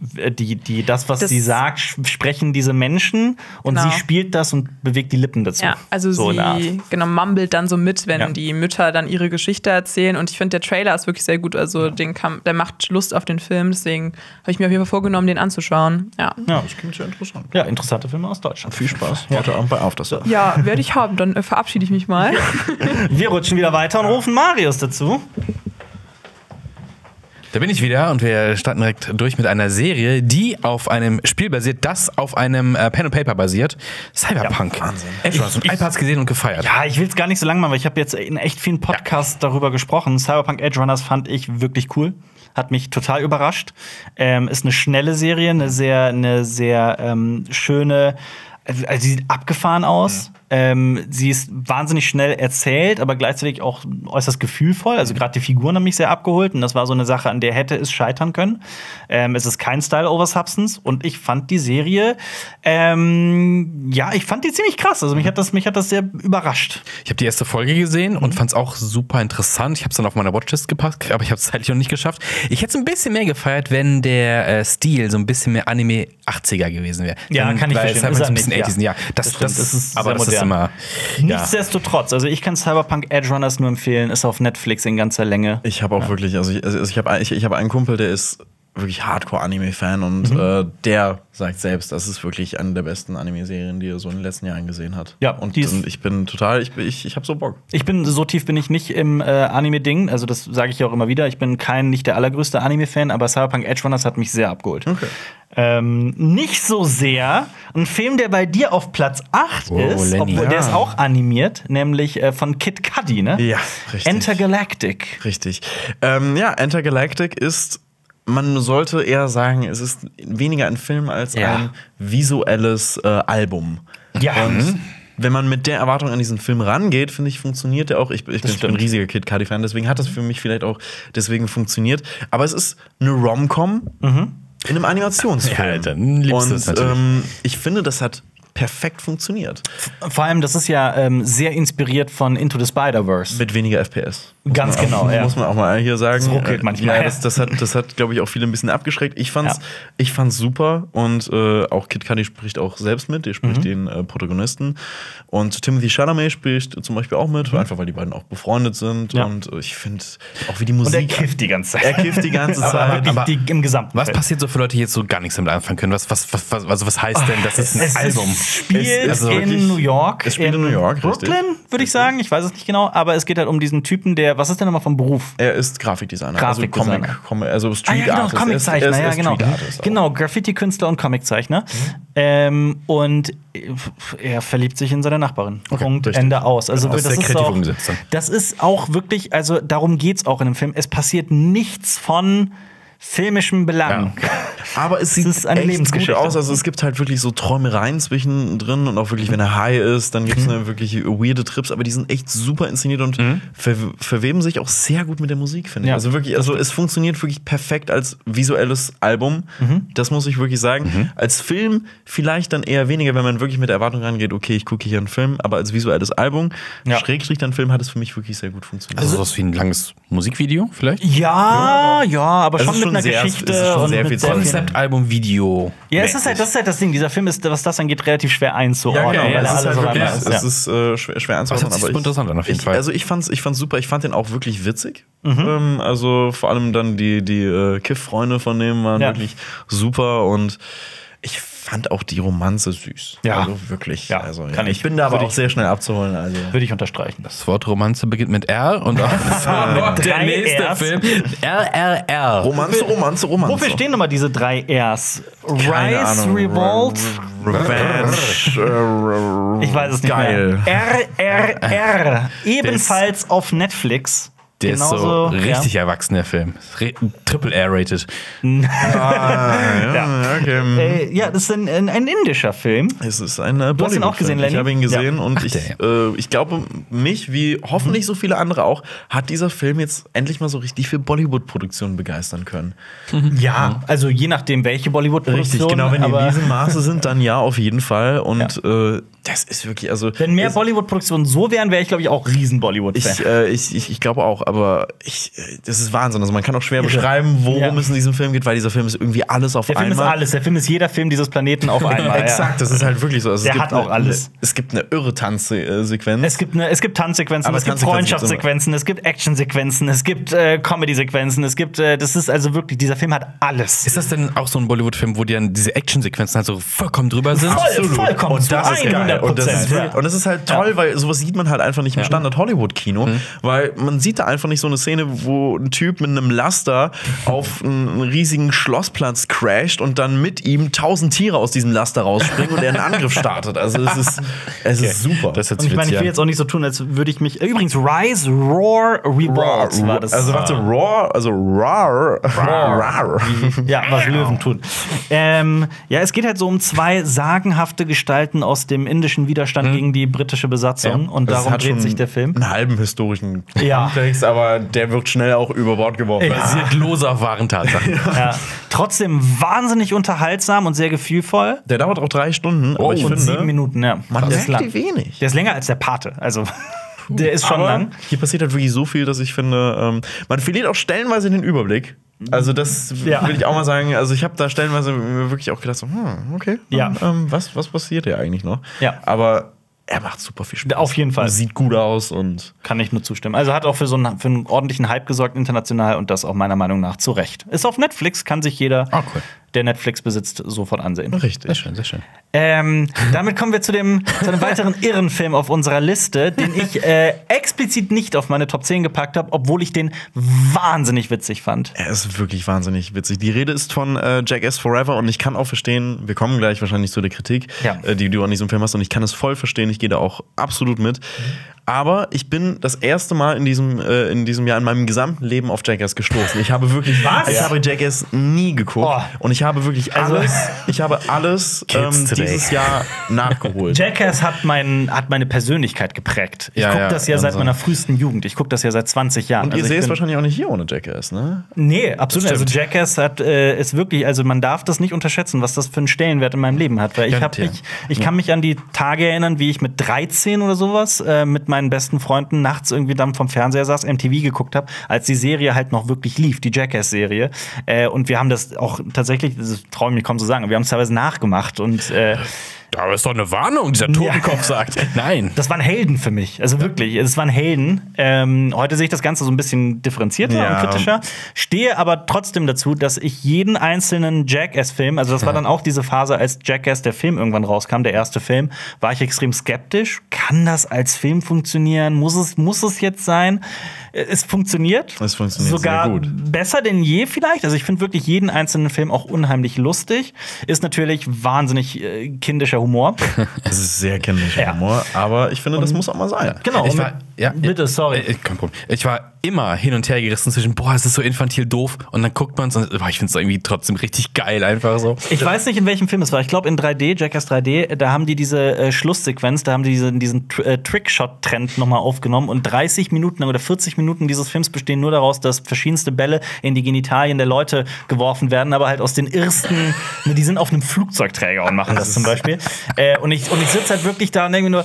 die, die, das, was Das- sie sagt, sprechen diese Menschen und Genau. sie spielt das und bewegt die Lippen dazu. Ja, also so sie genau mumbelt dann so mit, wenn Ja. die Mütter dann ihre Geschichte erzählen. Und ich finde, der Trailer ist wirklich sehr gut. Also den kann, der macht Lust auf den Film. Deswegen habe ich mir auf jeden Fall vorgenommen, den anzuschauen. Ja, Ja. Das klingt sehr interessant. ja, interessante Filme aus Deutschland. Viel Spaß. Heute Abend bei Auf das Jahr. ja werde ich haben. Dann äh, verabschiede ich mich mal. Wir rutschen wieder weiter und rufen Marius dazu. Da bin ich wieder und wir starten direkt durch mit einer Serie, die auf einem Spiel basiert, das auf einem äh, Pen and Paper basiert. Cyberpunk. Ja, Wahnsinn. Edge Runners und iPads gesehen und gefeiert. Ja, ich will es gar nicht so lang machen, weil ich habe jetzt in echt vielen Podcasts darüber gesprochen. Cyberpunk Edge Runners fand ich wirklich cool. Hat mich total überrascht. Ähm, ist eine schnelle Serie, eine sehr, eine sehr ähm, schöne. Also sie sieht abgefahren aus. Ähm, sie ist wahnsinnig schnell erzählt, aber gleichzeitig auch äußerst gefühlvoll. Also gerade die Figuren haben mich sehr abgeholt und das war so eine Sache, an der hätte es scheitern können. Ähm, es ist kein Style over Substance und ich fand die Serie, ähm, ja, ich fand die ziemlich krass. Also mich hat das, mich hat das sehr überrascht. Ich habe die erste Folge gesehen und fand es auch super interessant. Ich habe es dann auf meiner Watchlist gepackt, aber ich habe es zeitlich noch nicht geschafft. Ich hätte es ein bisschen mehr gefeiert, wenn der äh, Stil so ein bisschen mehr Anime 80er gewesen wäre. Ja, Dann- kann ich verstehen. Ist er ein bisschen nicht, 80s, ja. Das, Das das, das ist aber sehr das ist immer. Ja. Nichtsdestotrotz, also ich kann Cyberpunk Edge Runners nur empfehlen, ist auf Netflix in ganzer Länge. Ich habe auch wirklich, also ich, also ich habe ich, ich hab einen Kumpel, der ist wirklich Hardcore-Anime-Fan und äh, der sagt selbst, das ist wirklich eine der besten Anime-Serien, die er so in den letzten Jahren gesehen hat. Ja, und, und ich bin total, ich, ich, ich habe so Bock. Ich bin so tief bin ich nicht im äh, Anime-Ding, also das sage ich ja auch immer wieder. Ich bin kein, nicht der allergrößte Anime-Fan, aber Cyberpunk Edge Runners hat mich sehr abgeholt. Okay. Ähm, nicht so sehr. Ein Film, der bei dir auf Platz 8 Oh, ist, Lenny. obwohl, der Ja. ist auch animiert, nämlich äh, von Kid Cudi, ne? Ja, richtig. Intergalactic. Richtig. Ähm, ja, Intergalactic ist, man sollte eher sagen, es ist weniger ein Film als Ja. ein visuelles äh, Album. Ja. Und wenn man mit der Erwartung an diesen Film rangeht, finde ich, funktioniert der auch. Ich, ich, bin, ich bin ein riesiger Kid Cudi-Fan, deswegen hat das für mich vielleicht auch deswegen funktioniert. Aber es ist eine Rom-Com in einem Animationsfilm. Ja, dann liebst Und ähm, ich finde, das hat perfekt funktioniert. Vor allem, das ist ja ähm, sehr inspiriert von Into the Spider-Verse. Mit weniger FPS. Ganz genau, auch, ja. Muss man auch mal hier sagen. Das ruckelt Äh, manchmal. Ja, das, das hat, das hat glaube ich, auch viele ein bisschen abgeschreckt. Ich fand's, Ja. ich fand's super und äh, auch Kid Cudi spricht auch selbst mit. Der Mhm. spricht den äh, Protagonisten. Und Timothy Chalamet spricht zum Beispiel auch mit, einfach weil die beiden auch befreundet sind. Mhm. Ja. Und äh, ich finde auch, wie die Und er Musik. kifft die ganze Zeit. Er kifft die ganze aber, Zeit. aber, die, die, im Gesamten. Was passiert so für Leute, die jetzt so gar nichts damit anfangen können? Was, was, was, was, also was heißt denn, das ist ein Es Album? Es spielt Es ist in wirklich- New York. es spielt in New York. Brooklyn, würde ich sagen. Ich weiß es nicht genau. Aber es geht halt um diesen Typen, der. Was ist denn nochmal vom Beruf? er ist Grafikdesigner. Grafikdesigner. Also Comic, Com also Ah, Street ja, genau, Artist. Er ist- Comiczeichner, er er ja, genau. Genau, Graffiti-Künstler und Comiczeichner. Ähm, und er verliebt sich in seine Nachbarin. Punkt, richtig. Ende aus. Also, Genau, das, sehr ist auch, das ist auch wirklich, also darum geht es auch in dem Film. Es passiert nichts von filmischen Belangen. Aber es sieht ist eine echt gut Lebensgeschichte. aus. Also es gibt halt wirklich so Träumereien zwischendrin und auch wirklich, wenn er high ist, dann gibt es Mhm. wirklich weirde Trips, aber die sind echt super inszeniert und ver verweben sich auch sehr gut mit der Musik, finde ich. Ja, also wirklich, also es funktioniert wirklich perfekt als visuelles Album. Mhm. Das muss ich wirklich sagen. Als Film vielleicht dann eher weniger, wenn man wirklich mit der Erwartung rangeht, okay, ich gucke hier einen Film, aber als visuelles Album, Ja. Schrägstrich dann Film, hat es für mich wirklich sehr gut funktioniert. Also sowas wie ein langes Musikvideo vielleicht? Ja, ja, aber Es schon mit schon einer sehr- Geschichte es ist schon und sehr mit viel Konzeptalbum, Video. Ja, es ist halt, das ist halt das Ding. Dieser Film ist, was das angeht, relativ schwer einzuordnen. Ja, genau. weil Es ist, halt wirklich, ist, es ja. ist äh, schwer, schwer Aber es super interessant an, auf jeden ich, Fall. Also ich fand's, ich fand's super. Ich fand den auch wirklich witzig. Ähm, also vor allem dann die, die äh, Kiff-Freunde von dem waren Ja. wirklich super und ich fand auch die Romanze süß. Ja. Also wirklich. Ja, also, kann ich. ich bin da aber Würde auch ich- sehr schnell abzuholen. Also. Würde ich unterstreichen. Das Wort Romanze beginnt mit R und auch der nächste Rs. Film. RRR. Romanze, Romanze, Romanze. Wofür stehen nochmal diese drei Rs? Keine Rise, Ahnung. Revolt? Revenge. Ich weiß es nicht Geil. mehr. RRR. Ebenfalls auf Netflix. Der ist so Genauso, richtig erwachsener Film. Triple R-rated. Ah, ja, okay. Ja. Äh, ja, das ist ein, ein, ein indischer Film. Es ist ein äh, Du hast ihn auch gesehen. Lenny? Ich habe ihn gesehen und ich, der, äh, ich glaube, mich, wie hoffentlich so viele andere auch, hat dieser Film jetzt endlich mal so richtig für Bollywood-Produktionen begeistern können. Ja, also je nachdem, welche Bollywood-Produktion. genau, wenn die in diesem Maße sind, dann ja, auf jeden Fall. Und äh, das ist wirklich, also. Wenn mehr Bollywood-Produktionen so wären, wäre ich, glaube ich, auch riesen Bollywood-Fan. ich, äh, ich, ich, ich glaube auch, aber ich, äh, das ist Wahnsinn. Also man kann auch schwer beschreiben, worum Ja. es in diesem Film geht, weil dieser Film ist irgendwie alles auf Der Film einmal. ist alles. Der Film ist jeder Film dieses Planeten auf einmal. Exakt, das ist halt wirklich so. Also Der es gibt hat auch eine, alles. Es gibt eine irre Tanzsequenz. Es gibt, eine, es gibt Tanzsequenzen, Aber es gibt Freundschaftssequenzen, es gibt Actionsequenzen, es gibt äh, Comedy-Sequenzen, es gibt, äh, das ist also wirklich, dieser Film hat alles. Ist das denn auch so ein Bollywood-Film, wo die dann diese Actionsequenzen halt so vollkommen drüber sind? Voll, vollkommen Und das ist geil. 100%, Und das ist, ja. wirklich- und das ist halt toll, weil sowas sieht man halt einfach nicht im Standard-Hollywood-Kino. Mhm. Weil man sieht da einfach nicht so eine Szene, wo ein Typ mit einem Laster auf einen riesigen Schlossplatz crasht und dann mit ihm tausend Tiere aus diesem Laster rausspringen und er einen Angriff startet. Also es ist, es ist super. Das ist Und ich meine, ich will jetzt auch nicht so tun, als würde ich mich. Übrigens, Rise, Roar, Revolt war das. Also warte, Raw, also Rar, Rar. Ja, was Löwen tun. Ähm, ja, es geht halt so um zwei sagenhafte Gestalten aus dem indischen Widerstand gegen die britische Besatzung. Und Das darum hat dreht sich der Film. Einen halben historischen Ja. Aber der wird schnell auch über Bord geworfen. Ja. Basiert los auf wahren Tatsachen. Ja. Trotzdem wahnsinnig unterhaltsam und sehr gefühlvoll. Der dauert auch drei Stunden, aber ich und finde, sieben Minuten, ja. man der ist lang. wenig. Der ist länger als der Pate. Also, der ist schon Aber lang. Hier passiert halt wirklich so viel, dass ich finde, ähm, man verliert auch stellenweise den Überblick. Also das Ja. will ich auch mal sagen. Also ich habe da stellenweise mir wirklich auch gedacht, so, hm, okay, Ja. ähm, was, was passiert hier eigentlich noch? Ja. Aber er macht super viel Spaß. Auf jeden Fall. Sieht gut aus und Kann ich nur zustimmen. Also hat auch für so einen, für einen ordentlichen Hype gesorgt international und das auch meiner Meinung nach zu Recht. Ist auf Netflix, kann sich jeder, Ah, cool. der Netflix besitzt, sofort ansehen. Sehr richtig. schön, sehr schön. Ähm, damit kommen wir zu dem zu einem weiteren irren Film auf unserer Liste, den ich äh, explizit nicht auf meine Top 10 gepackt habe, obwohl ich den wahnsinnig witzig fand. Er ist wirklich wahnsinnig witzig. Die Rede ist von äh, Jackass Forever und ich kann auch verstehen, wir kommen gleich wahrscheinlich zu der Kritik, Ja. äh, die du an diesem Film hast und ich kann es voll verstehen, ich gehe da auch absolut mit. Aber ich bin das erste Mal in diesem, äh, in diesem Jahr in meinem gesamten Leben auf Jackass gestoßen. Ich habe wirklich, Was? ich habe Jackass nie geguckt Oh. und ich habe wirklich Also- alles, ich habe alles ähm, dieses Jahr nachgeholt. Jackass hat, mein, hat meine Persönlichkeit geprägt. Ich Ja, gucke ja, das ja seit meiner frühesten Jugend. Ich gucke das ja seit 20 Jahren. Und ihr Also ich seht es wahrscheinlich auch nicht hier ohne Jackass, ne? Nee, absolut. Also Jackass hat äh, ist wirklich, also man darf das nicht unterschätzen, was das für einen Stellenwert in meinem Leben hat. Weil ich habe ja. mich, ich kann mich an die Tage erinnern, wie ich mit 13 oder sowas äh, mit meinen besten Freunden nachts irgendwie dann vom Fernseher saß, MTV geguckt habe, als die Serie halt noch wirklich lief, die Jackass-Serie. Äh, und wir haben das auch tatsächlich, das traue ich mich kaum zu sagen, wir haben es teilweise nachgemacht und äh, Da ist doch eine Warnung, dieser Totenkopf sagt. Nein. das waren Helden für mich. Also wirklich, es waren Helden. Ähm, heute sehe ich das Ganze so ein bisschen differenzierter Ja. und kritischer. Stehe aber trotzdem dazu, dass ich jeden einzelnen Jackass-Film, also das war dann auch diese Phase, als Jackass der Film irgendwann rauskam, der erste Film, war ich extrem skeptisch. Kann das als Film funktionieren? Muss es, muss es jetzt sein? Es funktioniert. Es funktioniert Sogar sehr gut. besser denn je vielleicht. Also ich finde wirklich jeden einzelnen Film auch unheimlich lustig. Ist natürlich wahnsinnig äh, kindischer Humor. Es ist sehr kindischer Ja. Humor, aber ich finde, das muss auch mal sein. Genau. Ich und war, Ja, Bitte, sorry. Äh, kein Problem. Ich war immer hin und her gerissen zwischen, boah, es ist so infantil doof. Und dann guckt man es und boah, ich finde es irgendwie trotzdem richtig geil, einfach so. Ich weiß nicht, in welchem Film es war. Ich glaube, in 3D, Jackass 3D, da haben die diese äh, Schlusssequenz, da haben die diesen, diesen äh, Trickshot-Trend nochmal aufgenommen. Und 30 Minuten oder 40 Minuten dieses Films bestehen nur daraus, dass verschiedenste Bälle in die Genitalien der Leute geworfen werden, aber halt aus den ersten, ne, die sind auf einem Flugzeugträger und machen das zum Beispiel. Äh, und ich, und ich sitze halt wirklich da und denke mir nur,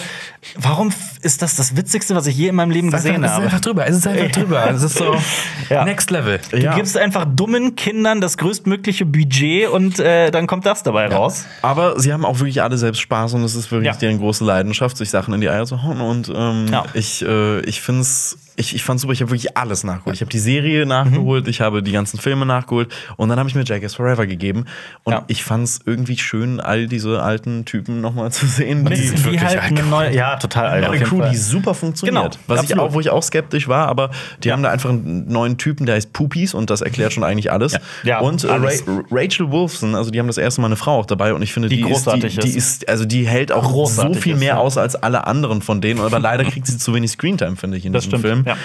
warum ist das das Witzigste, was ich je in meinem Leben Es gesehen einfach, es ist habe? einfach drüber. Es ist einfach drüber. Es ist so Ja. next level. Du gibst einfach dummen Kindern das größtmögliche Budget und äh, dann kommt das dabei raus. Aber sie haben auch wirklich alle selbst Spaß und es ist wirklich Ja. deren große Leidenschaft, sich Sachen in die Eier zu hauen. Und ähm, Ja. ich, äh, ich finde es. Ich, ich fand's super, ich habe wirklich alles nachgeholt. Ich habe die Serie nachgeholt, ich habe die ganzen Filme nachgeholt und dann habe ich mir Jackass Forever gegeben. Und Ja. ich fand's irgendwie schön, all diese alten Typen nochmal zu sehen. Die, Die, die halt eine neue, ja, total alt. eine Crew, Fall. die super funktioniert. Genau, Was ich auch, wo ich auch skeptisch war, aber die haben da einfach einen neuen Typen, der heißt Poopies und das erklärt schon eigentlich alles. Ja, und äh, alles. Ra Rachel Wolfson, also die haben das erste Mal eine Frau auch dabei und ich finde, Die die, großartig ist, die, die ist. ist, also die hält auch Großartig so viel ist, mehr ja. aus als alle anderen von denen, aber leider kriegt sie zu wenig Screentime, finde ich, in Das diesem stimmt. Film. Ja.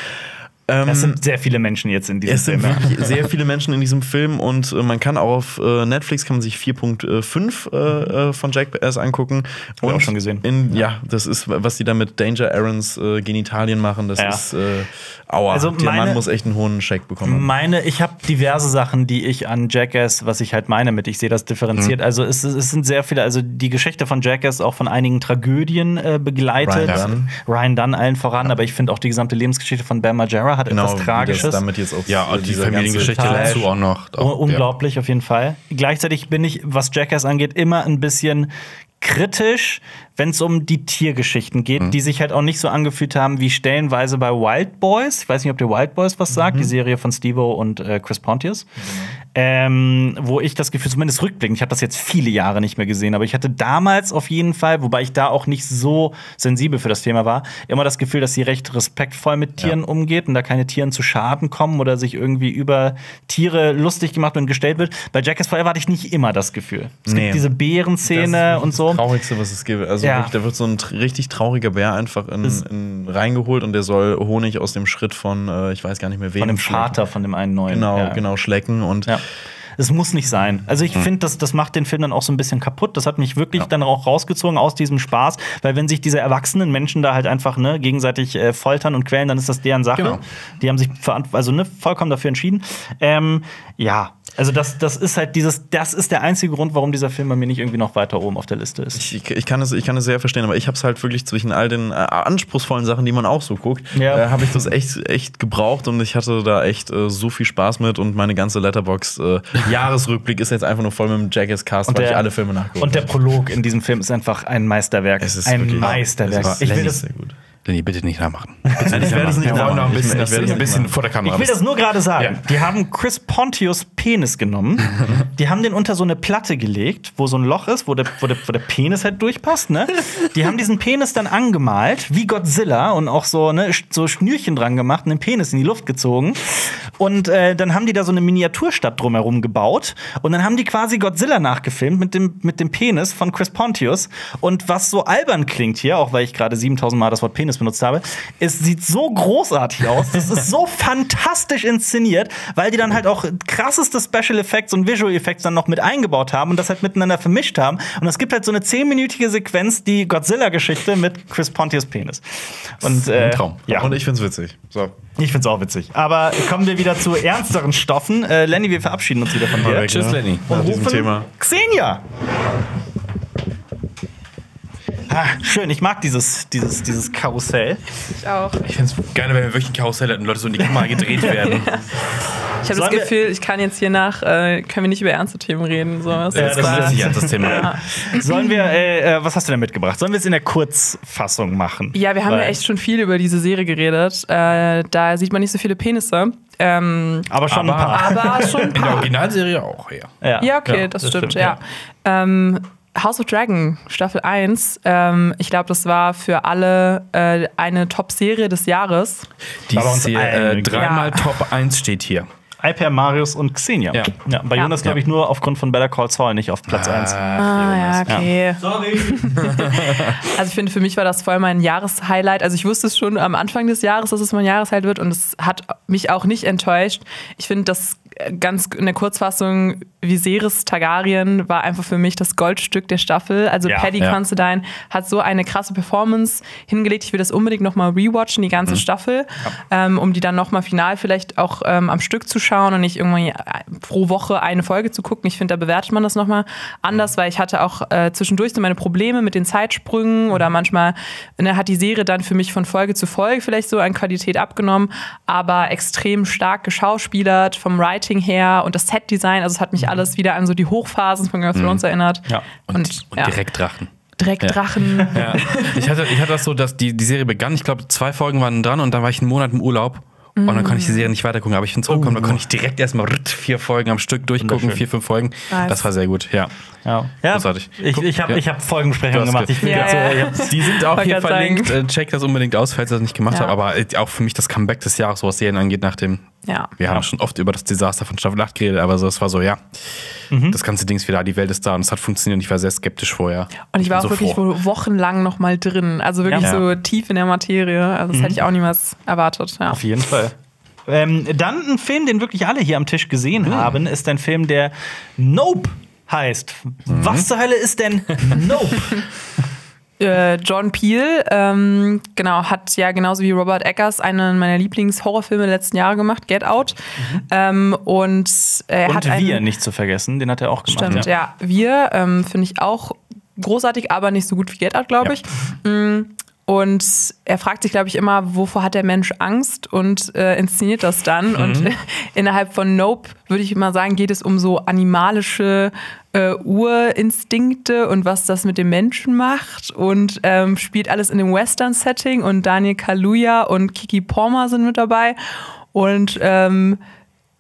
Es sind sehr viele Menschen jetzt in diesem Es sind Film. ja. wirklich sehr viele Menschen in diesem Film und äh, man kann auch auf äh, Netflix kann man sich 4.5 äh, äh, von Jackass angucken. ich Und auch schon gesehen. In, ja. das ist, was die da mit Danger Aarons äh, Genitalien machen, das Ja. ist äh, aua. Also Der meine- Mann muss echt einen hohen Scheck bekommen. Meine, ich habe diverse Sachen, die ich an Jackass, was ich halt meine mit, ich sehe das differenziert. Also es, es sind sehr viele, also die Geschichte von Jackass auch von einigen Tragödien begleitet. Ryan Dunn. Ryan Dunn allen voran, aber ich finde auch die gesamte Lebensgeschichte von Bam Margera hat Genau, etwas Tragisches. das damit jetzt auch Ja, und die Familiengeschichte dazu auch noch. Auch, Unglaublich, auf jeden Fall. Gleichzeitig bin ich, was Jackass angeht, immer ein bisschen kritisch, wenn es um die Tiergeschichten geht, Mhm. die sich halt auch nicht so angefühlt haben wie stellenweise bei Wild Boys. Ich weiß nicht, ob dir Wild Boys was sagt, Mhm. die Serie von Stevo und äh, Chris Pontius. Ähm, wo ich das Gefühl, zumindest rückblickend, ich habe das jetzt viele Jahre nicht mehr gesehen, aber ich hatte damals auf jeden Fall, wobei ich da auch nicht so sensibel für das Thema war, immer das Gefühl, dass sie recht respektvoll mit Tieren umgeht und da keine Tieren zu Schaden kommen oder sich irgendwie über Tiere lustig gemacht und gestellt wird. Bei Jackass Forever hatte ich nicht immer das Gefühl. Es Nee. gibt diese Bärenszene und so. Das Traurigste, was es gibt. Also Ja. wirklich, da wird so ein richtig trauriger Bär einfach in, in, reingeholt und der soll Honig aus dem Schritt von, äh, ich weiß gar nicht mehr wem. Von dem. Vater von dem einen neuen. Genau, ja. genau, schlecken und Ja. Es muss nicht sein. Also Hm. ich finde, das, das macht den Film dann auch so ein bisschen kaputt. Das hat mich wirklich dann auch rausgezogen aus diesem Spaß, weil wenn sich diese erwachsenen Menschen da halt einfach ne, gegenseitig äh, foltern und quälen, dann ist das deren Sache. Genau. Die haben sich also ne, vollkommen dafür entschieden. Ähm, ja, also das, das ist halt dieses, das ist der einzige Grund, warum dieser Film bei mir nicht irgendwie noch weiter oben auf der Liste ist. Ich, ich, kann es, ich kann es sehr verstehen, aber ich habe es halt wirklich zwischen all den äh, anspruchsvollen Sachen, die man auch so guckt, Ja. äh, habe ich das echt, echt gebraucht und ich hatte da echt äh, so viel Spaß mit und meine ganze Letterbox äh, Jahresrückblick ist jetzt einfach nur voll mit dem Jackass Cast, weil ich alle Filme nachgeholt und der. Prolog in diesem Film ist einfach ein Meisterwerk. Es ist ein wirklich- Meisterwerk. es ist Ich will das, sehr gut. Lenny, bitte nicht nachmachen. Ich werde es nicht Wir wollen noch ein nachmachen. bisschen, Ich- ich werde es ein bisschen nicht vor der Kamera Ich will das nur gerade sagen. Ja. Die haben Chris Pontius Penis genommen. die haben den unter so eine Platte gelegt, wo so ein Loch ist, wo der, wo der, wo der Penis halt durchpasst. Ne? Die haben diesen Penis dann angemalt, wie Godzilla, und auch so, ne, so Schnürchen dran gemacht und den Penis in die Luft gezogen. Und äh, dann haben die da so eine Miniaturstadt drumherum gebaut. Und dann haben die quasi Godzilla nachgefilmt mit dem, mit dem Penis von Chris Pontius. Und was so albern klingt hier, auch weil ich gerade 7000 Mal das Wort Penis benutzt habe, es sieht so großartig aus. Das ist so fantastisch inszeniert, weil die dann halt auch krasseste Special Effects und Visual Effects dann noch mit eingebaut haben und das halt miteinander vermischt haben. Und es gibt halt so eine zehnminütige Sequenz, die Godzilla-Geschichte mit Chris Pontius Penis. Und, äh, Ein Traum. Ja. Und ich finde es witzig. So. Ich find's auch witzig. Aber kommen wir wieder zu ernsteren Stoffen. Äh, Lenny, wir verabschieden uns wieder von dir. Weg, Tschüss, ne? Lenny. Nach Und diesem rufen Thema. Xenia. Ah, schön, ich mag dieses, dieses, dieses Karussell. Ich auch. Ich finde es geil, wenn wir wirklich ein Karussell hätten und Leute so in die Kamera gedreht werden. Ich habe das Gefühl, ich kann jetzt hier nach, äh, können wir nicht über ernste Themen reden. So. Das Ja, ist das ist Ja, das Thema. Sollen wir, äh, äh, was hast du denn mitgebracht? Sollen wir es in der Kurzfassung machen? Ja, wir haben Weil- ja echt schon viel über diese Serie geredet. Äh, da sieht man nicht so viele Penisse. Ähm, Aber schon Aber- ein paar. aber schon ein In der paar. Originalserie auch, ja. Ja, okay, das, stimmt, ja. Ähm, House of Dragon, Staffel 1, ähm, ich glaube, das war für alle äh, eine Top-Serie des Jahres. Die allen äh, dreimal Ja. Top 1 steht hier. Hyper, Marius und Xenia. Ja. bei Ja. Jonas, glaube ich, nur aufgrund von Better Call Saul nicht auf Platz 1. Ah, ja, okay. Sorry. Also ich finde, für mich war das voll mein Jahreshighlight. Also ich wusste es schon am Anfang des Jahres, dass es mein Jahreshighlight wird und es hat mich auch nicht enttäuscht. Ich finde, das ganz in der Kurzfassung, Viserys Targaryen war einfach für mich das Goldstück der Staffel. Also Ja, Paddy ja. Considine hat so eine krasse Performance hingelegt. Ich will das unbedingt nochmal rewatchen, die ganze Staffel, ähm, um die dann nochmal final vielleicht auch ähm, am Stück zu schauen und nicht irgendwie äh, pro Woche eine Folge zu gucken. Ich finde, da bewertet man das nochmal anders, weil ich hatte auch äh, zwischendurch so meine Probleme mit den Zeitsprüngen oder manchmal ne, hat die Serie dann für mich von Folge zu Folge vielleicht so an Qualität abgenommen, aber extrem stark geschauspielert vom Writing her und das Setdesign. Also es hat mich alles wieder an so die Hochphasen von Game of Thrones erinnert. Ja. Und, und, ja, direkt Drachen. direkt Ja. Drachen. Ja. Ich, hatte, ich hatte das so, dass die, die Serie begann. Ich glaube, zwei Folgen waren dran und dann war ich einen Monat im Urlaub. Und dann konnte ich die Serie nicht weitergucken. Aber ich bin zurückgekommen, da konnte ich direkt erstmal vier Folgen am Stück durchgucken, vier, fünf Folgen. Nice. Das war sehr gut, ja. Ja, ja Großartig. ich, ich habe Ja. ich hab hast gemacht. Ich Ja, so, ja. ich hab- Die sind auch hier verlinkt. sagen. Äh, Check das unbedingt aus, falls ihr das nicht gemacht Ja. habt. Aber äh, auch für mich das Comeback des Jahres, was Serien angeht, nach dem. Ja. Wir haben Ja. schon oft über das Desaster von Staffel 8 geredet, aber so, es war so, ja. Das ganze Ding ist wieder, die Welt ist da und es hat funktioniert. Ich war sehr skeptisch vorher. Und ich war bin auch wirklich froh. wohl wochenlang noch mal drin. Also wirklich Ja. so tief in der Materie. Also das hätte ich auch niemals erwartet. Ja. Auf jeden Fall. Ähm, dann ein Film, den wirklich alle hier am Tisch gesehen Hm. haben, ist ein Film, der Nope heißt. Mhm. Was zur Hölle ist denn Nope? Äh, John Peel, ähm, genau, hat ja genauso wie Robert Eggers einen meiner Lieblings-Horrorfilme der letzten Jahre gemacht, Get Out. Ähm, und er Und hat einen, wir nicht zu vergessen, den hat er auch gemacht. Stimmt, ja. Wir ähm, finde ich auch großartig, aber nicht so gut wie Get Out, glaube Ja. ich. Mm, Und er fragt sich, glaube ich, immer, wovor hat der Mensch Angst und äh, inszeniert das dann. Und innerhalb von Nope, würde ich mal sagen, geht es um so animalische äh, Urinstinkte und was das mit dem Menschen macht. Und ähm, spielt alles in dem Western-Setting. Und Daniel Kaluuya und Kiki Palmer sind mit dabei. Und ähm,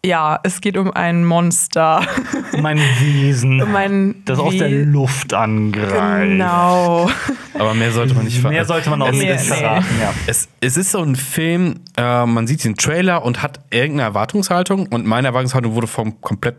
ja, es geht um ein Monster. Um ein Wesen, um ein das aus der Luft angreift. Genau. Aber mehr sollte man nicht ver- Mehr sollte man auch Es nicht ist- verraten. Ja. Es, es ist so ein Film, äh, man sieht den Trailer und hat irgendeine Erwartungshaltung und meine Erwartungshaltung wurde vom komplett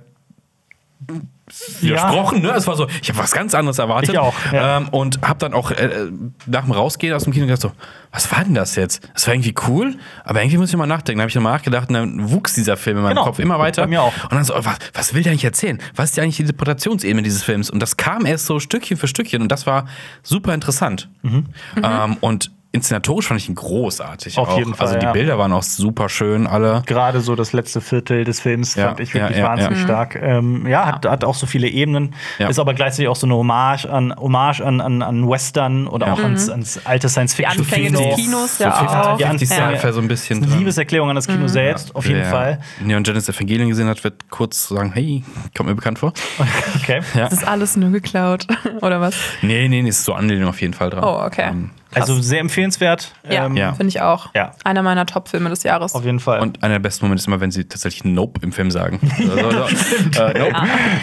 widersprochen. Ne? Es war so, ich habe was ganz anderes erwartet. Ich auch, ja. Ähm, und habe dann auch äh, nach dem Rausgehen aus dem Kino gedacht so, was war denn das jetzt? Das war irgendwie cool, aber irgendwie muss ich mal nachdenken. Da habe ich nochmal nachgedacht und dann wuchs dieser Film in meinem Genau. Kopf immer weiter. Bei mir auch. Und dann so, was, was will der eigentlich erzählen? Was ist eigentlich die Interpretationsebene dieses Films? Und das kam erst so Stückchen für Stückchen und das war super interessant. Mhm. Ähm, und inszenatorisch fand ich ihn großartig. Auf auch. jeden Fall, Also die ja. Bilder waren auch super schön, alle. Gerade so das letzte Viertel des Films Ja, fand ich wirklich ja, ja, wahnsinnig ja. stark. Ähm, ja, hat, hat auch so viele Ebenen. Ja. Ist aber gleichzeitig auch so eine Hommage an, Hommage an, an, an Western oder Ja. auch ans, ans alte Die Anfänge des. Kinos So ja viel auch. Ja, 50 ja. Ungefähr so ein bisschen dran. Liebeserklärung an das Kino selbst, auf jeden Fall. Neon Genesis Evangelion gesehen hat, wird kurz sagen, hey, kommt mir bekannt vor. Okay. Ja. Das ist alles nur geklaut. Oder was? Nee, nee, nee, ist so Anlehnung auf jeden Fall dran. Oh, okay. Also sehr empfehlenswert. Ja, Ähm, Ja. finde ich auch. Ja. Einer meiner Top-Filme des Jahres. Auf jeden Fall. Und einer der besten Momente ist immer, wenn sie tatsächlich Nope im Film sagen. Also, äh, nope.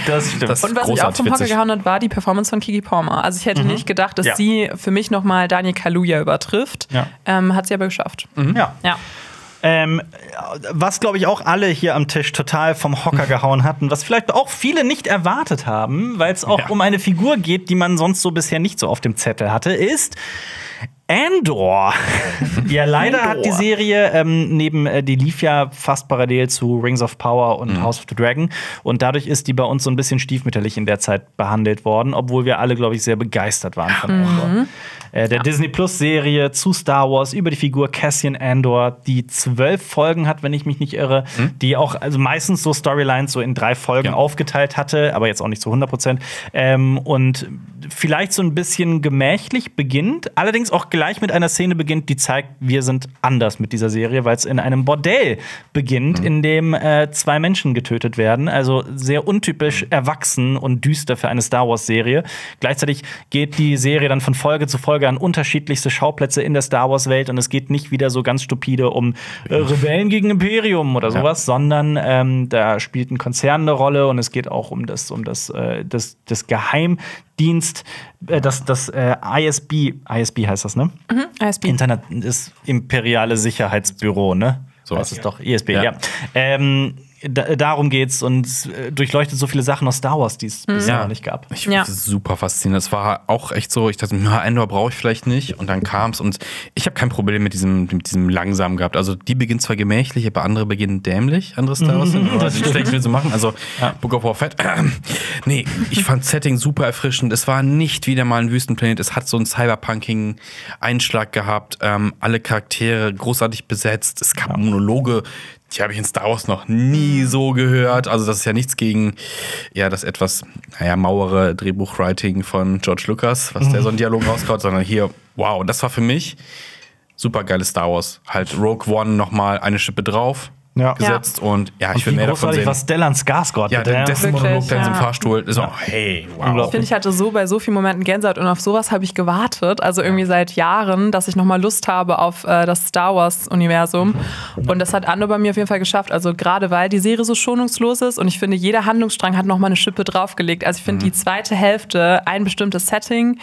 das stimmt. Das- Und was mich auch vom Hocker gehauen hat, war die Performance von Kiki Palmer. Also ich hätte nicht gedacht, dass Ja. sie für mich nochmal Daniel Kaluuya übertrifft. Ja. Ähm, hat sie aber geschafft. ja. Ja. Ähm, was, glaube ich, auch alle hier am Tisch total vom Hocker gehauen hatten, was vielleicht auch viele nicht erwartet haben, weil es auch Ja. um eine Figur geht, die man sonst so bisher nicht so auf dem Zettel hatte, ist Andor. ja, leider hat die Serie ähm, neben, äh, die lief ja fast parallel zu Rings of Power und House of the Dragon. Und dadurch ist die bei uns so ein bisschen stiefmütterlich in der Zeit behandelt worden, obwohl wir alle, glaube ich, sehr begeistert waren von Andor. Äh, der Disney Plus Serie zu Star Wars über die Figur Cassian Andor, die zwölf Folgen hat, wenn ich mich nicht irre, die auch also meistens so Storylines so in drei Folgen Ja. aufgeteilt hatte, aber jetzt auch nicht zu 100 Prozent. Ähm, und vielleicht so ein bisschen gemächlich beginnt, allerdings auch gleich mit einer Szene beginnt, die zeigt, wir sind anders mit dieser Serie, weil es in einem Bordell beginnt, in dem äh, zwei Menschen getötet werden. Also sehr untypisch erwachsen und düster für eine Star Wars-Serie. Gleichzeitig geht die Serie dann von Folge zu Folge an unterschiedlichste Schauplätze in der Star Wars-Welt und es geht nicht wieder so ganz stupide um äh, Rebellen gegen Imperium oder sowas, sondern ähm, da spielt ein Konzern eine Rolle und es geht auch um das, um das, äh, das, das Geheimdienst, äh, das, das äh, ISB, ISB heißt das, ne? ISB. Internet ist Imperiale Sicherheitsbüro, ne? So Sowas. ist es doch, ISB, ja. Ja. Ähm, da, darum geht's und äh, durchleuchtet so viele Sachen aus Star Wars, die es bisher Ja. noch nicht gab. Ich Ja. finde es super faszinierend. Es war auch echt so, ich dachte, na, Endor brauche ich vielleicht nicht. Und dann kam es und ich habe kein Problem mit diesem, mit diesem langsam gehabt. Also die beginnen zwar gemächlich, aber andere beginnen dämlich, andere Star Wars sind. Oder die schlecht will so machen. Also Book of War Fett. nee, ich fand Setting super erfrischend. Es war nicht wieder mal ein Wüstenplanet. Es hat so einen cyberpunkigen Einschlag gehabt. Ähm, alle Charaktere großartig besetzt. Es gab Monologe, die habe ich in Star Wars noch nie so gehört. Also das ist ja nichts gegen ja das etwas naja mauere Drehbuchwriting von George Lucas, was der so einen Dialog rauskaut, sondern hier wow, das war für mich super geiles Star Wars. Halt Rogue One noch mal eine Schippe drauf Ja. gesetzt und ja, ich Und will mehr davon sehen. war Stellan Skarsgård. ja, der, dessen Monolog da in diesem ja. Fahrstuhl ist auch, hey, wow. Unglaublich. Ich finde, ich hatte so bei so vielen Momenten Gänsehaut und auf sowas habe ich gewartet. Also irgendwie seit Jahren, dass ich nochmal Lust habe auf äh, das Star Wars-Universum. Und das hat Andor bei mir auf jeden Fall geschafft. Also gerade weil die Serie so schonungslos ist und ich finde, jeder Handlungsstrang hat nochmal eine Schippe draufgelegt. Also ich finde die zweite Hälfte ein bestimmtes Setting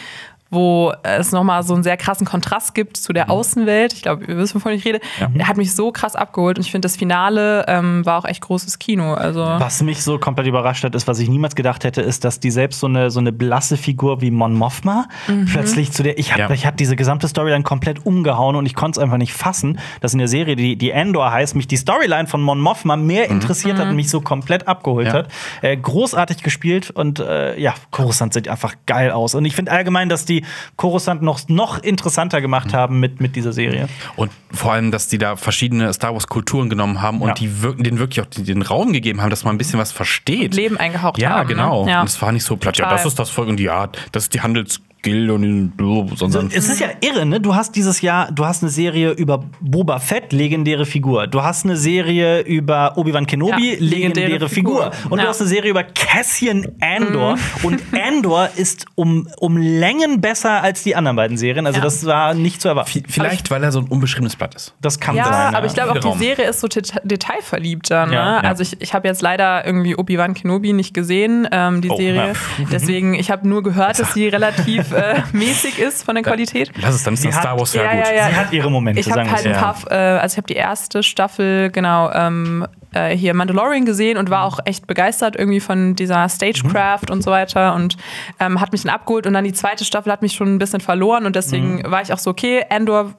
wo es nochmal so einen sehr krassen Kontrast gibt zu der Außenwelt. Ich glaube, ihr wisst, wovon ich rede. Der hat mich so krass abgeholt und ich finde, das Finale ähm, war auch echt großes Kino. Also Was mich so komplett überrascht hat, ist, was ich niemals gedacht hätte, ist, dass die selbst so eine, so eine blasse Figur wie Mon Mothma plötzlich zu der. Ich habe Ja. ich hab diese gesamte Storyline komplett umgehauen und ich konnte es einfach nicht fassen, dass in der Serie, die, die Endor heißt, mich die Storyline von Mon Mothma mehr interessiert hat und mich so komplett abgeholt Ja. hat. Äh, großartig gespielt und äh, ja, Coruscant sieht einfach geil aus. Und ich finde allgemein, dass die Coruscant noch, noch interessanter gemacht haben mit, mit dieser Serie. Und vor allem, dass die da verschiedene Star Wars Kulturen genommen haben und Ja. die wirken, denen wirklich auch den Raum gegeben haben, dass man ein bisschen was versteht. Leben eingehaucht Ja, haben. genau. Ne? Ja. Und es war nicht so platt. Ja, das ist das Volk und die Art, das ist die Handelsgilde und die, sondern Es ist ja irre, ne? Du hast dieses Jahr, du hast eine Serie über Boba Fett, legendäre Figur. Du hast eine Serie über Obi-Wan Kenobi, Ja, legendäre, legendäre Figur. Figur. Und du Ja. hast eine Serie über Cassian Andor. Und Andor ist um, um Längen besser als die anderen beiden Serien. Also Ja. das war nicht zu erwarten. vielleicht, weil er so ein unbeschriebenes Blatt ist. Das kann Ja, sein. aber ich glaube auch, die. Serie ist so deta detailverliebter. Ne? Ja, ja. Also ich, ich habe jetzt leider irgendwie Obi-Wan Kenobi nicht gesehen, ähm, die Oh, Serie. ja. Deswegen, ich habe nur gehört, dass sie relativ äh, mäßig ist von der Qualität. Lass es, dann ist Star Wars ja, ja, gut. ja, ja. Sie hat ihre Momente, Ich habe wir halt es ein so. paar, äh, also ich habe die erste Staffel, genau, ähm, äh, hier Mandalorian gesehen und war auch echt begeistert irgendwie von dieser Stagecraft und so weiter und ähm, hat mich dann abgeholt und dann die zweite Staffel hat mich schon ein bisschen verloren und deswegen war ich auch so, okay, Endor,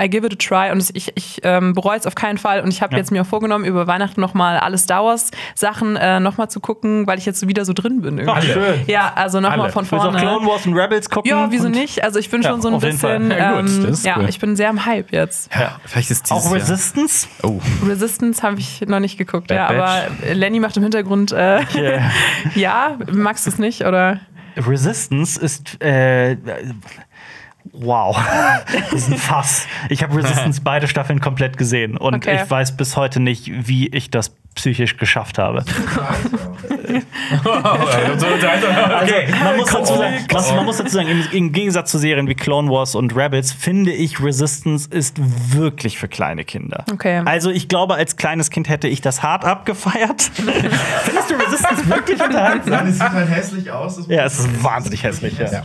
I give it a try und ich, ich ähm, bereue es auf keinen Fall und ich habe Ja. jetzt mir auch vorgenommen, über Weihnachten nochmal alle Star Wars Sachen äh, nochmal zu gucken, weil ich jetzt wieder so drin bin. Irgendwie. Ach, schön. Ja, also nochmal von Willst du auch vorne. Clone Wars und Rebels gucken? Ja, wieso nicht? Also ich bin Ja, schon so ein bisschen, Ja, gut, ähm, ja, cool. ich bin sehr im Hype jetzt. Ja, vielleicht ist dieses Auch Resistance? Oh, Resistance habe ich noch nicht geguckt, Bad ja, aber Batch. Lenny macht im Hintergrund, äh, Yeah. ja, magst du es nicht, oder? Resistance ist. Äh, wow. das ist ein Fass. Ich habe Resistance beide Staffeln komplett gesehen und Okay. ich weiß bis heute nicht, wie ich das psychisch geschafft habe. Okay, man muss, dazu sagen, man muss dazu sagen, im, im Gegensatz zu Serien wie Clone Wars und Rebels, finde ich, Resistance ist wirklich für kleine Kinder. Okay. Also ich glaube, als kleines Kind hätte ich das hart abgefeiert. Findest du Resistance wirklich unterhaltsam? Nein, es sieht halt hässlich aus. Ja, es ist wahnsinnig hässlich. Ja.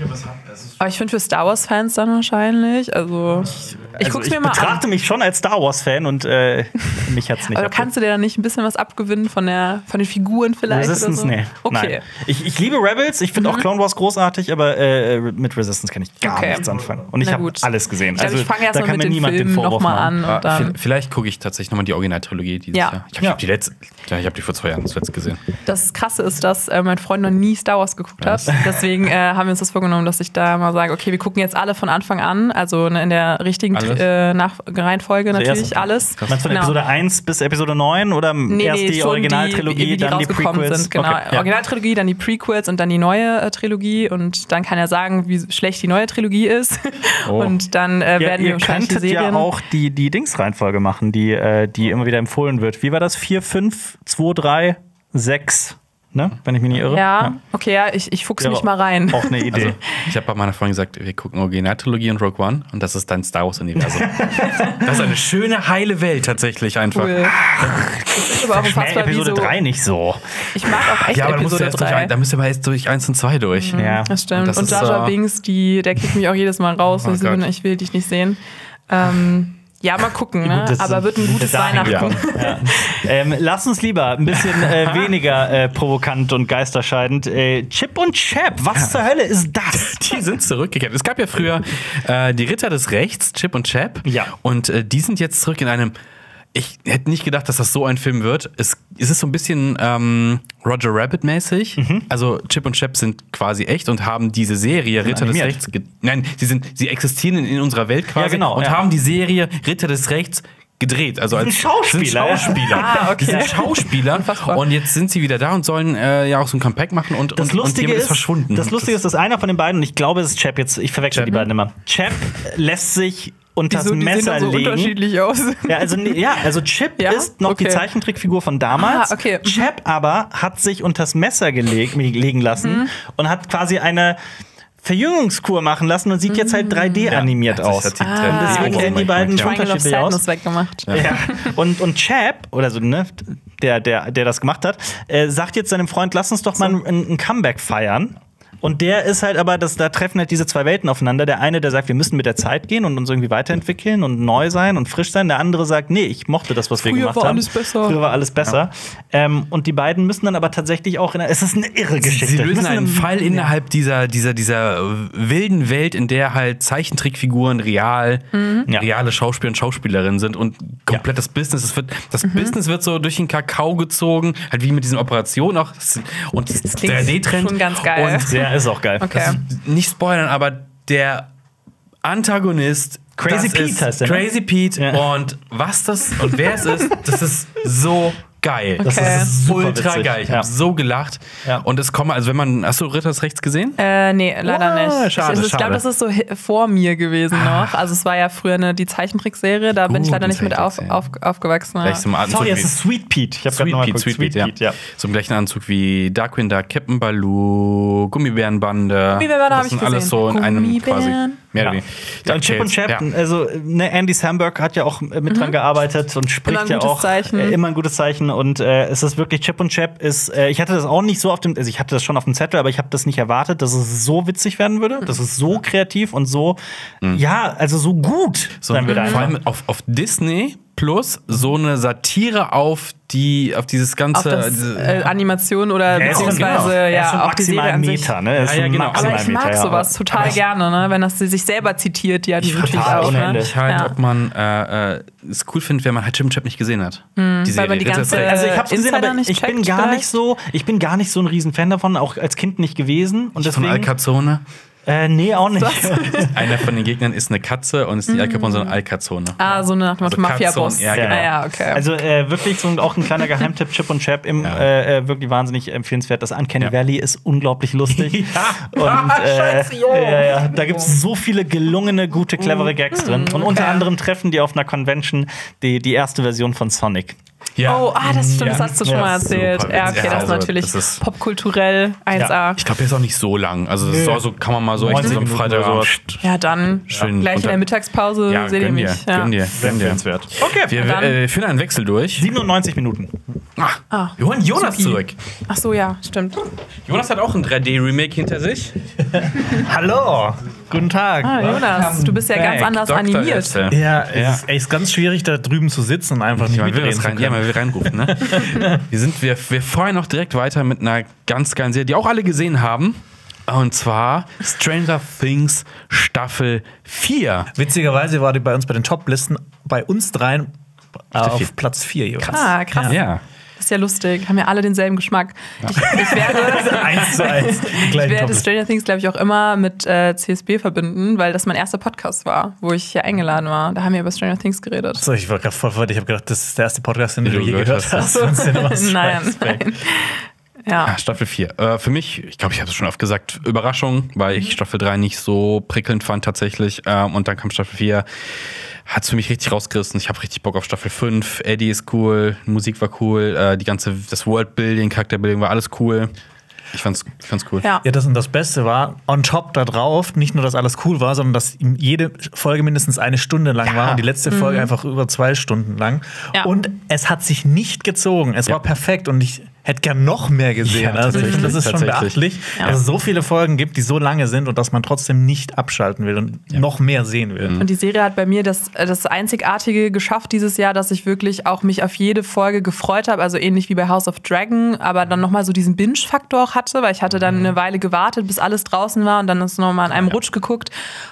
Aber ich finde für Star Wars-Fans dann wahrscheinlich, also ich Also guck's mir mal an. betrachte mich schon als Star Wars-Fan und äh, mich hat's nicht Aber kannst du dir dann nicht ein bisschen was abgewinnen von, der, von den Figuren vielleicht? Resistance, oder so? nee. Okay. Mhm. Nein. Ich, ich liebe Rebels, ich finde auch Clone Wars großartig, aber äh, mit Resistance kann ich gar Okay. nichts anfangen. Und ich habe alles gesehen. Ich, glaub, also, ich fange erst da mal kann mit mir den niemand den Filmen Vorwurf nochmal machen. an und dann. vi- Vielleicht gucke ich tatsächlich nochmal die Originaltrilogie dieses Ja. Jahr. Ich habe Ja. die letzte, ja, ich habe die vor zwei Jahren zuletzt gesehen. Das Krasse ist, dass äh, mein Freund noch nie Star Wars geguckt hat. Deswegen äh, haben wir uns das vorgenommen, dass ich da mal sage, okay, wir gucken jetzt alle von Anfang an, also ne, in der richtigen Alles? äh, nach Reihenfolge Also natürlich erst- alles. Meinst du von Genau. Episode 1 bis Episode 9 oder Nee, erst nee, die Originaltrilogie, die, die dann die Prequels? sind. Genau, Okay, ja. Originaltrilogie, dann die Prequels und dann die neue äh, Trilogie und dann kann er sagen, wie schlecht die neue Trilogie ist. Und dann äh, Ja, werden wir ihr wahrscheinlich die könntet Serien. ja auch die, die Dings-Reihenfolge machen, die, äh, die immer wieder empfohlen wird. Wie war das? 4, 5, 2, 3, 6, ne? Wenn ich mich nicht irre. ja, okay, ja, ich, ich fuchse Ja, mich mal rein. Auch eine Idee. Also, ich habe bei meiner Freundin gesagt, wir gucken Originaltrilogie und Rogue One und das ist dein Star Wars-Universum. das ist eine schöne, heile Welt tatsächlich einfach. Cool. Das ist aber auch unfassbar, Episode so, 3 nicht so. Ich mag auch echt Ja, aber du Episode erst durch, 3. ein- da müsst ihr aber erst durch 1 und 2 durch. Ja. Das stimmt. Und Und, das Jar äh, Binks, die, der kriegt mich auch jedes Mal raus. Oh bin, ich will dich nicht sehen. Ähm, Ja, mal gucken, ne? das aber wird ein gutes dahin Weihnachten. Ja. ähm, lass uns lieber ein bisschen äh, weniger äh, provokant und geisterscheidend. Äh, Chip und Chap, was zur Hölle ist das? Die sind zurückgekehrt. Es gab ja früher äh, die Ritter des Rechts, Chip und Chap. Ja. Und äh, die sind jetzt zurück in einem. Ich hätte nicht gedacht, dass das so ein Film wird. Es, es ist so ein bisschen ähm, Roger Rabbit-mäßig. Mhm. Also Chip und Chap sind quasi echt und haben diese Serie Ritter animiert. des Rechts. Nein, sie, sind, sie existieren in, unserer Welt quasi Ja, genau, und ja. haben die Serie Ritter des Rechts gedreht. Also als sind Schauspieler, Sind. Schauspieler. Ah, okay. Die sind Schauspieler. Und jetzt sind sie wieder da und sollen äh, ja auch so ein Comeback machen und, Das und, und Lustige jemand ist, verschwunden. Das Lustige ist, dass einer von den beiden, und ich glaube, es ist Chap jetzt, ich verwechsel Chap, die beiden immer. Chap lässt sich unter das Wieso, die sehen Messer doch so legen. unterschiedlich aus. Ja, also, ja, also Chip Ja? ist noch die Okay. Zeichentrickfigur von damals. Ah, okay. Mhm. Chap aber hat sich unters Messer geleg, legen lassen Mhm. und hat quasi eine Verjüngungskur machen lassen und sieht jetzt halt 3D animiert Ja, das aus. die Und Ah, deswegen okay. sehen die beiden Ja. Of unterschiedlich aus. Weggemacht. Ja. Und, und Chap, oder so, ne, der, der, der das gemacht hat, äh, sagt jetzt seinem Freund, lass uns doch mal ein, ein Comeback feiern. Und der ist halt aber, das, da treffen halt diese zwei Welten aufeinander. Der eine, der sagt, wir müssen mit der Zeit gehen und uns irgendwie weiterentwickeln und neu sein und frisch sein. Der andere sagt, nee, ich mochte das, was wir Früher gemacht war haben. alles besser. Früher war alles besser. Ähm, und die beiden müssen dann aber tatsächlich auch in einer, es ist eine irre Geschichte. Sie lösen Müssen einen Fall innerhalb dieser, dieser, dieser äh, wilden Welt, in der halt Zeichentrickfiguren real, Ja. reale Schauspieler und Schauspielerinnen sind und komplett das Business. Es wird, das Business wird so durch den Kakao gezogen, halt wie mit diesen Operationen auch. Das- Und das klingt 3D-Trend. schon ganz geil. Und Ja, ist auch geil. Okay. nicht spoilern, aber der Antagonist. Crazy das Pete ist heißt der, ne? Crazy Pete. Ja. Und was das und wer es ist, das ist so geil. Das Okay. ist super ultra witzig. geil. Ich Ja. habe so gelacht. Ja. Und es kommen, also wenn man, hast du Ritter des Rechts gesehen? Äh, nee, leider Ah, nicht. schade, ich ich glaube, das ist so vor mir gewesen noch. Also es war ja früher eine, die Zeichentrickserie, da bin ich leider nicht mit auf, auf, aufgewachsen. Ja. Sorry, wie- es ist Sweet Pete. Ich habe gerade Sweet Pete, geguckt. Sweet Pete, ja. So im gleichen Anzug wie Darkwing Duck, Captain Baloo, Gummibärenbande. Gummibärenbande Das hab ich sind alles gesehen. so in einem quasi. Mehr Ja. oder weniger. Ja, und Chip und Chap, Ja. also ne, Andy Samberg hat ja auch mit dran gearbeitet und spricht Mhm. Ja auch Zeichen. Äh, immer ein gutes Zeichen und äh, es ist wirklich Chip und Chap ist äh, ich hatte das auch nicht so auf dem also ich hatte das schon auf dem Zettel, aber ich habe das nicht erwartet, dass es so witzig werden würde, dass es so kreativ und so ja, also so gut So, sein würde vor allem auf, auf Disney Plus so eine Satire auf die auf dieses ganze Auf das äh, Animation oder Ja, schon- beziehungsweise genau. Er ist ja, auch die Serie an sich. Meter, ne? Er ist Ja, ja, genau. Aber ich mag Meter, ja. sowas total gerne, ne? wenn das sie sich selber zitiert, die hat die natürlich Total, auch. Ne? Ich halt, Ja. ob man äh, äh, es cool findet, wenn man halt und Chap nicht gesehen hat. die man die Ritter des ganze- Rechts. Also ich hab's gesehen, Insider aber nicht ich bin gar vielleicht? nicht so, ich bin gar nicht so ein Riesenfan davon, auch als Kind nicht gewesen und von deswegen Alcazone. Äh, nee, auch nicht. Einer von den Gegnern ist eine Katze und ist nicht Al Capone, sondern Alcazone. Ah, so eine nach dem Also Mafia-Boss. Ja, genau. Ah, ja, okay. Also äh, wirklich so ein, auch ein kleiner Geheimtipp, Chip und Chap, im, Ja. äh, äh, wirklich wahnsinnig empfehlenswert. Das Uncanny Ja. Valley ist unglaublich lustig. Und Ah, äh, Scheiße, jo. ja, ja, da gibt es so viele gelungene, gute, clevere Gags drin. Und unter okay. anderem treffen die auf einer Convention die, die erste Version von Sonic. Ja. Oh, ah, das stimmt, Ja. das hast du schon Ja, mal erzählt. super Ja, okay, Ja, das ist also, natürlich das ist- popkulturell 1A. Ich glaube, der ist auch nicht so lang. Also, das ist Nö. auch so, kann man mal so echt 90 so am Freitagabend. oder Ja, dann Schön gleich in der Mittagspause Ja, seht ihr dir, mich. Ja. gönn dir, gönn dir. Okay, Wir äh, führen einen Wechsel durch. 97 Minuten. Ah, Wir holen Jonas Supi. zurück. Ach so, ja, stimmt. Jonas hat auch ein 3D-Remake hinter sich. Hallo, guten Tag. Ah, Jonas, du bist ja ganz anders Dr. animiert. Ja, es ist echt ganz schwierig, da drüben zu sitzen und einfach nicht mitreden zu können. Will reinrufen, ne? wir, sind, wir, wir feuern noch direkt weiter mit einer ganz geilen Serie, die auch alle gesehen haben. Und zwar Stranger Things Staffel 4. Witzigerweise war die bei uns bei den Top-Listen bei uns dreien vier. auf Platz 4 jeweils. Ah, krass. Ja. Das ist ja lustig. Haben ja alle denselben Geschmack. Ich, ich werde, Eins zu eins. Ich werde. Stranger Things, glaube ich, auch immer mit äh, CSB verbinden, weil das mein erster Podcast war, wo ich hier eingeladen war. Da haben wir über Stranger Things geredet. So, ich war gerade voll verwirrt. Ich habe gedacht, das ist der erste Podcast, den du du je gehört hast. hast. Strikes nein, nein. Ja. Ah, Staffel 4. Äh, für mich, ich glaube, ich habe es schon oft gesagt, Überraschung, weil ich Staffel 3 nicht so prickelnd fand tatsächlich. Ähm, und dann kam Staffel 4. Hat es für mich richtig rausgerissen. Ich habe richtig Bock auf Staffel 5. Eddie ist cool, Musik war cool, äh, die ganze, das Worldbuilding, Charakterbuilding war alles cool. Ich fand's, ich fand's cool. Ja. Ja, das und das Beste war, on top da drauf, nicht nur, dass alles cool war, sondern dass jede Folge mindestens eine Stunde lang war und die letzte Folge einfach über zwei Stunden lang. Ja. Und es hat sich nicht gezogen. Es Ja. war perfekt und ich, hätte gern noch mehr gesehen. Ja, also das ist schon tatsächlich. beachtlich, Ja. dass es so viele Folgen gibt, die so lange sind und dass man trotzdem nicht abschalten will und noch mehr sehen will. Und die Serie hat bei mir das, äh, das Einzigartige geschafft dieses Jahr, dass ich wirklich auch mich auf jede Folge gefreut habe. Also ähnlich wie bei House of Dragon, aber dann nochmal so diesen Binge-Faktor auch hatte, weil ich hatte dann eine Weile gewartet, bis alles draußen war und dann ist nochmal an einem Rutsch geguckt.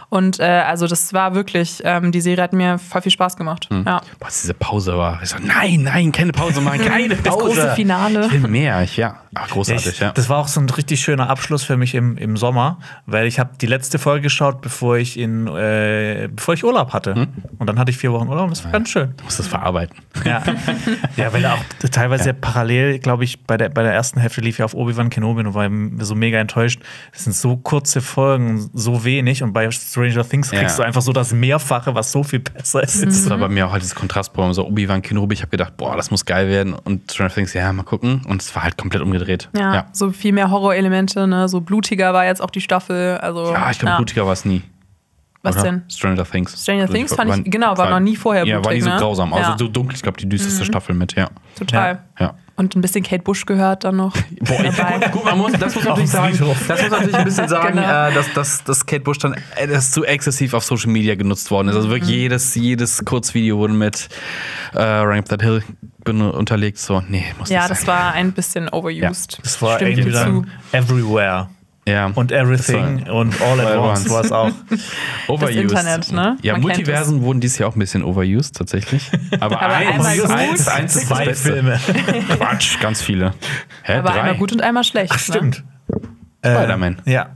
Und äh, also das war wirklich, ähm, die Serie hat mir voll viel Spaß gemacht. Ja. Boah, diese Pause war. Ich so, nein, nein, keine Pause machen, keine Das Pause. große Finale. Mehr, ich, ja. Ach, großartig, Ich, ja. Das war auch so ein richtig schöner Abschluss für mich im, im Sommer, weil ich habe die letzte Folge geschaut, bevor ich in äh, bevor ich Urlaub hatte. Hm? Und dann hatte ich vier Wochen Urlaub und das war ganz schön. Du musst das verarbeiten. Ja, ja weil auch teilweise parallel, glaube ich, bei der, bei der ersten Hälfte lief ja auf Obi-Wan Kenobi und war so mega enttäuscht. Es sind so kurze Folgen, so wenig und bei Stranger Things kriegst Ja. du einfach so das Mehrfache, was so viel besser ist. Das war bei mir auch halt dieses Kontrastprogramm, so Obi-Wan Kenobi. Ich habe gedacht, boah, das muss geil werden. Und Stranger Things, ja, mal gucken. Und es war halt komplett umgedreht. Ja, ja. so viel mehr Horrorelemente, ne? So blutiger war jetzt auch die Staffel. Also, Ja, ich glaube, blutiger war es nie. Was oder? denn? Stranger Things. Stranger Blutig Things fand ich- war- genau, war noch nie vorher Ja, war blutig, nie so ne? grausam. Also Ja. Mhm. so dunkel, ich glaube, die düsterste Staffel mit, ja. Total. Ja. Und ein bisschen Kate Bush gehört dann noch. Boah, dabei. gut, man muss, das muss natürlich sagen. Das muss natürlich ein bisschen sagen, Genau. äh, dass, dass, dass Kate Bush dann äh, das zu exzessiv auf Social Media genutzt worden ist. Also wirklich Mhm. jedes, jedes Kurzvideo wurde mit äh, Rank That Hill unterlegt. So, nee, muss Ja, nicht das sein. war ein bisschen overused. Das war Stimmt irgendwie dann Everywhere. Ja. Und Everything Das und All at Once war es auch. overused. Internet, ne? Ja, Man Multiversen wurden dieses Jahr auch ein bisschen overused, tatsächlich. Aber, Aber eins, einmal gut. eins, eins ist das Zwei Beste. Filme. Quatsch, ganz viele. Hä, Aber drei? einmal gut und einmal schlecht. Stimmt. Spider-Man. Äh, ja.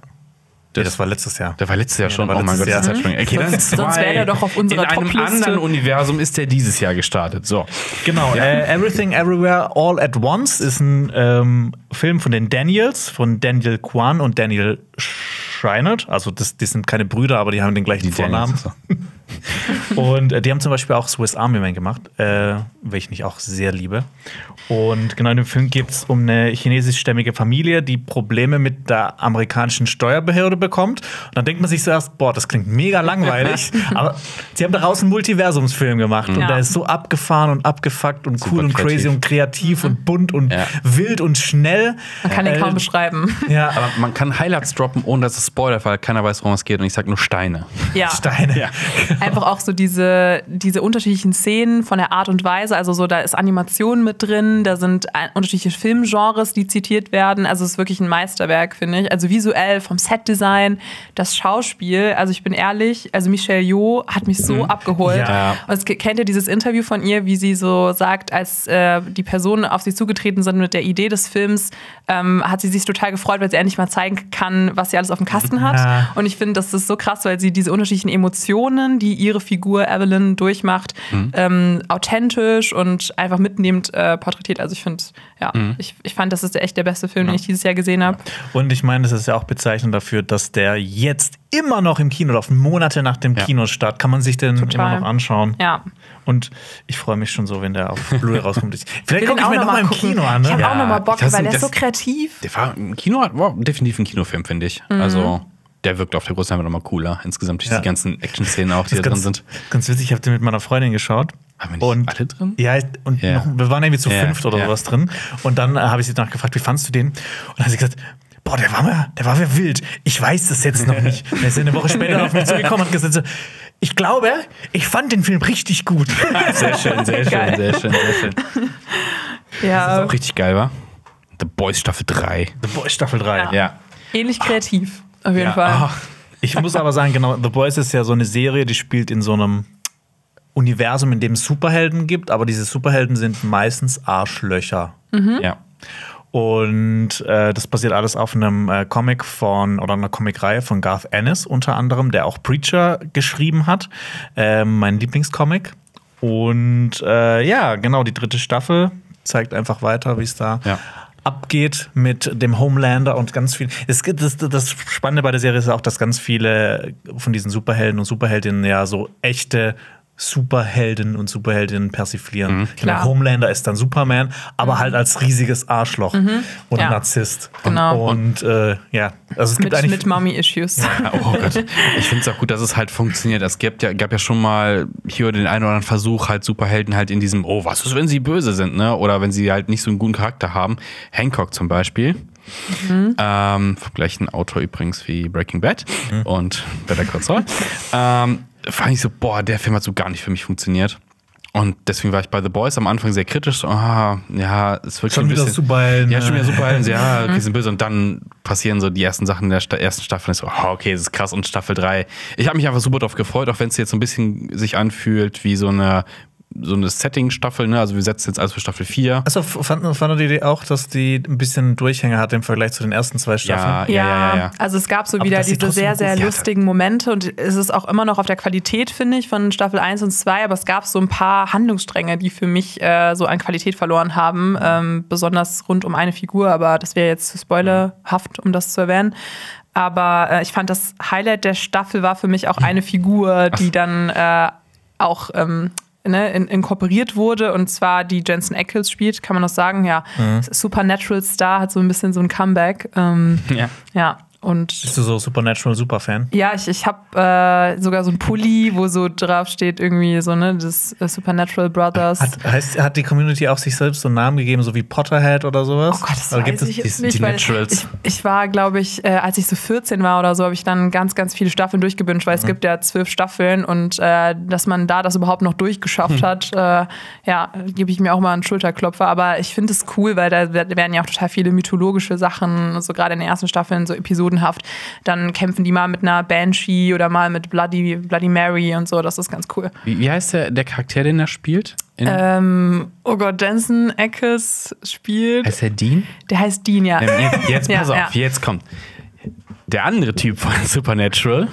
Nee, das war letztes Jahr. Der war letztes Jahr schon. war oh mein Gott, das ist ja schon. Okay, dann Sonst- sonst wäre der doch auf unserer In einem anderen Universum ist der dieses Jahr gestartet. So. Genau, äh, Everything Everywhere All at Once ist ein ähm, Film von den Daniels, von Daniel Kwan und Daniel Scheinert. Also das, die sind keine Brüder, aber die haben den gleichen Vornamen. So. Und äh, die haben zum Beispiel auch Swiss Army Man gemacht, äh, welchen ich auch sehr liebe. Und genau in dem Film geht es um eine chinesischstämmige Familie, die Probleme mit der amerikanischen Steuerbehörde bekommt. Und dann denkt man sich zuerst, boah, das klingt mega langweilig. aber sie haben daraus einen Multiversumsfilm gemacht. Und Ja. der ist so abgefahren und abgefuckt und cool und kreativ. crazy und kreativ und bunt und Ja. wild und schnell. Man kann den Äh, kaum beschreiben. Ja, Aber man kann Highlights droppen, ohne dass es spoilert, weil keiner weiß, worum es geht. Und ich sag nur Steine. Ja. Steine. Einfach auch so diese, diese unterschiedlichen Szenen von der Art und Weise. Also so, da ist Animation mit drin, da sind unterschiedliche Filmgenres, die zitiert werden. Also es ist wirklich ein Meisterwerk, finde ich. Also visuell, vom Setdesign, das Schauspiel. Also ich bin ehrlich, also Michelle Yeoh hat mich so abgeholt. Ja. Und es, kennt ihr dieses Interview von ihr, wie sie so sagt, als äh, die Personen auf sie zugetreten sind mit der Idee des Films, ähm, hat sie sich total gefreut, weil sie endlich mal zeigen kann, was sie alles auf dem Kasten hat. Ja. Und ich finde, das ist so krass, weil sie diese unterschiedlichen Emotionen, die ihre Figur Evelyn durchmacht, ähm, authentisch und einfach mitnehmend äh, porträtiert. Also ich finde, ja, ich, ich fand, das ist echt der beste Film, den ich dieses Jahr gesehen habe. Und ich meine, das ist ja auch bezeichnend dafür, dass der jetzt immer noch im Kino läuft. Monate nach dem Ja. Kinostart kann man sich den Total. immer noch anschauen. Ja. Und ich freue mich schon so, wenn der auf Blu-ray rauskommt. Vielleicht gucke ich mir auch noch mal im. Kino an. Ich habe Ne? auch noch mal Bock, das weil der ist so kreativ. Der war im Kino, war definitiv ein Kinofilm, finde ich. Also, der wirkt auf der Großleinwand nochmal cooler. Insgesamt diese Ja. ganzen Action-Szenen auch, die Das da ist drin ganz, sind. ganz witzig, ich habe den mit meiner Freundin geschaut. Haben wir nicht und alle drin? Ja, und Ja. Noch, wir waren irgendwie zu Ja, fünft oder ja. sowas drin. Und dann äh, habe ich sie danach gefragt, wie fandst du den? Und dann hat sie gesagt, boah, der war mir, der war mir wild. Ich weiß das jetzt noch nicht. Und dann ist sie eine Woche später auf mich zugekommen und hat gesagt, so, ich glaube, ich fand den Film richtig gut. Sehr schön, sehr schön, Geil. sehr schön, sehr schön. Ja, Auch richtig geil, war? The Boys Staffel 3. The Boys Staffel 3. Ja. Ja. ähnlich kreativ, auf jeden Ja. Fall. Ah, Ich muss aber sagen, genau, The Boys ist ja so eine Serie, die spielt in so einem Universum, in dem es Superhelden gibt, aber diese Superhelden sind meistens Arschlöcher. ja. Und äh, das basiert alles auf einem äh, Comic von oder einer Comicreihe von Garth Ennis unter anderem, der auch Preacher geschrieben hat, ähm, mein Lieblingscomic. Und äh, ja, genau, die dritte Staffel zeigt einfach weiter, wie es da Ja. Abgeht mit dem Homelander und ganz viel. Es, gibt- das, das Spannende bei der Serie ist auch, dass ganz viele von diesen Superhelden und Superheldinnen ja so echte Superhelden und Superheldinnen persiflieren. Ich meine, Klar. Homelander ist dann Superman, aber halt als riesiges Arschloch und Ja. Narzisst. Genau. Und äh, ja, also es gibt Mit, eigentlich mit Mommy-Issues. Ja, oh Gott. Ich finde es auch gut, dass es halt funktioniert. Es gibt ja, gab ja schon mal hier den einen oder anderen Versuch, halt Superhelden halt in diesem, oh, was ist, wenn sie böse sind, ne? Oder wenn sie halt nicht so einen guten Charakter haben. Hancock zum Beispiel. Ähm, vom gleichen Autor übrigens wie Breaking Bad und Better Call Saul. ähm, fand ich so, boah, der Film hat so gar nicht für mich funktioniert. Und deswegen war ich bei The Boys am Anfang sehr kritisch. So, ah, ja, es wird Schon ein wieder bisschen, Superhelden, Ja, schon wieder äh. Superhelden. so, Ja, okay, sind böse. Und dann passieren so die ersten Sachen in der Sta ersten Staffel. Und ich so, ah, okay, das ist krass. Und Staffel 3. Ich habe mich einfach super drauf gefreut, auch wenn es jetzt so ein bisschen sich anfühlt wie so eine, so eine Setting-Staffel. Ne? Also wir setzen jetzt alles für Staffel 4. Also fanden fand ihr die auch, dass die ein bisschen Durchhänger hat im Vergleich zu den ersten zwei Staffeln? Ja, ja, ja, ja, ja. also es gab so Aber wieder diese sehr, sehr Ja, lustigen Momente und es ist auch immer noch auf der Qualität, finde ich, von Staffel 1 und 2, aber es gab so ein paar Handlungsstränge, die für mich äh, so an Qualität verloren haben, ähm, besonders rund um eine Figur, aber das wäre jetzt zu spoilerhaft, um das zu erwähnen. Aber äh, ich fand, das Highlight der Staffel war für mich auch eine Figur, die dann äh, auch ähm, ne, in, inkorporiert wurde und zwar die Jensen Ackles spielt, kann man das sagen? Ja, Supernatural Star hat so ein bisschen so ein Comeback. Ähm, Ja. ja, und Bist du so Supernatural Superfan? ja, ich, ich habe äh, sogar so ein Pulli, wo so drauf steht, irgendwie so, ne, das äh, Supernatural Brothers. Hat, heißt, hat die Community auch sich selbst so einen Namen gegeben, so wie Potterhead oder sowas? Oh Gott, das Oder weiß gibt es- ich die- nicht, die weil Naturals? ich, ich war, glaube ich, äh, als ich so 14 war oder so, habe ich dann ganz, ganz viele Staffeln durchgebünscht, weil es gibt ja zwölf Staffeln und äh, dass man da das überhaupt noch durchgeschafft hat, äh, ja, gebe ich mir auch mal einen Schulterklopfer. Aber ich finde es cool, weil da werden ja auch total viele mythologische Sachen, so gerade in den ersten Staffeln, so episodenhaft. Dann kämpfen die mal mit einer Banshee oder mal mit Bloody, Bloody Mary und so. Das ist ganz cool. Wie, wie heißt der, der Charakter, den er spielt? Ähm, oh Gott, Jensen Ackles spielt. heißt er Dean? Der heißt Dean, ja. Ähm, jetzt, jetzt Ja, pass auf, ja. jetzt kommt. Der andere Typ von Supernatural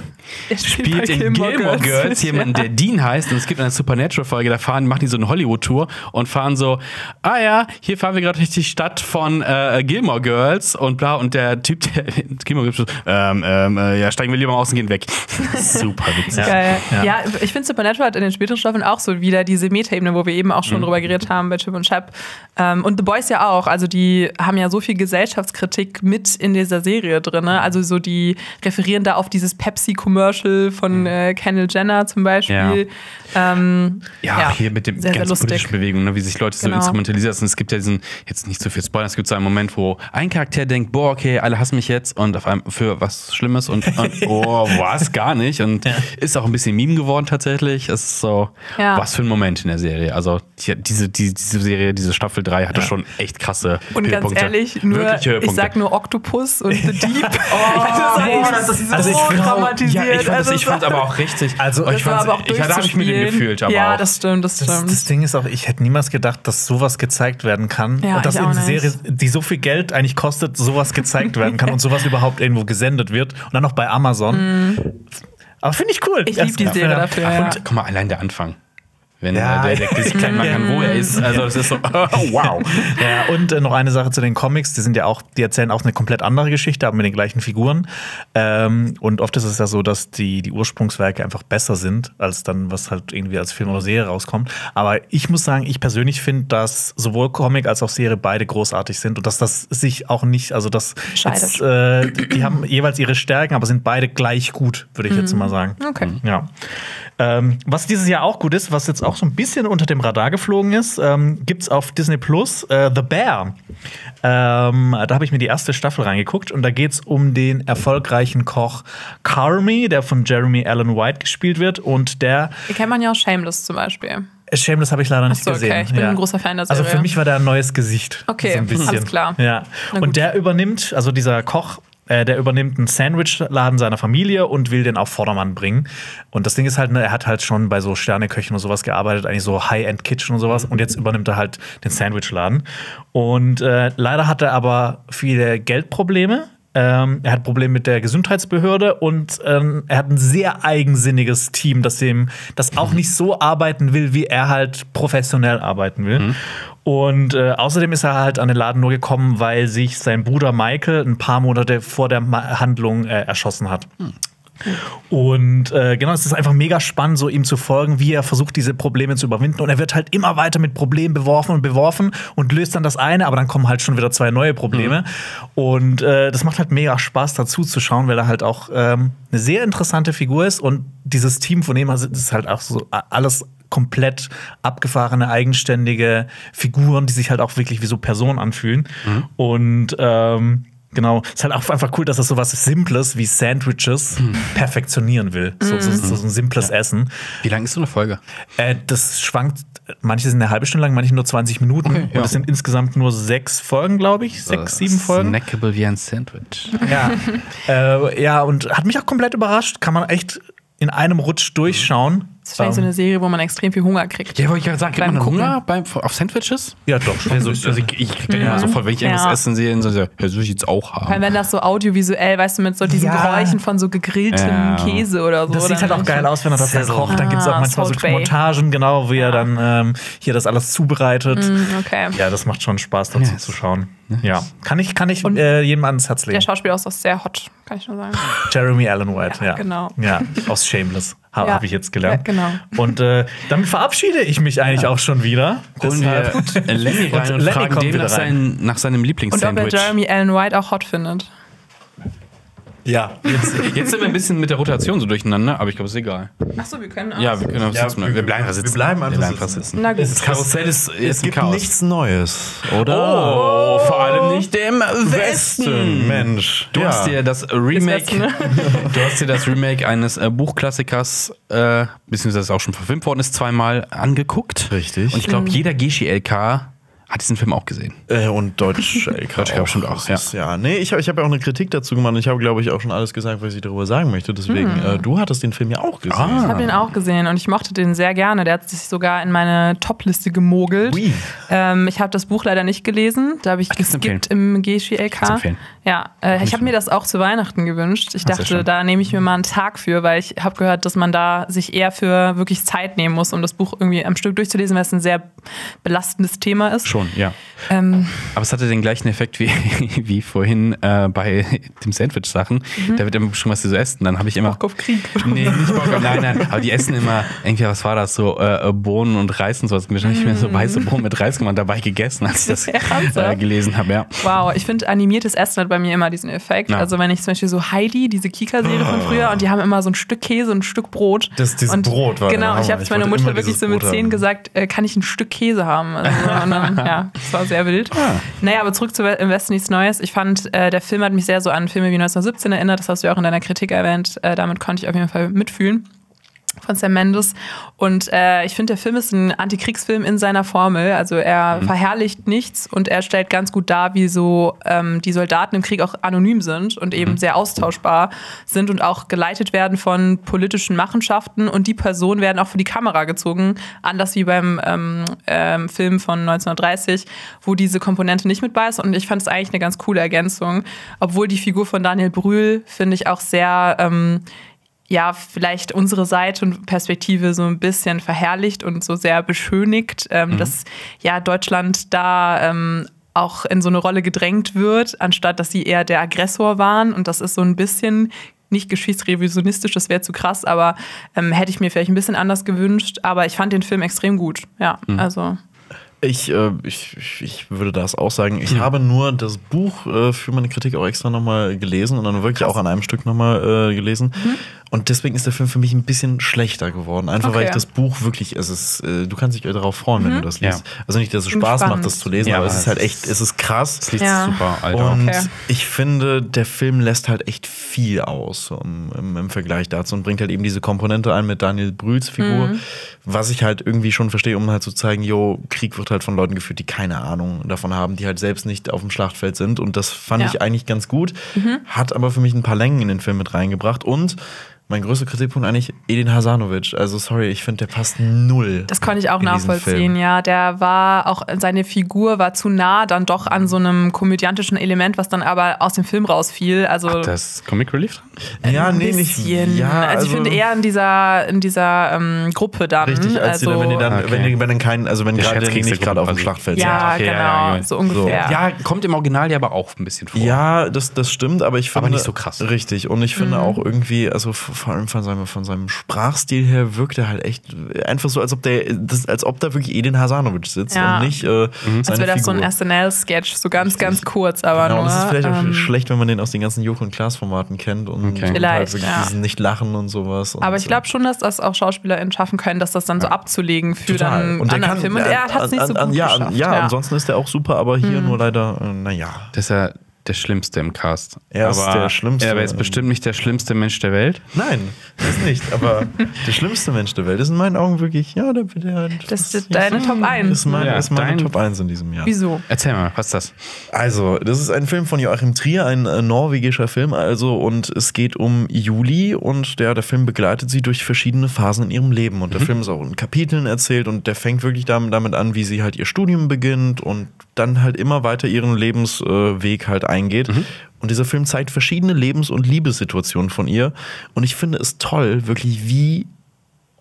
spielt bei in Gilmore Girls, jemanden, der Dean heißt. Und es gibt eine Supernatural-Folge, da fahren, machen die so eine Hollywood-Tour und fahren so, ah ja, hier fahren wir gerade durch die Stadt von äh, Gilmore Girls und bla. Und der Typ, der in Gilmore Girls, ähm, ähm, äh, ja, steigen wir lieber mal aus und gehen weg. Super witzig. Geil. Ja. Ja. ich finde Supernatural hat in den späteren Staffeln auch so wieder diese Metaebene, wo wir eben auch schon Mhm. drüber geredet haben bei Chip und Chap. Ähm, und The Boys ja auch. Also die haben ja so viel Gesellschaftskritik mit in dieser Serie drin. Ne? Also so die referieren da auf dieses Pepsi-Commercial von äh, Kendall Jenner zum Beispiel. Ähm, Ja, hier mit dem sehr, sehr ganz lustig. politischen Bewegungen, ne, wie sich Leute so Genau. instrumentalisieren lassen. Es gibt ja diesen, jetzt nicht so viel Spoiler, es gibt so einen Moment, wo ein Charakter denkt, boah, okay, alle hassen mich jetzt und auf einmal für was Schlimmes und, und oh, was, gar nicht. Und ist auch ein bisschen Meme geworden tatsächlich. Es ist so, Ja. was für ein Moment in der Serie. Also die, diese, die, diese Serie, diese Staffel 3 hatte schon echt krasse und ganz ehrlich, nur, ich sag nur Octopus und The Deep. oh, das ist Also ich so. Ja, ich fand, Also ich fand aber auch richtig. Also, ich fand's- aber auch ich, da habe ich mit ihm gefühlt, aber Ja, das stimmt, das Das, stimmt. das Ding ist auch, ich hätte niemals gedacht, dass sowas gezeigt werden kann. Ja, und dass nicht. Serie, die so viel Geld eigentlich kostet, sowas gezeigt werden kann und sowas überhaupt irgendwo gesendet wird. Und dann noch bei Amazon. Aber finde ich cool. Ich lieb die Serie dafür. Ja. und guck mal, allein der Anfang. Wenn Ja. äh, der, der sich klein machen kann, wo er ist. Also, das ist so, wow. Ja, und äh, noch eine Sache zu den Comics, die sind ja auch, die erzählen auch eine komplett andere Geschichte, aber mit den gleichen Figuren. Ähm, und oft ist es ja so, dass die, die Ursprungswerke einfach besser sind, als dann, was halt irgendwie als Film oder Serie rauskommt. Aber ich muss sagen, ich persönlich finde, dass sowohl Comic als auch Serie beide großartig sind und dass das sich auch nicht, also das Scheidet. jetzt, äh, die haben jeweils ihre Stärken, aber sind beide gleich gut, würde ich jetzt mal sagen. Okay. Ja. Ähm, was dieses Jahr auch gut ist, was jetzt auch so ein bisschen unter dem Radar geflogen ist, ähm, gibt es auf Disney Plus äh, The Bear. Ähm, da habe ich mir die erste Staffel reingeguckt und da geht es um den erfolgreichen Koch Carmy, der von Jeremy Allen White gespielt wird und der Die kennt man ja auch Shameless zum Beispiel. Shameless habe ich leider nicht so, okay. gesehen. Ich bin ein großer Fan der Also Serie. für mich war der ein neues Gesicht. Okay, so ein bisschen. alles klar. Ja. Und der übernimmt, also dieser Koch, äh, der übernimmt einen Sandwichladen seiner Familie und will den auf Vordermann bringen. Und das Ding ist halt, ne, er hat halt schon bei so Sterneköchen und sowas gearbeitet, eigentlich so High-End-Kitchen und sowas. Und jetzt übernimmt er halt den Sandwichladen. Und äh, leider hat er aber viele Geldprobleme. Ähm, er hat Probleme mit der Gesundheitsbehörde und ähm, er hat ein sehr eigensinniges Team, das ihm das auch nicht so arbeiten will, wie er halt professionell arbeiten will. Und äh, außerdem ist er halt an den Laden nur gekommen, weil sich sein Bruder Michael ein paar Monate vor der Ma Handlung äh, erschossen hat. Und äh, genau, es ist einfach mega spannend, so ihm zu folgen, wie er versucht, diese Probleme zu überwinden. Und er wird halt immer weiter mit Problemen beworfen und beworfen und löst dann das eine, aber dann kommen halt schon wieder zwei neue Probleme. Und äh, das macht halt mega Spaß, dazu zu schauen, weil er halt auch ähm, eine sehr interessante Figur ist. Und dieses Team von ihm das ist halt auch so alles komplett abgefahrene, eigenständige Figuren, die sich halt auch wirklich wie so Personen anfühlen. Und ähm, Genau, ist halt auch einfach cool, dass er so was Simples wie Sandwiches perfektionieren will. So, so, so, so ein simples Essen. Wie lang ist so eine Folge? Äh, das schwankt, manche sind eine halbe Stunde lang, manche nur 20 Minuten. Okay, ja. Und es sind insgesamt nur sechs Folgen, glaube ich. Sechs, sieben Folgen. Snackable wie ein Sandwich. Ja. äh, ja, und hat mich auch komplett überrascht. Kann man echt in einem Rutsch durchschauen. Das ist wahrscheinlich so eine Serie, wo man extrem viel Hunger kriegt. Ja, wollte ich gerade sagen, kriegt Beim man Gucken. Hunger beim, auf Sandwiches? ja, doch schon. Also, also ich, ich krieg dann Ja. immer sofort, wenn ich irgendwas Ja. essen sehe, so, so, ja, das will ich jetzt auch Vor allem, haben. wenn das so audiovisuell, weißt du, mit so diesen Ja. Geräuschen von so gegrilltem Ja. Käse oder so. Das sieht halt auch geil aus, wenn er das dann kocht. Dann gibt es auch Ah, manchmal so Salt Bay. Montagen, genau, wie er dann ähm, hier das alles zubereitet. Mm, Okay. Ja, das macht schon Spaß, dazu Yes. zu schauen. Ja, kann ich, kann ich äh, jedem ans Herz Der legen. Schauspieler ist auch sehr hot, kann ich nur sagen. Jeremy Allen White, ja. Ja, genau. Ja, aus Shameless habe Ja. hab ich jetzt gelernt. Ja, genau. Und äh, damit verabschiede ich mich eigentlich auch schon wieder. Holen wir Lenny rein und, Und Lenny fragen wieder nach, rein. seinen, nach seinem Und ob er Lieblingssandwich. Jeremy Allen White auch hot findet. Ja. Jetzt, jetzt sind wir ein bisschen mit der Rotation so durcheinander, aber ich glaube, es ist egal. Achso, wir können auch. Ja, wir können auch Ja, sitzen. wir- Wir bleiben einfach wir sitzen. bleiben einfach wir bleiben sitzen. sitzen. Na gut. Das Karussell ist Es jetzt ein gibt Chaos. nichts Neues, oder? Oh, vor allem nicht im Westen. Westen, Mensch. Du Ja. hast dir das Remake, ne? du hast dir das Remake eines äh, Buchklassikers, äh, beziehungsweise auch schon verfilmt worden ist, zweimal angeguckt. Richtig. Und ich glaube, jeder Geschi LK hat diesen Film auch gesehen. Äh, und Deutsch LK Deutsch LK bestimmt auch, ist, ja. Nee, ich habe ich hab ja auch eine Kritik dazu gemacht und ich habe, glaube ich, auch schon alles gesagt, was ich darüber sagen möchte. Deswegen, Hm. äh, du hattest den Film ja auch gesehen. Ah. Ich habe ihn auch gesehen und ich mochte den sehr gerne. Der hat sich sogar in meine Top-Liste gemogelt. Ähm, ich habe das Buch leider nicht gelesen. Da habe ich Ach, geskippt im Geschi LK. Ja, äh, ich habe mir das auch zu Weihnachten gewünscht. Ich sehr dachte, da nehme ich mir mal einen Tag für, weil ich habe gehört, dass man da sich eher für wirklich Zeit nehmen muss, um das Buch irgendwie am Stück durchzulesen, weil es ein sehr belastendes Thema ist. Schon, ja. Ähm, Aber es hatte den gleichen Effekt wie, wie vorhin äh, bei dem Sandwich-Sachen. Da wird immer beschrieben, was sie so essen. Dann habe ich immer. Bock auf Krieg. Nee, nicht Bock auf, nein, nein. Aber die essen immer, irgendwie, was war das, so äh, äh, Bohnen und Reis und sowas. Mir habe ich mir so weiße Bohnen mit Reis gemacht, dabei gegessen, als ich das äh, gelesen habe, ja. Wow, ich finde animiertes Essen hat bei mir immer diesen Effekt. Ja. Also wenn ich zum Beispiel so Heidi, diese Kika-Serie von früher, und die haben immer so ein Stück Käse und ein Stück Brot. Das- dieses und Brot war Genau, ich habe zu meiner Mutter wirklich so mit zehn gesagt, äh, kann ich ein Stück Käse haben? Also, dann, ja, das war sehr wild. Ah. Naja, aber zurück zu im Westen nichts Neues. Ich fand, äh, der Film hat mich sehr so an Filme wie 1917 erinnert. Das hast du ja auch in deiner Kritik erwähnt. Äh, damit konnte ich auf jeden Fall mitfühlen von Sam Mendes. Und äh, ich finde, der Film ist ein Antikriegsfilm in seiner Formel. Also er Mhm. verherrlicht nichts und er stellt ganz gut dar, wie so ähm, die Soldaten im Krieg auch anonym sind und Mhm. eben sehr austauschbar sind und auch geleitet werden von politischen Machenschaften. Und die Personen werden auch für die Kamera gezogen, anders wie beim ähm, ähm, Film von 1930, wo diese Komponente nicht mit bei ist. Und ich fand es eigentlich eine ganz coole Ergänzung. Obwohl die Figur von Daniel Brühl, finde ich, auch sehr ähm, ja, vielleicht unsere Seite und Perspektive so ein bisschen verherrlicht und so sehr beschönigt, ähm, dass ja Deutschland da ähm, auch in so eine Rolle gedrängt wird, anstatt dass sie eher der Aggressor waren. Und das ist so ein bisschen nicht geschichtsrevisionistisch, das wäre zu krass, aber ähm, hätte ich mir vielleicht ein bisschen anders gewünscht. Aber ich fand den Film extrem gut. Ja, also. Ich, äh, ich, ich- würde das auch sagen. Ich habe nur das Buch äh, für meine Kritik auch extra nochmal gelesen und dann wirklich auch an einem Stück nochmal äh, gelesen. Und deswegen ist der Film für mich ein bisschen schlechter geworden. Einfach weil Okay. ich das Buch wirklich, es ist, äh, du kannst dich darauf freuen, wenn du das liest. Also nicht, dass es Spaß gespannt. macht, das zu lesen, Ja, aber es ist halt es echt, es ist krass. Das liest Ja. super, Alter. Und Okay. ich finde, der Film lässt halt echt viel aus um, im, im Vergleich dazu und bringt halt eben diese Komponente ein mit Daniel Brühls Figur, Mhm. was ich halt irgendwie schon verstehe, um halt zu zeigen, jo, Krieg wird halt von Leuten geführt, die keine Ahnung davon haben, die halt selbst nicht auf dem Schlachtfeld sind und das fand Ja. ich eigentlich ganz gut, Mhm. hat aber für mich ein paar Längen in den Film mit reingebracht und mein größter Kritikpunkt eigentlich Edin Hasanovic. Also sorry, ich finde, der passt null. Das konnte ich auch nachvollziehen, ja. Der war auch, seine Figur war zu nah dann doch an so einem komödiantischen Element, was dann aber aus dem Film rausfiel. Also Das ist Comic Relief dran? Ja, nee, nicht. bisschen. Ja, also, ich finde eher in dieser, in dieser ähm, Gruppe dann. Richtig, als also, wenn die dann, Okay. wenn, die, wenn dann kein, also wenn gerade nicht gerade auf dem Schlachtfeld ja, okay, genau, ja, ja. so ungefähr. Ja, kommt im Original ja aber auch ein bisschen vor. Ja, das, das stimmt, aber ich finde. Aber nicht so krass. Richtig. Und ich Mhm. finde auch irgendwie, also vor allem von seinem, von seinem Sprachstil her wirkt er halt echt einfach so, als ob der, das, als ob da wirklich Edin Hasanovic sitzt Ja. und nicht äh, Mhm. Als wäre das so ein. SNL-Sketch, so ganz, ganz kurz, aber Genau, nur. und es ist vielleicht auch ähm, schlecht, wenn man den aus den ganzen Joko und Klaas-Formaten kennt und, Okay. und Vielleicht, halt wirklich ja. diesen Nicht-Lachen und sowas. Und aber ich glaube schon, dass das auch SchauspielerInnen schaffen können, dass das dann so abzulegen für Total. dann Und der anderen kann, Film. Und er hat es nicht so gut an, ja, geschafft. ja, ansonsten ist er auch super, aber hier Mhm. nur leider, äh, naja. Das ist ja der Schlimmste im Cast. Er ist aber der Schlimmste. Er wäre jetzt bestimmt nicht der schlimmste Mensch der Welt. Nein, das nicht. Aber der schlimmste Mensch der Welt ist in meinen Augen wirklich, ja, der, der Das ist deine Top 1. ist, mein, Ja, ist meine dein- Top 1 in diesem Jahr. Wieso? Erzähl mal, was ist das? Also, das ist ein Film von Joachim Trier, ein äh, norwegischer Film, also, und es geht um Juli und der, der Film begleitet sie durch verschiedene Phasen in ihrem Leben. Und der Film ist auch in Kapiteln erzählt und der fängt wirklich damit, damit an, wie sie halt ihr Studium beginnt und dann halt immer weiter ihren Lebensweg halt eingeht. Und dieser Film zeigt verschiedene Lebens- und Liebessituationen von ihr. Und ich finde es toll, wirklich, wie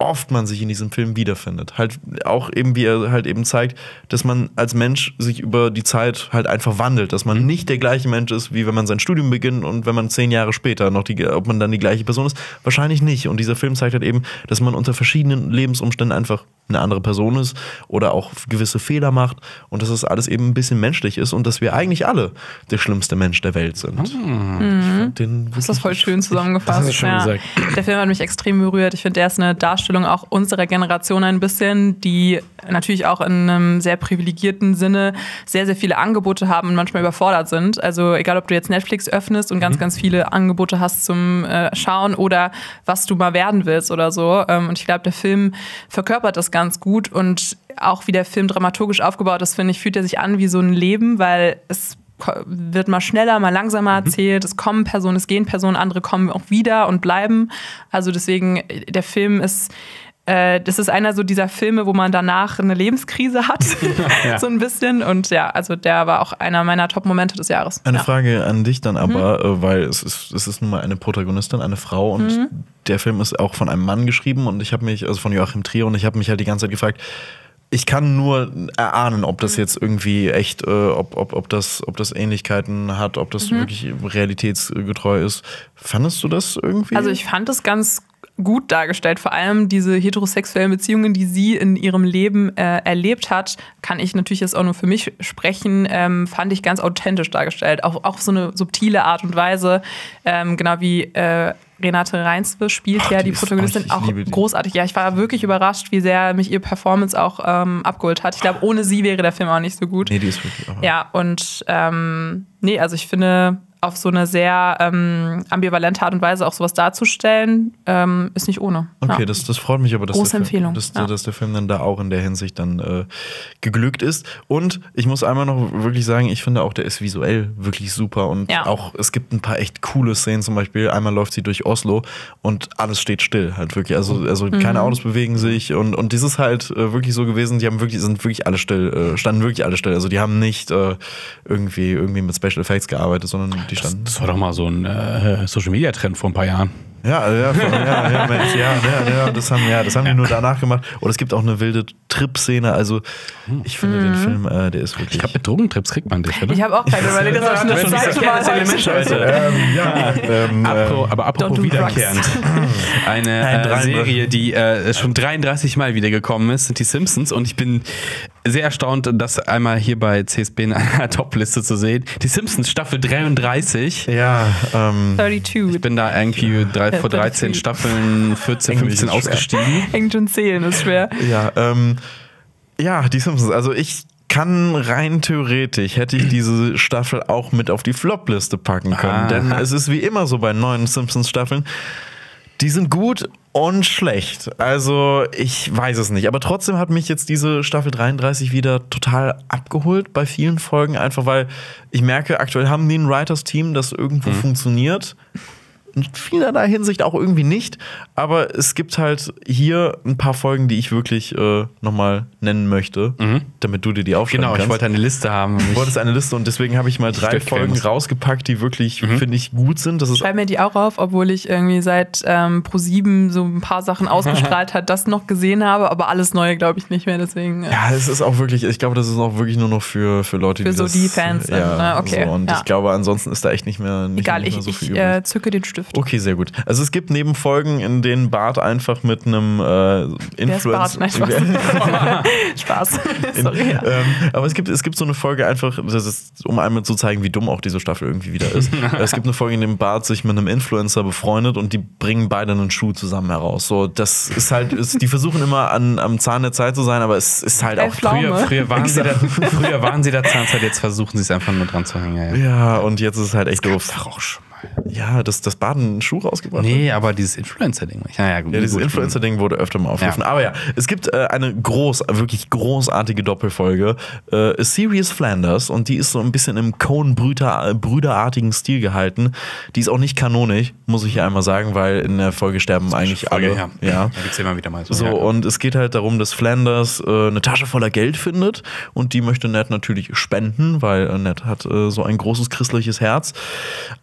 oft man sich in diesem Film wiederfindet. Halt auch eben, wie er halt eben zeigt, dass man als Mensch sich über die Zeit halt einfach wandelt, dass man nicht der gleiche Mensch ist, wie wenn man sein Studium beginnt und wenn man zehn Jahre später noch die, ob man dann die gleiche Person ist, wahrscheinlich nicht. Und dieser Film zeigt halt eben, dass man unter verschiedenen Lebensumständen einfach eine andere Person ist oder auch gewisse Fehler macht und dass das alles eben ein bisschen menschlich ist und dass wir eigentlich alle der schlimmste Mensch der Welt sind. Ich fand den Das ist voll schön zusammengefasst. Das gesagt. Der Film hat mich extrem berührt. Ich finde, der ist eine Darstellung auch unserer Generation ein bisschen, die natürlich auch in einem sehr privilegierten Sinne sehr, sehr viele Angebote haben und manchmal überfordert sind. Also egal, ob du jetzt Netflix öffnest und ganz, ganz viele Angebote hast zum äh, Schauen oder was du mal werden willst oder so. Ähm, und ich glaube, der Film verkörpert das ganz gut und auch wie der Film dramaturgisch aufgebaut ist, finde ich, fühlt er sich an wie so ein Leben, weil es wird mal schneller, mal langsamer erzählt. Es kommen Personen, es gehen Personen, andere kommen auch wieder und bleiben. Also deswegen, der Film ist. Äh, Das ist einer so dieser Filme, wo man danach eine Lebenskrise hat, so ein bisschen. Und ja, also der war auch einer meiner Top-Momente des Jahres. Eine ja. Frage an dich dann aber, äh, weil es ist, es ist nun mal eine Protagonistin, eine Frau und der Film ist auch von einem Mann geschrieben und ich habe mich, also von Joachim Trier und ich habe mich halt die ganze Zeit gefragt, ich kann nur erahnen, ob das jetzt irgendwie echt, äh, ob, ob, ob, das, ob das Ähnlichkeiten hat, ob das wirklich realitätsgetreu ist. Fandest du das irgendwie? Also ich fand es ganz gut dargestellt. Vor allem diese heterosexuellen Beziehungen, die sie in ihrem Leben äh, erlebt hat, kann ich natürlich jetzt auch nur für mich sprechen, ähm, fand ich ganz authentisch dargestellt. Auch, auch so eine subtile Art und Weise, ähm, genau wie äh, Renate Reinswe spielt Ach, ja die die ist- Protagonistin auch großartig. Ja, ich war wirklich überrascht, wie sehr mich ihr Performance auch ähm, abgeholt hat. Ich glaube, ohne sie wäre der Film auch nicht so gut. nee, die ist wirklich. aber- Ja, und ähm, nee, also ich finde, auf so eine sehr ähm, ambivalente Art und Weise auch sowas darzustellen, ähm, ist nicht ohne. Okay, ja. das, das freut mich aber, dass, Große der, Film, Empfehlung, dass, ja. dass der Film dann da auch in der Hinsicht dann äh, geglückt ist. Und ich muss einmal noch wirklich sagen, ich finde auch, der ist visuell wirklich super. Und Ja. auch, es gibt ein paar echt coole Szenen. Zum Beispiel, einmal läuft sie durch Oslo und alles steht still, halt wirklich. Also, also Mhm. keine Autos bewegen sich. Und, und das ist halt äh, wirklich so gewesen, die haben wirklich, sind wirklich alle still, äh, standen wirklich alle still. Also die haben nicht äh, irgendwie, irgendwie mit Special Effects gearbeitet, sondern die standen. Das war doch mal so ein äh, Social-Media-Trend vor ein paar Jahren. Ja, ja, ja, ja, Mensch, ja, ja, ja, das haben, ja, das haben die nur danach gemacht. Oder es gibt auch eine wilde Trip-Szene. Also, ich finde den Film, äh, der ist wirklich. Ich glaube, mit Drogentrips kriegt man dich, oder? Ich habe auch keine überlegt, das schon das zweite Mal heute. ähm, ja, ähm, Apro, aber Don't apropos do wiederkehrend. Eine Nein, äh, 33. Serie, die äh, schon 33 Mal wiedergekommen ist, sind die Simpsons. Und ich bin sehr erstaunt, das einmal hier bei CSB in einer Top-Liste zu sehen. Die Simpsons Staffel 33. ja, ähm, 32. Ich bin da irgendwie drei, vor 13 33. Staffeln 14, Englisch 15 ist schwer. ausgestiegen. Hängt schon zählen, ist schwer. ja, ähm, ja, die Simpsons. Also, ich kann rein theoretisch, hätte ich diese Staffel auch mit auf die Flop-Liste packen können. Ah. Denn es ist wie immer so bei neuen Simpsons-Staffeln. Die sind gut und schlecht. Also, ich weiß es nicht. Aber trotzdem hat mich jetzt diese Staffel 33 wieder total abgeholt bei vielen Folgen. Einfach weil ich merke, aktuell haben die ein Writers-Team, das irgendwo funktioniert. In vielerlei Hinsicht auch irgendwie nicht. Aber es gibt halt hier ein paar Folgen, die ich wirklich äh, nochmal nennen möchte, damit du dir die aufschreiben Genau, kannst. ich wollte eine Liste haben. Du wolltest eine Liste und deswegen habe ich mal drei durchqueren Folgen rausgepackt, die wirklich, finde ich, gut sind. Das ist Schreib mir die auch auf, obwohl ich irgendwie seit ähm, Pro7 so ein paar Sachen ausgestrahlt hat, das noch gesehen habe, aber alles Neue glaube ich nicht mehr. Deswegen. äh, Ja, es ist auch wirklich, ich glaube, das ist auch wirklich nur noch für, für Leute, Für die so das, die Fans sind, ja, ne? Okay, So, und ja. ich glaube, ansonsten ist da echt nicht mehr, nicht, Egal, nicht ich, mehr so ich viel übrig. äh, zücke den Stift. Okay, sehr gut. Also es gibt neben Folgen, in denen Bart einfach mit einem äh? Influencer. Nein, Spaß. Spaß. Sorry. Ja. ähm, aber es gibt, es gibt so eine Folge einfach, das ist, um einmal zu zeigen, wie dumm auch diese Staffel irgendwie wieder ist. es gibt eine Folge, in dem Bart sich mit einem Influencer befreundet und die bringen beide einen Schuh zusammen heraus. So, das ist halt, ist, die versuchen immer an, am Zahn der Zeit zu sein, aber es ist halt auch. Früher, früher, waren sie der, früher waren sie der Zahnzeit, jetzt versuchen sie es einfach nur dran zu hängen. Ja, ja. Und jetzt ist es halt echt doof. Doch auch schon. Ja, dass das Baden einen Schuh rausgebracht hat. Nee, aber dieses Influencer-Ding. Naja, gut. Ja, dieses. Influencer-Ding wurde öfter mal aufgerufen. Ja. Aber ja, es gibt äh, eine groß, wirklich großartige Doppelfolge. Äh, A Serious Flanders und die ist so ein bisschen im Coen-Brüderartigen Stil gehalten. Die ist auch nicht kanonisch, muss ich hier einmal sagen, weil in der Folge sterben eigentlich Folge, alle. ja. ja. Da gibt's immer wieder mal so. So, ja. und es geht halt darum, dass Flanders äh, eine Tasche voller Geld findet und die möchte Ned natürlich spenden, weil äh, Ned hat äh, so ein großes christliches Herz.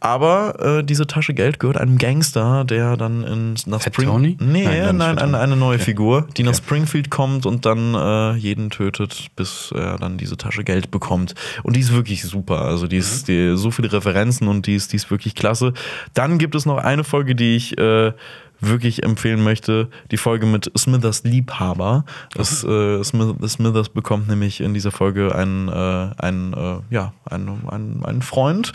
Aber äh, diese Tasche Geld gehört einem Gangster, der dann in, nach Fat Spring Tony? Nee, Nein, nein, eine, eine neue Figur, die nach Springfield kommt und dann äh, jeden tötet, bis er dann diese Tasche Geld bekommt. Und die ist wirklich super. Also die ist die, so viele Referenzen und die ist, die ist wirklich klasse. Dann gibt es noch eine Folge, die ich äh, wirklich empfehlen möchte, die Folge mit Smithers Liebhaber. Das, äh, Smith, Smithers bekommt nämlich in dieser Folge einen, äh, einen, äh, ja, einen, einen, einen Freund.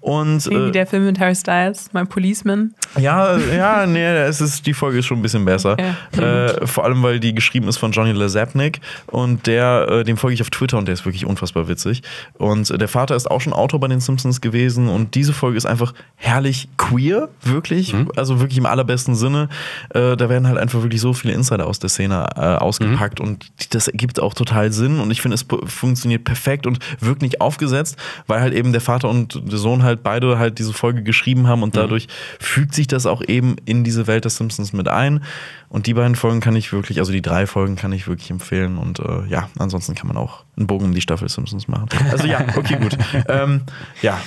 Und Wie äh, der Film mit Harry Styles, mein Policeman. ja, ja, nee, es ist, die Folge ist schon ein bisschen besser. Äh, vor allem, weil die geschrieben ist von Johnny Lazapnik und der, äh, dem folge ich auf Twitter und der ist wirklich unfassbar witzig. Und äh, der Vater ist auch schon Autor bei den Simpsons gewesen und diese Folge ist einfach herrlich queer, wirklich, also wirklich im allerbesten Sinne. Äh, da werden halt einfach wirklich so viele Insider aus der Szene äh, ausgepackt und das ergibt auch total Sinn und ich finde, es funktioniert perfekt und wirkt nicht aufgesetzt, weil halt eben der Vater und der Sohn halt beide halt diese Folge geschrieben haben und dadurch fügt sich das auch eben in diese Welt der Simpsons mit ein. Und die beiden Folgen kann ich wirklich, also die drei Folgen kann ich wirklich empfehlen. Und äh, ja, ansonsten kann man auch einen Bogen um die Staffel Simpsons machen. Also ja, okay, gut. ähm, ja,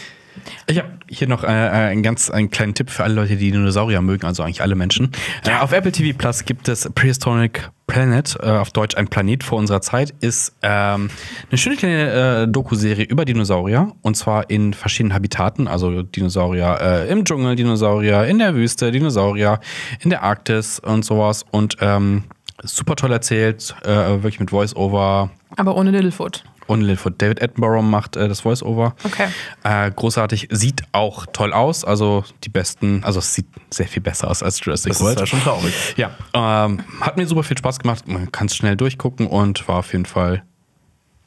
Ich habe hier noch äh, einen ganz einen kleinen Tipp für alle Leute, die Dinosaurier mögen, also eigentlich alle Menschen. Äh, auf Apple TV Plus gibt es Prehistoric Planet, äh, auf Deutsch ein Planet vor unserer Zeit, ist ähm, eine schöne kleine äh, Doku-Serie über Dinosaurier und zwar in verschiedenen Habitaten, also Dinosaurier äh, im Dschungel, Dinosaurier in der Wüste, Dinosaurier in der Arktis und sowas und ähm, super toll erzählt, äh, wirklich mit Voice-Over. Aber ohne Littlefoot. Und Littlefoot. David Attenborough macht äh, das Voice-Over. Okay. Äh, großartig, sieht auch toll aus. Also die besten, also es sieht sehr viel besser aus als Jurassic das World. ist ja schon traurig. Ja, ähm, hat mir super viel Spaß gemacht. Man kann es schnell durchgucken und war auf jeden Fall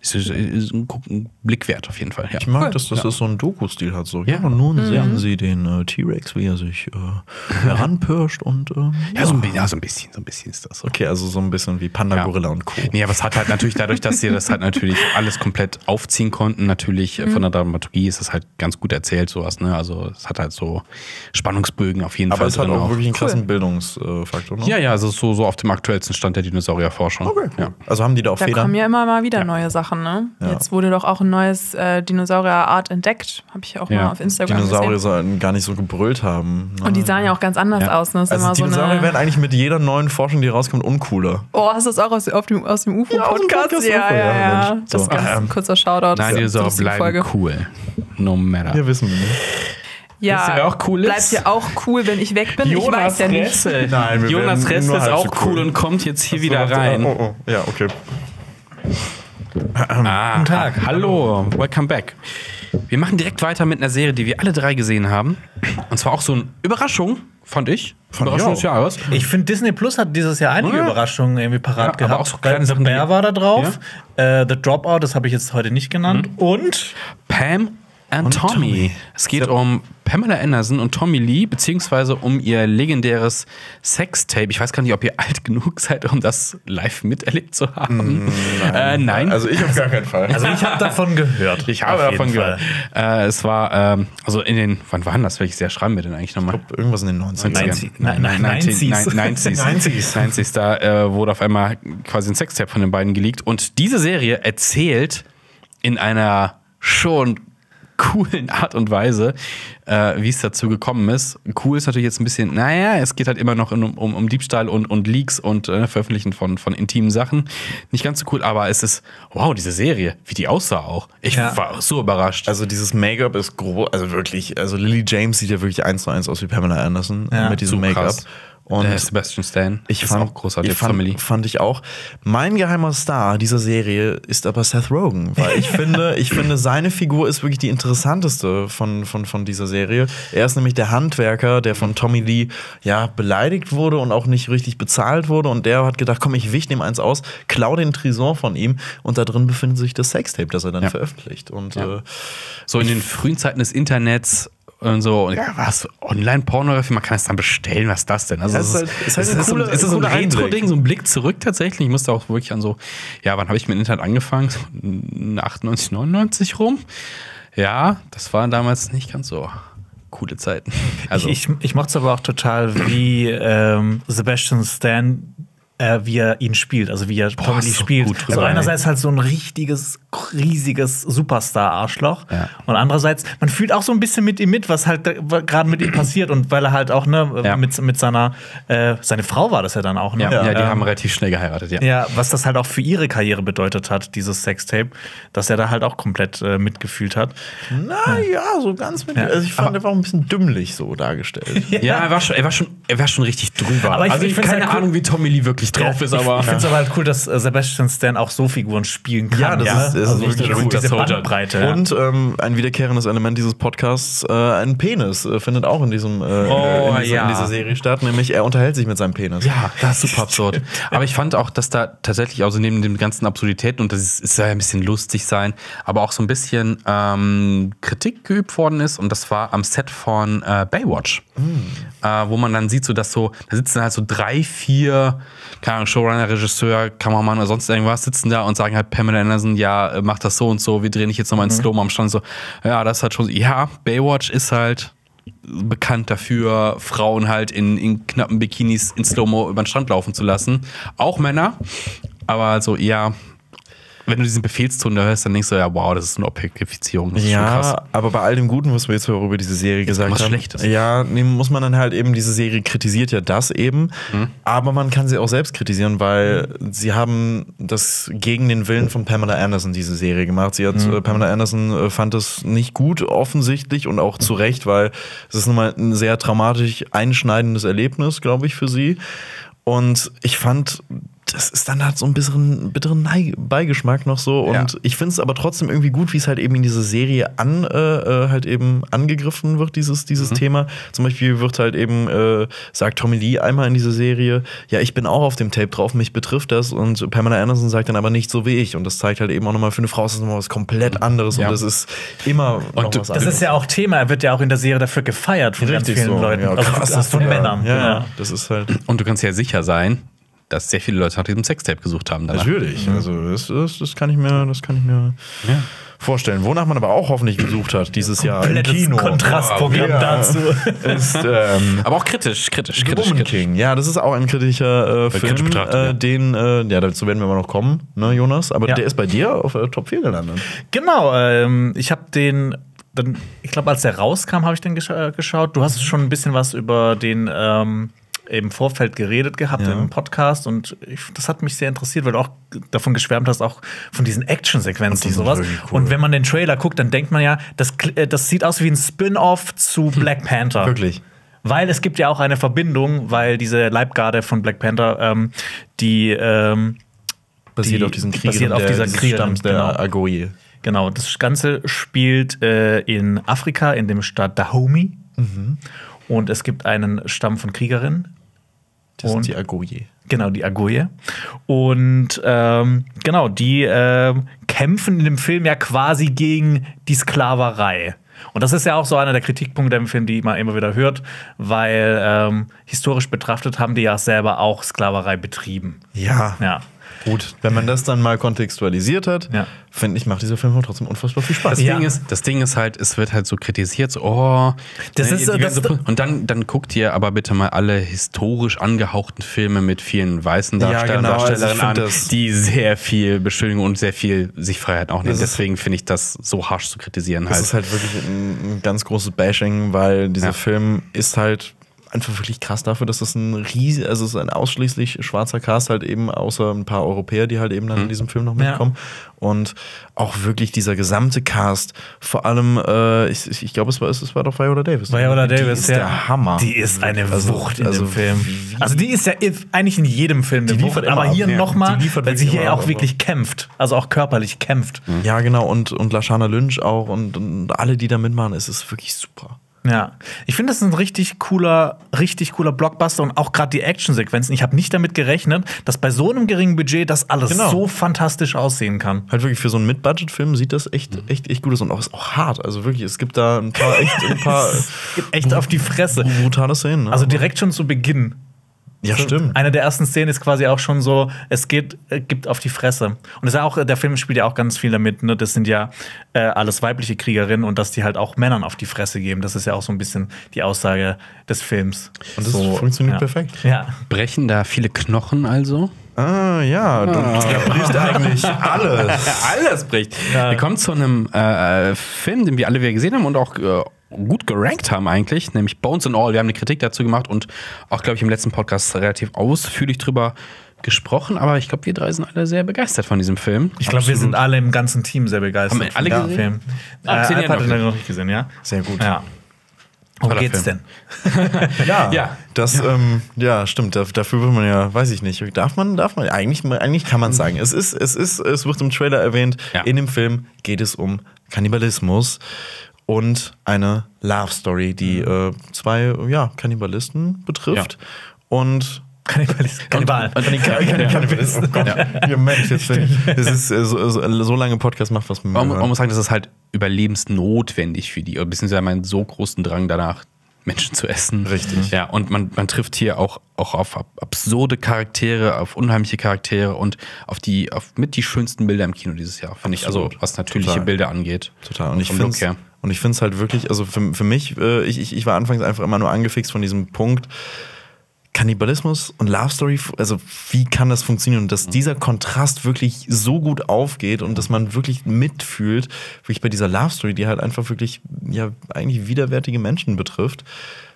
ist, ist, ist ein, ein Blick wert auf jeden Fall. Ja. Ich mag, dass das so einen Doku-Stil hat. So. Ja, Ja. und nun sehen Sie den äh, T-Rex, wie er sich äh, heranpirscht und ähm, Ja, so ein, ja, so ein bisschen, so ein bisschen ist das so. Okay, also so ein bisschen wie Panda, Ja. Gorilla und Co. Nee, aber es hat halt natürlich dadurch, dass sie das halt natürlich alles komplett aufziehen konnten, natürlich äh, von der Dramaturgie ist es halt ganz gut erzählt, sowas, ne? Also es hat halt so Spannungsbögen auf jeden Aber Fall. es hat drin auch wirklich einen Cool. krassen Bildungsfaktor, ne? Ja, ja, also so, so auf dem aktuellsten Stand der Dinosaurierforschung. Okay, cool. ja. Also haben die da auch Da Federn? kommen ja immer mal wieder neue Sachen, ne? Ja. Jetzt wurde doch auch ein neues äh, Dinosaurier-Art entdeckt. Habe ich auch Ja. mal auf Instagram Dinosaurier gesehen. sollen gar nicht so gebrüllt haben. ne? Und die sahen ja auch ganz anders Ja. aus, ne? Das also immer so Dinosaurier eine werden eigentlich mit jeder neuen Forschung, die rauskommt, uncooler. Oh, hast du das auch aus, auf dem, aus dem Ja, UFO-Podcast? Podcast ja, UFO, ja, ja, ja. Das So. ist ganz Ähm, kurzer Shoutout. Nein, Dinosaurier bleiben cool. No matter. Ja, wissen wir nicht. Ja, Wisst ihr, wer auch cool ist? Bleibt ja auch cool, wenn ich weg bin. ich weiß ja nicht. Nein, wir Jonas werden Ressel ist auch so cool cool. und kommt jetzt hier So, wieder rein. Oh, oh. Ja, okay. Ah, Guten Tag. Hallo, welcome back. Wir machen direkt weiter mit einer Serie, die wir alle drei gesehen haben. Und zwar auch so eine Überraschung, fand ich. Fand ich Überraschung des. Jahres. Ich finde, Disney Plus hat dieses Jahr einige Ja. Überraschungen irgendwie parat Ja, aber gehabt. auch so kleine Sachen, Bear war da drauf. Äh, The Dropout, das habe ich jetzt heute nicht genannt. Und Pam and Und Tommy. Tommy. Es geht um Pamela Anderson und Tommy Lee, beziehungsweise um ihr legendäres Sextape. Ich weiß gar nicht, ob ihr alt genug seid, um das live miterlebt zu haben. Äh, nein. Also ich auf gar keinen Fall. Also ich habe davon gehört. ich habe davon gehört. Äh, es war, ähm, also in den, wann waren das? Welches Jahr schreiben wir denn eigentlich nochmal? Irgendwas in den 90ern. 90 Nein, nein, 19 90s. 90s. 90s. 90s. Da äh, wurde auf einmal quasi ein Sextape von den beiden geleakt. Und diese Serie erzählt in einer schon coolen Art und Weise, äh, wie es dazu gekommen ist. Cool ist natürlich jetzt ein bisschen, naja, es geht halt immer noch um, um, um Diebstahl und, und Leaks und äh, Veröffentlichen von, von intimen Sachen. Nicht ganz so cool, aber es ist, wow, diese Serie, wie die aussah auch. Ich Ja. war so überrascht. Also dieses Make-up ist groß, also wirklich, also Lily James sieht ja wirklich eins zu eins aus wie Pamela Anderson Ja, mit diesem so Make-up. Und der Sebastian Stan ich ist fand, auch großartig ich als Family. fand, fand ich auch. Mein geheimer Star dieser Serie ist aber Seth Rogen, weil ich finde, ich finde, seine Figur ist wirklich die interessanteste von, von, von dieser Serie. Er ist nämlich der Handwerker, der von Tommy Lee ja beleidigt wurde und auch nicht richtig bezahlt wurde. Und der hat gedacht, komm, ich wich dem eins aus, klau den Tresor von ihm und da drin befindet sich das Sextape, das er dann Ja. veröffentlicht. Und Ja. äh, So in den frühen Zeiten des Internets und so, und ja, was? Online-Pornografie, man kann es dann bestellen, was ist das denn? Also, es ist ist, halt- ist es ein ist so, ein. Retro-Ding, so ein Blick zurück tatsächlich. Ich musste auch wirklich an so, ja, wann habe ich mit dem Internet angefangen? So 98, 99 rum. Ja, das waren damals nicht ganz so coole Zeiten. Also, ich, ich, ich mochte es aber auch total, wie ähm, Sebastian Stan, äh, wie er ihn spielt, also wie er Tommy ist Lee spielt. gut also einerseits halt so ein richtiges, riesiges Superstar-Arschloch Ja. und andererseits, man fühlt auch so ein bisschen mit ihm mit, was halt gerade mit ihm passiert und weil er halt auch, ne, Ja. mit, mit seiner, äh, seine Frau war das ja dann auch, ne? ja, ja, die Ähm, haben relativ schnell geheiratet, ja. Ja, was das halt auch für ihre Karriere bedeutet hat, dieses Sextape, dass er da halt auch komplett äh, mitgefühlt hat. na ja, so ganz mit. Also ich fand, er war auch ein bisschen dümmlich so dargestellt. Ja, er war schon, er war schon, er war schon richtig drüber. Aber ich- also ich ich keine halt cool- Ahnung, wie Tommy Lee wirklich drauf ist, ich, aber ich finde es aber halt cool, dass äh, Sebastian Stan auch so Figuren spielen kann. Ja, das ist- das ist also wirklich diese, gut. diese. Bandbreite. ja. Und ähm, ein wiederkehrendes Element dieses Podcasts, äh, ein Penis, äh, findet auch in, diesem, äh, Oh, in, dieser, ja. in dieser Serie statt, nämlich er unterhält sich mit seinem Penis. Ja, das ist super absurd. Aber ich fand auch, dass da tatsächlich, also neben den ganzen Absurditäten, und das ist, ja ein bisschen lustig sein, aber auch so ein bisschen ähm, Kritik geübt worden ist. Und das war am Set von äh, Baywatch. Äh, wo man dann sieht, so dass so, da sitzen halt so drei, vier, keine Ahnung, Showrunner, Regisseur, Kameramann oder sonst irgendwas, sitzen da und sagen halt Pamela Anderson, ja, äh, mach das so und so, wir drehen dich jetzt nochmal in Slow-Mo am Stand. So, ja, das ist halt schon, ja, Baywatch ist halt bekannt dafür, Frauen halt in, in knappen Bikinis in Slow-Mo über den Strand laufen zu lassen. Auch Männer, aber so eher, wenn du diesen Befehlston da hörst, dann denkst du, ja, wow, das ist eine Objektifizierung. Das ist schon krass. Ja, aber bei all dem Guten, was wir jetzt über diese Serie gesagt was haben, Schlechtes. ja, nee, muss man dann halt eben, diese Serie kritisiert ja das eben, Mhm. aber man kann sie auch selbst kritisieren, weil sie haben das gegen den Willen von Pamela Anderson diese Serie gemacht. Sie hat, Mhm. äh, Pamela Anderson äh, fand es nicht gut, offensichtlich und auch zu Recht, weil es ist nun mal ein sehr dramatisch einschneidendes Erlebnis, glaube ich, für sie. Und ich fand, das ist dann halt so ein bisschen bitteren Neig- Beigeschmack noch so. Und Ja. ich finde es aber trotzdem irgendwie gut, wie es halt eben in dieser Serie an, äh, äh, halt eben angegriffen wird, dieses, dieses Mhm. Thema. Zum Beispiel wird halt eben, äh, sagt Tommy Lee einmal in dieser Serie, ja, ich bin auch auf dem Tape drauf, mich betrifft das. Und Pamela Anderson sagt dann aber nicht so wie ich. Und das zeigt halt eben auch nochmal, für eine Frau ist das nochmal was komplett anderes. Ja. Und das ist immer noch du- was das anderes. ist ja auch Thema. Er wird ja auch in der Serie dafür gefeiert von ganz vielen Leuten. Ja, also krass, also von ja, Männern. Ja, genau. ja, das ist halt. Und du kannst ja sicher sein, dass sehr viele Leute nach diesem Sextape gesucht haben. Danach. Natürlich. Also das, das, das kann ich mir, das kann ich mir vorstellen. Wonach man aber auch hoffentlich gesucht hat dieses Jahr im Kino. Kontrastprogramm Ja. dazu. ist ähm, Aber auch kritisch, kritisch, The kritisch. Woman kritisch. King. Ja, das ist auch ein kritischer äh, kritisch Film, betrachtet, äh, ja. den, äh, ja, dazu werden wir mal noch kommen, ne, Jonas? Aber Ja. der ist bei dir auf äh, Top 4 gelandet. Genau, ähm, ich habe den, dann, ich glaube, als der rauskam, habe ich den gescha äh, geschaut. Du hast schon ein bisschen was über den ähm, im Vorfeld geredet gehabt Ja. im Podcast und ich, das hat mich sehr interessiert, weil du auch davon geschwärmt hast, auch von diesen Action-Sequenzen und sowas. cool. Und wenn man den Trailer guckt, dann denkt man ja, das, äh, das sieht aus wie ein Spin-off zu Black Panther. Wirklich. Weil es gibt ja auch eine Verbindung, weil diese Leibgarde von Black Panther, ähm, die ähm, Basiert Die- auf diesen basiert Kriegern auf der, dieser Kriegerin, Stamms der genau. Agoye. Genau, das Ganze spielt äh, in Afrika, in dem Staat Dahomey. Und es gibt einen Stamm von Kriegerinnen. Das Und- sind die Agoye. Genau, die Agoye. Und ähm, genau, die ähm, kämpfen in dem Film ja quasi gegen die Sklaverei. Und das ist ja auch so einer der Kritikpunkte im Film, die man immer wieder hört, weil ähm, historisch betrachtet haben die ja selber auch Sklaverei betrieben. Ja. Ja. Gut, wenn man das dann mal kontextualisiert hat, Ja. finde ich, macht dieser Film trotzdem unfassbar viel Spaß. Das, Ja. Ding ist, das Ding ist halt, es wird halt so kritisiert, so, oh. Das ne, ist das- so, und dann, dann guckt ihr aber bitte mal alle historisch angehauchten Filme mit vielen weißen Ja, Darsteller genau, also Darstellerinnen find an, das- die sehr viel Beschuldigung und sehr viel sich Freiheit auch nehmen. Deswegen finde ich das so harsch zu kritisieren Das halt. ist halt wirklich ein, ein ganz großes Bashing, weil dieser Ja. Film ist halt einfach wirklich krass dafür, dass es ein riesig, also es ist ein ausschließlich schwarzer Cast halt eben, außer ein paar Europäer, die halt eben dann in diesem Film noch Ja. mitkommen. Und auch wirklich dieser gesamte Cast, vor allem, äh, ich, ich, glaube, es war, es war doch Viola Davis. Viola Die Davis, ist ja. der Hammer. Die ist eine Also- Wucht in also dem Film. Also die ist ja eigentlich in jedem Film Die Wucht, liefert aber ab, hier ja. nochmal, weil sie hier auch wirklich kämpft. Also auch körperlich kämpft. Ja, genau, und, und Lashana Lynch auch und, und alle, die da mitmachen, es ist wirklich super. Ja, ich finde, das ist ein richtig cooler, richtig cooler Blockbuster und auch gerade die Actionsequenzen. Ich habe nicht damit gerechnet, dass bei so einem geringen Budget das alles Genau. so fantastisch aussehen kann. Halt wirklich für so einen Mid-Budget-Film sieht das echt, Mhm. echt, echt gut aus und auch ist auch hart. Also wirklich, es gibt da ein paar echt, ein paar echt auf die Fresse. brutale Szenen. Ne? Also direkt schon zu Beginn. Ja, stimmt. Eine der ersten Szenen ist quasi auch schon so, es geht, äh, gibt auf die Fresse. Und das ist ja auch, der Film spielt ja auch ganz viel damit, ne? Das sind ja äh, alles weibliche Kriegerinnen und dass die halt auch Männern auf die Fresse geben. Das ist ja auch so ein bisschen die Aussage des Films. Und das so, funktioniert ja. perfekt. Ja. Brechen da viele Knochen also? Ah, ja, du der bricht eigentlich alles. Alles bricht. Wir kommen zu einem äh, Film, den wir alle wieder gesehen haben und auch äh, gut gerankt haben eigentlich, nämlich Bones and All. Wir haben eine Kritik dazu gemacht und auch, glaube ich, im letzten Podcast relativ ausführlich drüber gesprochen, aber ich glaube, wir drei sind alle sehr begeistert von diesem Film. Ich glaube, wir sind alle im ganzen Team sehr begeistert. Haben wir alle von gesehen? Film. Ah, Äh, hat nicht. noch nicht gesehen, ja? Sehr gut. Ja. Worum geht's Film. denn? Ja, Ja. das, ja, ähm, ja stimmt. Da- Dafür will man ja, weiß ich nicht. Darf man, darf man? Eigentlich, eigentlich kann man sagen. Es ist, es ist, es wird im Trailer erwähnt. Ja. In dem Film geht es um Kannibalismus und eine Love Story, die äh, zwei, ja, Kannibalisten betrifft. Und Kannibalist. Kannibal. Kannibalisten. Oh Gott. Ja, Mensch, jetzt bin ich. Ist äh, so, so, so lange Podcast macht was. Man, man muss sagen, das ist halt überlebensnotwendig für die, oder beziehungsweise einen so großen Drang danach, Menschen zu essen. Richtig. Ja, und man, man trifft hier auch, auch auf ab- absurde Charaktere, auf unheimliche Charaktere und auf die, auf mit die schönsten Bilder im Kino dieses Jahr, finde ich. Also, was natürliche Total. Bilder angeht. Total. Und ich finde. Und ich finde es halt wirklich, also für, für mich, äh, ich, ich, ich war anfangs einfach immer nur angefixt von diesem Punkt. Kannibalismus und Love Story, also wie kann das funktionieren? Und dass dieser Kontrast wirklich so gut aufgeht und dass man wirklich mitfühlt, wirklich bei dieser Love Story, die halt einfach wirklich, ja, eigentlich widerwärtige Menschen betrifft,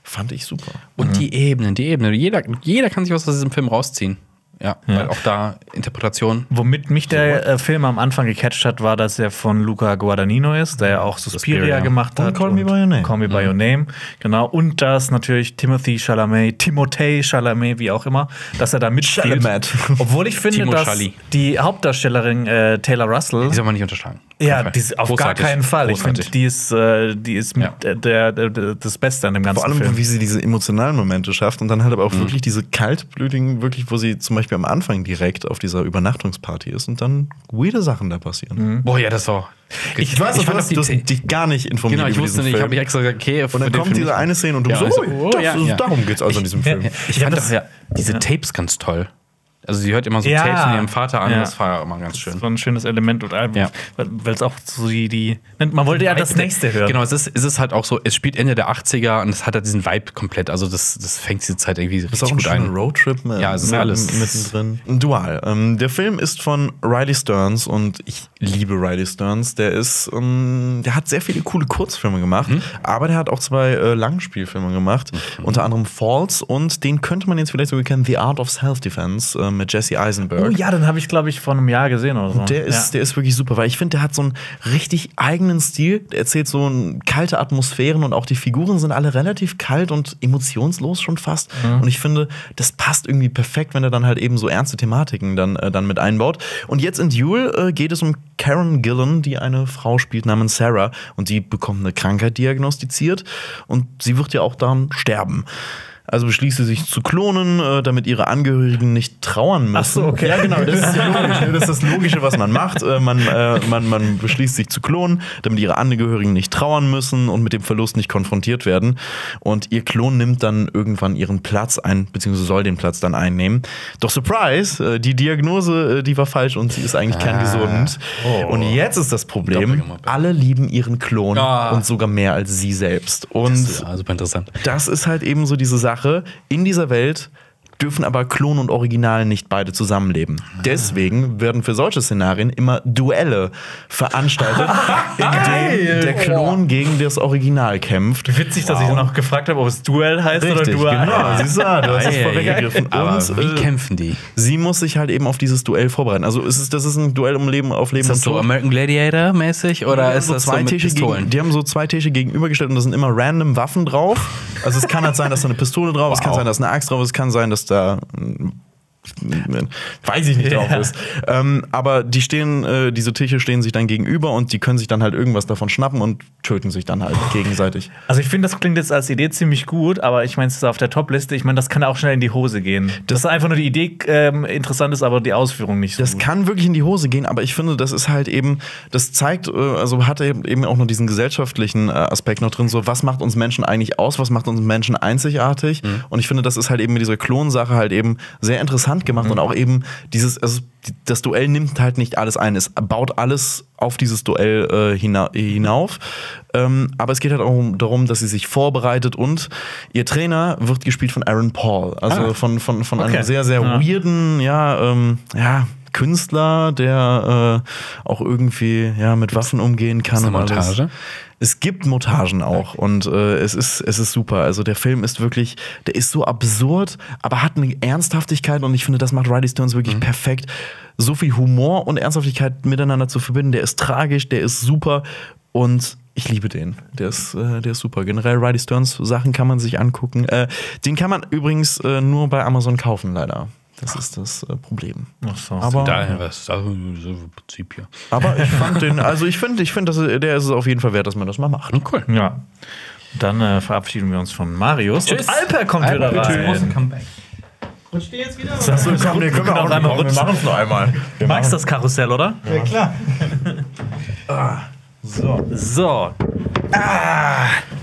fand ich super. Und die Ebenen, die Ebenen. Jeder, jeder kann sich was aus diesem Film rausziehen. Ja, weil auch da Interpretation. Womit mich der äh, Film am Anfang gecatcht hat, war, dass er von Luca Guadagnino ist, der ja auch Suspiria, Suspiria. gemacht Und hat. Call Me By Your Name. Call Me By Your Name, genau. Und dass natürlich Timothy Chalamet, Timothée Chalamet, wie auch immer, dass er da mitspielt. Chalamet. Obwohl ich finde, dass die Hauptdarstellerin äh, Taylor Russell Die soll man nicht unterschlagen. Ja, die ist auf Großartig. gar keinen Fall. Ich finde, Großartig. die ist, äh, die ist mit Ja. der, der, der, das Beste an dem ganzen Vor allem, Film. wie sie diese emotionalen Momente schafft und dann halt aber auch wirklich diese kaltblütigen, wirklich, wo sie zum Beispiel am Anfang direkt auf dieser Übernachtungsparty ist und dann weirde Sachen da passieren. Boah, ja, das war. Ich weiß, du fand du hast die- dich gar nicht informiert Genau, ich über wusste nicht, ich Film. habe mich extra gesagt, okay, und dann kommt diese eine Szene und du Ja, so, also, oh, oh, das ja, ist, ja. darum geht's also in diesem Film. Ich Ja, fand das- das ja, diese Tapes ganz toll. Also sie hört immer so Ja. Tapes von ihrem Vater an, Ja. das war immer ganz schön. so ein schönes Element und Ja. weil es auch so die, die man wollte ja das nächste hören. Genau, es ist, es ist halt auch so, es spielt Ende der 80er und es hat halt diesen Vibe komplett. Also das, das fängt diese Zeit irgendwie Das ist richtig auch ein gut ein. Roadtrip mit, Ja, es ist mit, alles. mittendrin. Ein Dual. Ähm, der Film ist von Riley Stearns und ich liebe Riley Stearns. Der ist, ähm, der hat sehr viele coole Kurzfilme gemacht, Mhm. aber der hat auch zwei äh, Langspielfilme gemacht, unter anderem Falls und den könnte man jetzt vielleicht sogar kennen, The Art of Self-Defense mit Jesse Eisenberg. Oh ja, den habe ich, glaube ich, vor einem Jahr gesehen oder so. Der ist, der ist wirklich super, weil ich finde, der hat so einen richtig eigenen Stil. Der erzählt so kalte Atmosphären und auch die Figuren sind alle relativ kalt und emotionslos schon fast. Und ich finde, das passt irgendwie perfekt, wenn er dann halt eben so ernste Thematiken dann, äh, dann mit einbaut. Und jetzt in Duel äh, geht es um Karen Gillan, die eine Frau spielt namens Sarah und die bekommt eine Krankheit diagnostiziert und sie wird ja auch dann sterben. Also beschließt sie sich zu klonen, äh, damit ihre Angehörigen nicht trauern müssen. Ach so, okay. Ja, genau. Das ist, logisch, ne? das ist das Logische, was man macht. Äh, man, äh, man, man beschließt sich zu klonen, damit ihre Angehörigen nicht trauern müssen und mit dem Verlust nicht konfrontiert werden. Und ihr Klon nimmt dann irgendwann ihren Platz ein, beziehungsweise soll den Platz dann einnehmen. Doch Surprise, äh, die Diagnose, äh, die war falsch und sie ist eigentlich kerngesund. Und jetzt ist das Problem, alle lieben ihren Klon Ah. und sogar mehr als sie selbst. Und Ja, super interessant. das ist halt eben so diese Sache. In dieser Welt dürfen aber Klon und Original nicht beide zusammenleben. Deswegen werden für solche Szenarien immer Duelle veranstaltet, in denen der Klon gegen das Original kämpft. Witzig, dass ich dann auch gefragt habe, ob es Duell heißt oder Dual. genau. Siehst du, du hast es vorweggegriffen. Aber Und wie äh, kämpfen die? sie muss sich halt eben auf dieses Duell vorbereiten. Also es ist, das ist ein Duell um Leben auf Leben Ist das und so Tod. American Gladiator mäßig oder ist das so mit Tische Pistolen? gegen, die haben so zwei Tische gegenübergestellt und da sind immer random Waffen drauf. Also es kann halt sein, dass da eine Pistole drauf ist, es kann Wow. sein, dass eine Axt drauf ist, es kann sein, dass da mm, weiß ich nicht drauf ist. Ähm, aber die stehen, äh, diese Tische stehen sich dann gegenüber und die können sich dann halt irgendwas davon schnappen und töten sich dann halt gegenseitig. Also ich finde, das klingt jetzt als Idee ziemlich gut, aber ich meine, es ist auf der Top-Liste. Ich meine, das kann auch schnell in die Hose gehen. Das ist einfach nur die Idee ähm, interessant ist, aber die Ausführung nicht so Das gut. kann wirklich in die Hose gehen, aber ich finde, das ist halt eben, das zeigt, äh, also hat eben eben auch noch diesen gesellschaftlichen äh, Aspekt noch drin, so was macht uns Menschen eigentlich aus, was macht uns Menschen einzigartig und ich finde, das ist halt eben mit dieser Klonsache halt eben sehr interessant gemacht und auch eben dieses, also das Duell nimmt halt nicht alles ein, es baut alles auf dieses Duell äh, hina hinauf, ähm, aber es geht halt auch um, darum, dass sie sich vorbereitet und ihr Trainer wird gespielt von Aaron Paul, also Ah. von, von, von Okay. einem sehr, sehr Ja. weirden, ja, ähm, ja, Künstler, der äh, auch irgendwie ja, mit Waffen umgehen kann. eine und alles. Montage? Es gibt Montagen auch und äh, es, ist, es ist super. Also der Film ist wirklich, der ist so absurd, aber hat eine Ernsthaftigkeit und ich finde, das macht Riley Stones wirklich perfekt. So viel Humor und Ernsthaftigkeit miteinander zu verbinden. Der ist tragisch, der ist super und ich liebe den. Der ist, äh, der ist super. Generell Riley Stearns Sachen kann man sich angucken. Äh, den kann man übrigens äh, nur bei Amazon kaufen, leider. Das ist das äh, Problem. Ach so. Aber, Daher was, also, so Prinzip ja. aber ich fand den, also ich finde, ich finde, er- der ist es auf jeden Fall wert, dass man das mal macht. Cool. Ja. Dann äh, verabschieden wir uns von Marius. Und Alper kommt wieder rein. Rutscht ihr jetzt wieder? Achso, komm, wir können auch einmal rutschen. es noch einmal. Du magst das Karussell, oder? Ja, klar. So.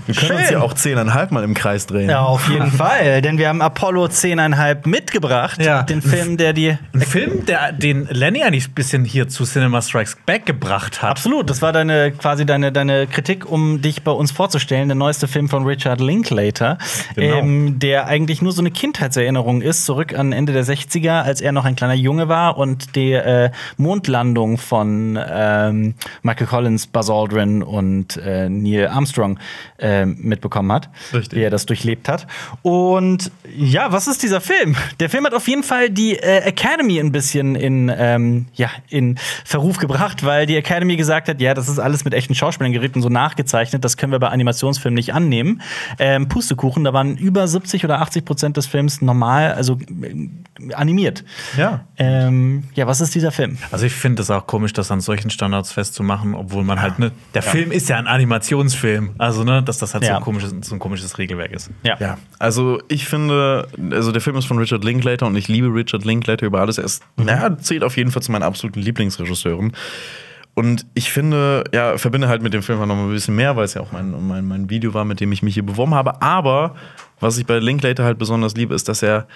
Wir können uns Schön. ja auch 10,5 mal im Kreis drehen. Ja, auf jeden Fall, denn wir haben Apollo 10,5 mitgebracht. Ja. Den Film, der die. Ein Film, der den Lenny eigentlich ein bisschen hier zu Cinema Strikes Back gebracht hat. Absolut, das war deine quasi deine, deine Kritik, um dich bei uns vorzustellen. Der neueste Film von Richard Linklater, Genau. ähm, der eigentlich nur so eine Kindheitserinnerung ist, zurück an Ende der 60er, als er noch ein kleiner Junge war und die äh, Mondlandung von ähm, Michael Collins, Buzz Aldrin und äh, Neil Armstrong äh, mitbekommen hat, Richtig. wie er das durchlebt hat. Und ja, was ist dieser Film? Der Film hat auf jeden Fall die äh, Academy ein bisschen in, ähm, ja, in Verruf gebracht, weil die Academy gesagt hat, ja, das ist alles mit echten Schauspielern geritten, so nachgezeichnet, das können wir bei Animationsfilmen nicht annehmen. Ähm, Pustekuchen, da waren über 70 oder 80 Prozent des Films normal, also äh, animiert. Ja. Ähm, ja, was ist dieser Film? Also ich finde es auch komisch, das an solchen Standards festzumachen, obwohl man halt ne, der Film ist ja ein Animationsfilm, also ne, dass das halt so, Ja. ein komisches, so ein komisches Regelwerk ist. Ja. Ja, also ich finde, also der Film ist von Richard Linklater und ich liebe Richard Linklater über alles. Er ist, er zählt auf jeden Fall zu meinen absoluten Lieblingsregisseuren. Und ich finde, ja, verbinde halt mit dem Film noch mal ein bisschen mehr, weil es ja auch mein, mein, mein Video war, mit dem ich mich hier beworben habe. Aber was ich bei Linklater halt besonders liebe, ist, dass er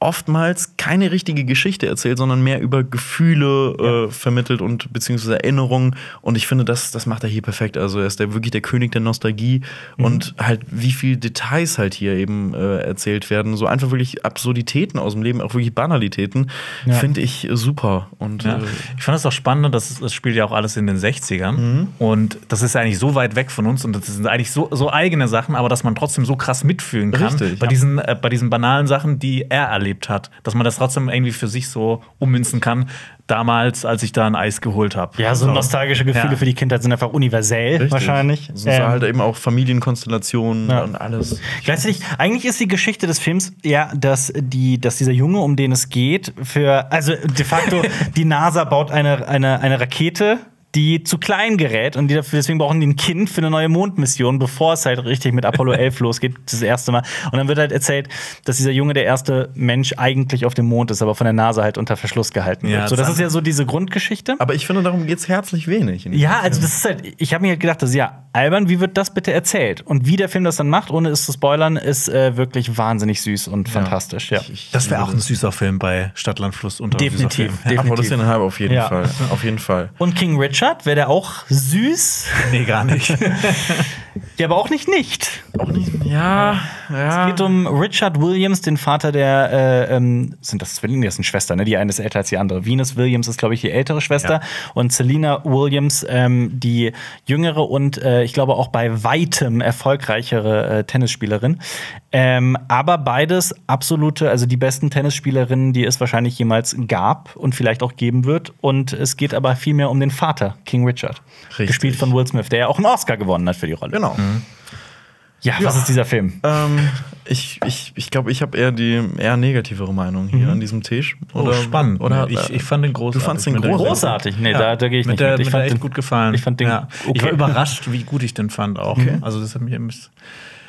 oftmals keine richtige Geschichte erzählt, sondern mehr über Gefühle äh, vermittelt und beziehungsweise Erinnerungen. Und ich finde, das, das macht er hier perfekt. Also er ist der, wirklich der König der Nostalgie und halt wie viel Details halt hier eben äh, erzählt werden. So einfach wirklich Absurditäten aus dem Leben, auch wirklich Banalitäten, finde ich super. Und Ja. äh, Ich fand es auch spannend, das, das spielt ja auch alles in den 60ern. Und das ist ja eigentlich so weit weg von uns und das sind eigentlich so, so eigene Sachen, aber dass man trotzdem so krass mitfühlen kann Richtig, bei, ja. diesen, äh, bei diesen banalen Sachen, die er erlebt hat. Dass man das trotzdem irgendwie für sich so ummünzen kann. Damals, als ich da ein Eis geholt habe. Ja, so nostalgische Gefühle Ja. für die Kindheit sind einfach universell richtig. wahrscheinlich. So Ähm, halt eben auch Familienkonstellationen Ja. und alles. Gleichzeitig, eigentlich ist die Geschichte des Films ja, dass, die, dass dieser Junge, um den es geht, für, also de facto, die NASA baut eine, eine, eine Rakete, die zu klein gerät und die dafür, deswegen brauchen die ein Kind für eine neue Mondmission, bevor es halt richtig mit Apollo 11 losgeht, das erste Mal. Und dann wird halt erzählt, dass dieser Junge der erste Mensch eigentlich auf dem Mond ist, aber von der NASA halt unter Verschluss gehalten Ja, wird. So, das ist ja so diese Grundgeschichte. Aber ich finde, darum geht es herzlich wenig. Ja, also das ist halt, ich habe mir halt gedacht, das ist ja albern, wie wird das bitte erzählt? Und wie der Film das dann macht, ohne es zu spoilern, ist äh, wirklich wahnsinnig süß und fantastisch, ja. Das wäre auch ein süßer Film bei Stadt, Land, Fluss unter Definitiv. Film. Apollo 10,5 auf jeden Ja. Fall. Auf jeden Fall. Und King Richard, wäre der auch süß? Nee, gar nicht. Ja, aber auch nicht nicht. Auch nicht, ja, ja. Es geht um Richard Williams, den Vater der, äh, ähm, sind das Zwillinge? Das sind Schwestern, ne? Die eine ist älter als die andere. Venus Williams ist, glaube ich, die ältere Schwester. Ja. Und Selena Williams, ähm, die jüngere und äh, ich glaube auch bei weitem erfolgreichere äh, Tennisspielerin. Ähm, aber beides absolute, also die besten Tennisspielerinnen, die es wahrscheinlich jemals gab und vielleicht auch geben wird. Und es geht aber vielmehr um den Vater, King Richard. Richtig. Gespielt von Will Smith, der ja auch einen Oscar gewonnen hat für die Rolle. Genau. Ja, was ist dieser Film? Ähm, ich ich, ich glaube, ich habe eher die eher negativere Meinung hier an diesem Tisch. Oh, spannend. Oder, ich, ich fand den großartig. Du fandst den großartig? Großartig. Nee, da, da gehe ich mit nicht der, mit. Ich mit fand der echt den- gut gefallen. Ich fand den ja. okay. Ich war überrascht, wie gut ich den fand auch. Okay. Also das hat mich ein bisschen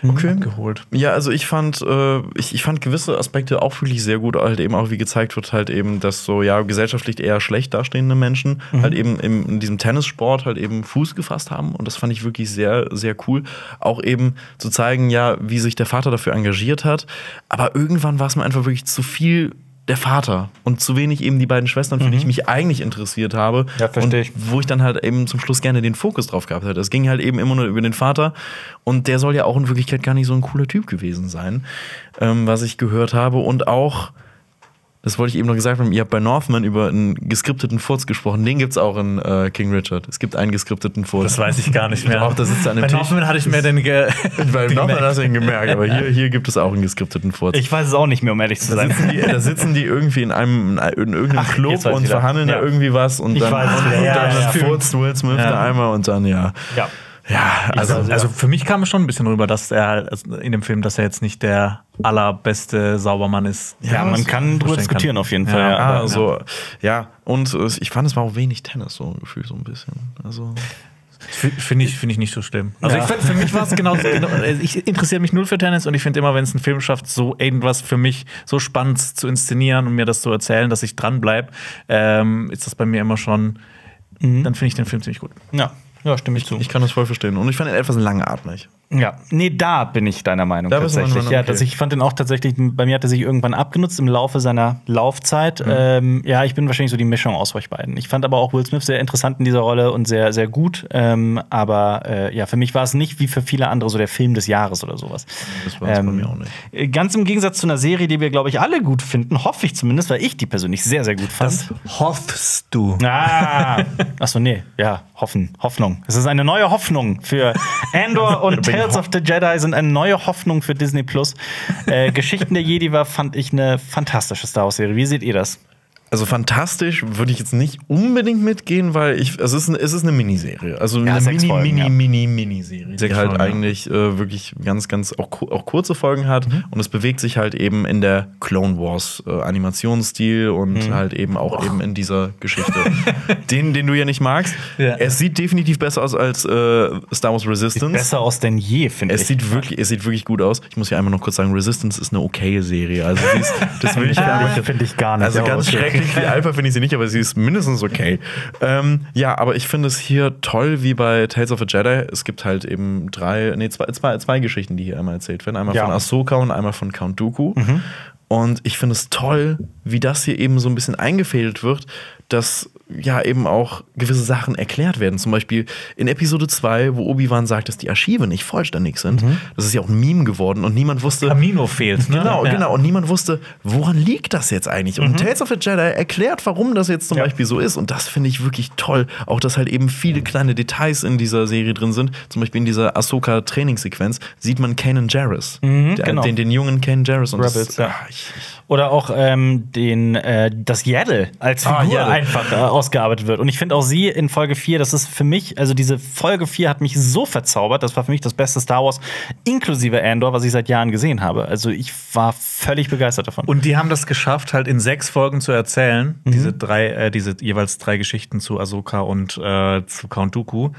Okay. geholt. Ja, also ich fand, äh, ich, ich fand gewisse Aspekte auch wirklich sehr gut, halt eben auch wie gezeigt wird, halt eben, dass so ja gesellschaftlich eher schlecht dastehende Menschen halt eben im, in diesem Tennissport halt eben Fuß gefasst haben und das fand ich wirklich sehr, sehr cool. Auch eben zu zeigen, ja, wie sich der Vater dafür engagiert hat, aber irgendwann war es mir einfach wirklich zu viel der Vater und zu wenig eben die beiden Schwestern, für die ich mich eigentlich interessiert habe. Ja, verstehe ich. Wo ich dann halt eben zum Schluss gerne den Fokus drauf gehabt hätte. Es ging halt eben immer nur über den Vater und der soll ja auch in Wirklichkeit gar nicht so ein cooler Typ gewesen sein, ähm, was ich gehört habe. Und auch, das wollte ich eben noch gesagt haben, ihr habt bei Northman über einen geskripteten Furz gesprochen. Den gibt's auch in äh, King Richard. Es gibt einen geskripteten Furz. Das weiß ich gar nicht mehr. Doch, das ist an dem Bei Tisch. Northman hatte ich mir den ge Bei Northman hast du ihn gemerkt, aber hier, hier gibt es auch einen geskripteten Furz. Ich weiß es auch nicht mehr, um ehrlich zu da sein. sitzen, die, da sitzen die irgendwie in einem in irgendeinem Ach, Club und wieder. verhandeln Ja. da irgendwie was und Ich dann, weiß es und. Ja, dann ja, ja. furzt Will Smith Ja. da einmal und dann ja. Ja. Ja, Also, also, für mich kam es schon ein bisschen rüber, dass er also in dem Film, dass er jetzt nicht der allerbeste Saubermann ist. Ja, man kann drüber diskutieren kann. auf jeden Ja. Fall. Ja. ah, aber- also, ja, und ich fand, es war auch wenig Tennis, so ein Gefühl, so ein bisschen. Also, Finde ich, find ich nicht so schlimm. Also Ja. ich find, für mich war es genau, genau ich interessiere mich null für Tennis und ich finde immer, wenn es ein Film schafft, so irgendwas für mich so spannend zu inszenieren und mir das zu erzählen, dass ich dranbleibe, ähm, ist das bei mir immer schon, dann finde ich den Film ziemlich gut. ja. Ja, stimme ich zu. ich kann das voll verstehen. Und ich fand ihn etwas langatmig. Ja, nee, da bin ich deiner Meinung Da tatsächlich. Meinung, Ja, okay. dass ich fand den auch tatsächlich, bei mir hat er sich irgendwann abgenutzt im Laufe seiner Laufzeit. Ähm, ja, ich bin wahrscheinlich so die Mischung aus euch beiden. Ich fand aber auch Will Smith sehr interessant in dieser Rolle und sehr, sehr gut. Ähm, aber äh, ja, für mich war es nicht wie für viele andere so der Film des Jahres oder sowas. Das war es bei mir auch nicht. äh, Ganz im Gegensatz zu einer Serie, die wir, glaube ich, alle gut finden, hoffe ich zumindest, weil ich die persönlich sehr, sehr gut fand. hoffst du. Ah, achso, nee, ja, hoffen, Hoffnung. Es ist eine neue Hoffnung für Andor und Tales of the Jedi sind eine neue Hoffnung für Disney Plus. Äh, Geschichten der Jedi war, fand ich, eine fantastische Star Wars-Serie. Wie seht ihr das? Also fantastisch würde ich jetzt nicht unbedingt mitgehen, weil ich es ist, es ist eine Miniserie. Also Ja, eine Mini, Folgen, Mini, ja. Mini, Miniserie, die halt Folgen, ja. eigentlich äh, wirklich ganz, ganz auch, auch kurze Folgen hat und es bewegt sich halt eben in der Clone Wars äh, Animationsstil und halt eben auch eben in dieser Geschichte, den, den du ja nicht magst. Ja. Es sieht definitiv besser aus als äh, Star Wars Resistance. Besser aus denn je, finde Es ich. sieht wirklich, es sieht wirklich gut aus. Ich muss hier einmal noch kurz sagen, Resistance ist eine okaye Serie. Also ist, das will ich gar nicht. Finde ich gar nicht. Also ganz okay. schrecklich wie Alpha finde ich sie nicht, aber sie ist mindestens okay. Ähm, ja, aber ich finde es hier toll, wie bei Tales of a Jedi. Es gibt halt eben drei, nee, zwei, zwei, zwei Geschichten, die hier einmal erzählt werden. Einmal Ja. von Ahsoka und einmal von Count Dooku. Und ich finde es toll, wie das hier eben so ein bisschen eingefädelt wird, dass ja eben auch gewisse Sachen erklärt werden. Zum Beispiel in Episode 2, wo Obi-Wan sagt, dass die Archive nicht vollständig sind. Das ist ja auch ein Meme geworden und niemand wusste. Camino fehlt, ne? Genau, Ja. genau. Und niemand wusste, woran liegt das jetzt eigentlich? Und Tales of the Jedi erklärt, warum das jetzt zum Ja. Beispiel so ist. Und das finde ich wirklich toll. Auch, dass halt eben viele kleine Details in dieser Serie drin sind. Zum Beispiel in dieser Ahsoka-Trainingssequenz sieht man Kanan Jarrus. Der, genau. den, den jungen Kanan Jarrus. Und Rebels, das, ja. ah, ich, ich, Oder auch ähm, den, äh, das Yaddle als Ah, Figur Yaddle. einfach äh, ausgearbeitet wird. Und ich finde auch sie in Folge 4, das ist für mich, also diese Folge 4 hat mich so verzaubert, das war für mich das beste Star Wars, inklusive Andor, was ich seit Jahren gesehen habe. Also ich war völlig begeistert davon. Und die haben das geschafft, halt in sechs Folgen zu erzählen. Diese drei, äh, diese jeweils drei Geschichten zu Ahsoka und äh, zu Count Dooku.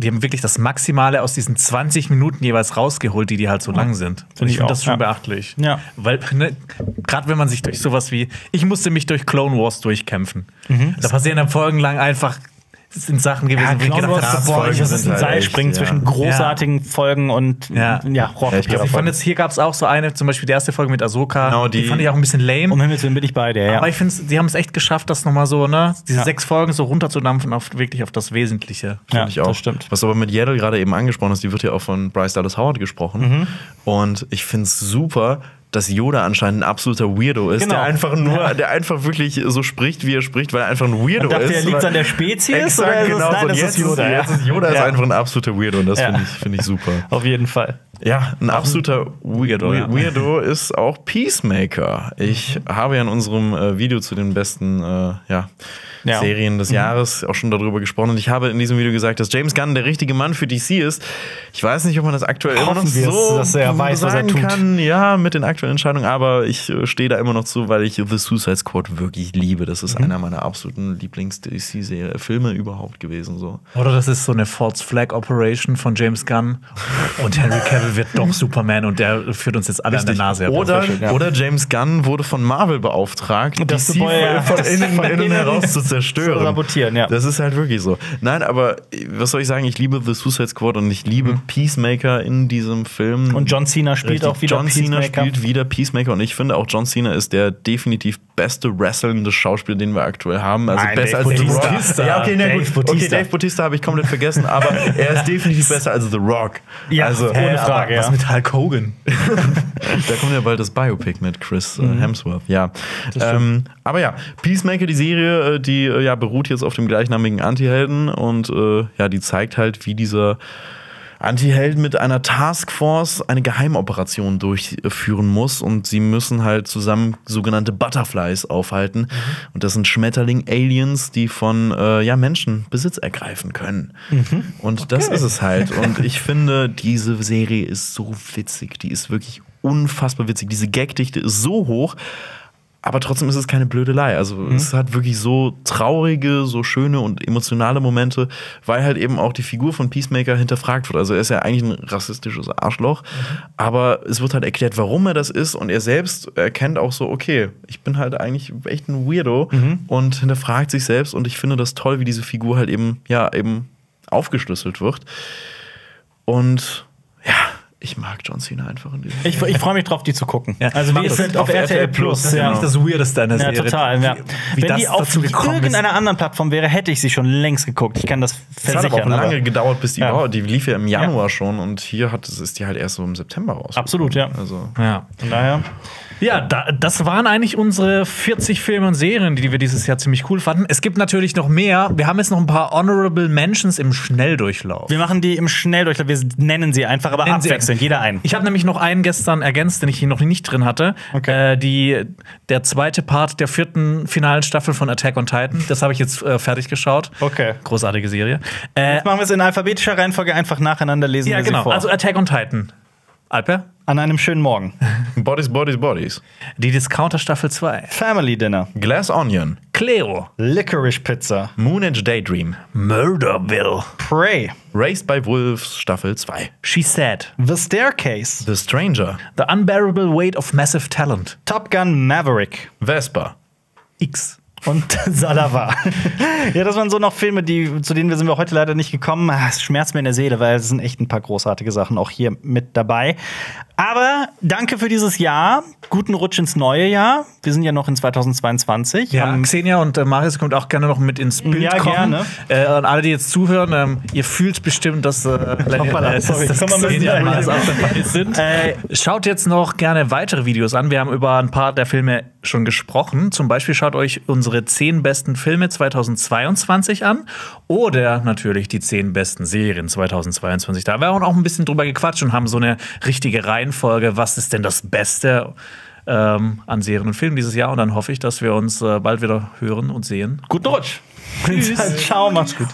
Die haben wirklich das Maximale aus diesen 20 Minuten jeweils rausgeholt, die die halt so lang sind. Und ich ich finde das schon ja. beachtlich. Ja. Weil, ne, gerade wenn man sich durch sowas wie, ich musste mich durch Clone Wars durchkämpfen. Da passieren dann folgenlang einfach, sind Sachen gewesen, wo ich Clone gedacht habe, boah, Folgen das sind ist ein halt Seilspringen echt, zwischen ja. großartigen Folgen und Ja. ja, Rock. ich glaub, ich fand jetzt, hier gab es auch so eine, zum Beispiel die erste Folge mit Ahsoka, Genau, die, die- fand ich auch ein bisschen lame. um Himmels Willen bin ich bei dir, ja. Aber ich finde, die haben es echt geschafft, das nochmal so, ne, diese Ja. sechs Folgen so runterzudampfen auf wirklich auf das Wesentliche. ja, Finde ich auch. das stimmt. Was aber mit Yaddle gerade eben angesprochen ist, die wird ja auch von Bryce Dallas Howard gesprochen. Mhm. Und ich finde es super, dass Yoda anscheinend ein absoluter Weirdo ist, Genau. der einfach nur, der einfach wirklich so spricht, wie er spricht, weil er einfach ein Weirdo dachte, ist. er liegt's weil- an der Spezies, Exakt, oder ist es- genau. nein, Und ist jetzt Yoda, ja. Jetzt ist Yoda ist Ja. einfach ein absoluter Weirdo und das Ja. finde ich, finde ich super. Auf jeden Fall. Ja, ein absoluter Weirdo. ja. Weirdo ist auch Peacemaker. Ich Mhm. habe ja in unserem äh, Video zu den besten äh, ja, Ja. Mhm. Serien des Jahres auch schon darüber gesprochen. Und ich habe in diesem Video gesagt, dass James Gunn der richtige Mann für DC ist. Ich weiß nicht, ob man das aktuell immer noch Hoffen wir es, so dass er weiß, was er tut. kann. Ja, mit den aktuellen Entscheidungen. Aber ich äh, stehe da immer noch zu, weil ich The Suicide Squad wirklich liebe. Das Mhm. ist einer meiner absoluten Lieblings-DC-Filme überhaupt gewesen. So. Oder das ist so eine False Flag Operation von James Gunn und Henry Cavill wird doch Superman und der führt uns jetzt alle an der Nase herab. Oder, ja. oder James Gunn wurde von Marvel beauftragt, Das DC beuern. von, innen, Von innen heraus zu zerstören. zu sabotieren, ja. Das ist halt wirklich so. Nein, aber was soll ich sagen? Ich liebe The Suicide Squad und ich liebe Peacemaker in diesem Film. Und John Cena spielt Richtig, auch wieder John Cena Peacemaker. spielt wieder Peacemaker und ich finde auch John Cena ist der definitiv beste wrestlende Schauspieler, den wir aktuell haben. Also Nein, besser Dave als The Rock. Bautista. Ja, okay, na Dave gut. Okay, Bautista. Dave Bautista habe ich komplett vergessen, aber er ist definitiv besser als The Rock. Ja, also, ohne Frage, Was ja. mit Hulk Hogan? da kommt ja bald das Biopic mit Chris äh, Hemsworth, ja. Ähm, aber ja, Peacemaker, die Serie, äh, die äh, ja, beruht jetzt auf dem gleichnamigen Antihelden und äh, ja, die zeigt halt, wie dieser Antiheld mit einer Taskforce eine Geheimoperation durchführen muss und sie müssen halt zusammen sogenannte Butterflies aufhalten. Und das sind Schmetterling-Aliens, die von äh, ja, Menschen Besitz ergreifen können. Und das ist es halt. Und ich finde, diese Serie ist so witzig. Die ist wirklich unfassbar witzig. Diese Gagdichte ist so hoch. Aber trotzdem ist es keine Blödelei. Also es hat wirklich so traurige, so schöne und emotionale Momente, weil halt eben auch die Figur von Peacemaker hinterfragt wird. Also er ist ja eigentlich ein rassistisches Arschloch, aber es wird halt erklärt, warum er das ist und er selbst erkennt auch so, okay, ich bin halt eigentlich echt ein Weirdo und hinterfragt sich selbst und ich finde das toll, wie diese Figur halt eben, ja, eben aufgeschlüsselt wird. Und ja, ich mag John Cena einfach in diesem Ich, ich freue mich drauf, die zu gucken. also mach die das. ist Auf auf RTL Plus. Das ist ja Ja. nicht das Weirdeste an der Ja, Serie. total. Ja. Wie, wie Wenn die auf ist. irgendeiner anderen Plattform wäre, hätte ich sie schon längst geguckt. Ich kann das Es hat aber auch versichern. lange aber- gedauert, bis die Ja. überhaupt, die lief ja im Januar schon und hier hat, ist die halt erst so im September raus. Absolut, ja. Also, Ja. Von daher. Ja, da, das waren eigentlich unsere 40 Filme und Serien, die wir dieses Jahr ziemlich cool fanden. Es gibt natürlich noch mehr. Wir haben jetzt noch ein paar Honorable Mentions im Schnelldurchlauf. Wir machen die im Schnelldurchlauf. Wir nennen sie einfach, aber Nennen abwechselnd. Jeder einen. Ich habe nämlich noch einen gestern ergänzt, den ich hier noch nicht drin hatte. Okay. Äh, die, der zweite Part der vierten finalen Staffel von Attack on Titan. Das habe ich jetzt äh, fertig geschaut. Okay. Großartige Serie. Äh, Jetzt machen wir es in alphabetischer Reihenfolge einfach nacheinander lesen ja, genau. Also Attack on Titan. Alper? An einem schönen Morgen. Bodies, Bodies, Bodies. Die Discounter Staffel 2. Family Dinner. Glass Onion. Cleo. Licorice Pizza. Moon Age Daydream. Murderville. Prey. Raised by Wolves Staffel 2. She Said. The Staircase. The Stranger. The Unbearable Weight of Massive Talent. Top Gun Maverick. Vespa. X. Und Salava. ja, das waren so noch Filme, die, zu denen wir sind wir heute leider nicht gekommen. Ah, Es schmerzt mir in der Seele, weil es sind echt ein paar großartige Sachen auch hier mit dabei. Aber danke für dieses Jahr. Guten Rutsch ins neue Jahr. Wir sind ja noch in 2022. Ja, Am- Xenia und äh, Marius kommt auch gerne noch mit ins Bild Ja, kommen. gerne. Äh, und alle, die jetzt zuhören, ähm, ihr fühlt bestimmt, dass, äh, Hoppala, äh, sorry. mal mit Xenia und Marius auch dabei sind. äh, schaut jetzt noch gerne weitere Videos an. Wir haben über ein paar der Filme schon gesprochen. Zum Beispiel schaut euch unsere 10 besten Filme 2022 an oder natürlich die 10 besten Serien 2022. Da haben wir auch ein bisschen drüber gequatscht und haben so eine richtige Reihenfolge. Was ist denn das Beste? ähm, an Serien und Filmen dieses Jahr. Und dann hoffe ich, dass wir uns äh, bald wieder hören und sehen. Guten Rutsch. Ciao, mach's gut.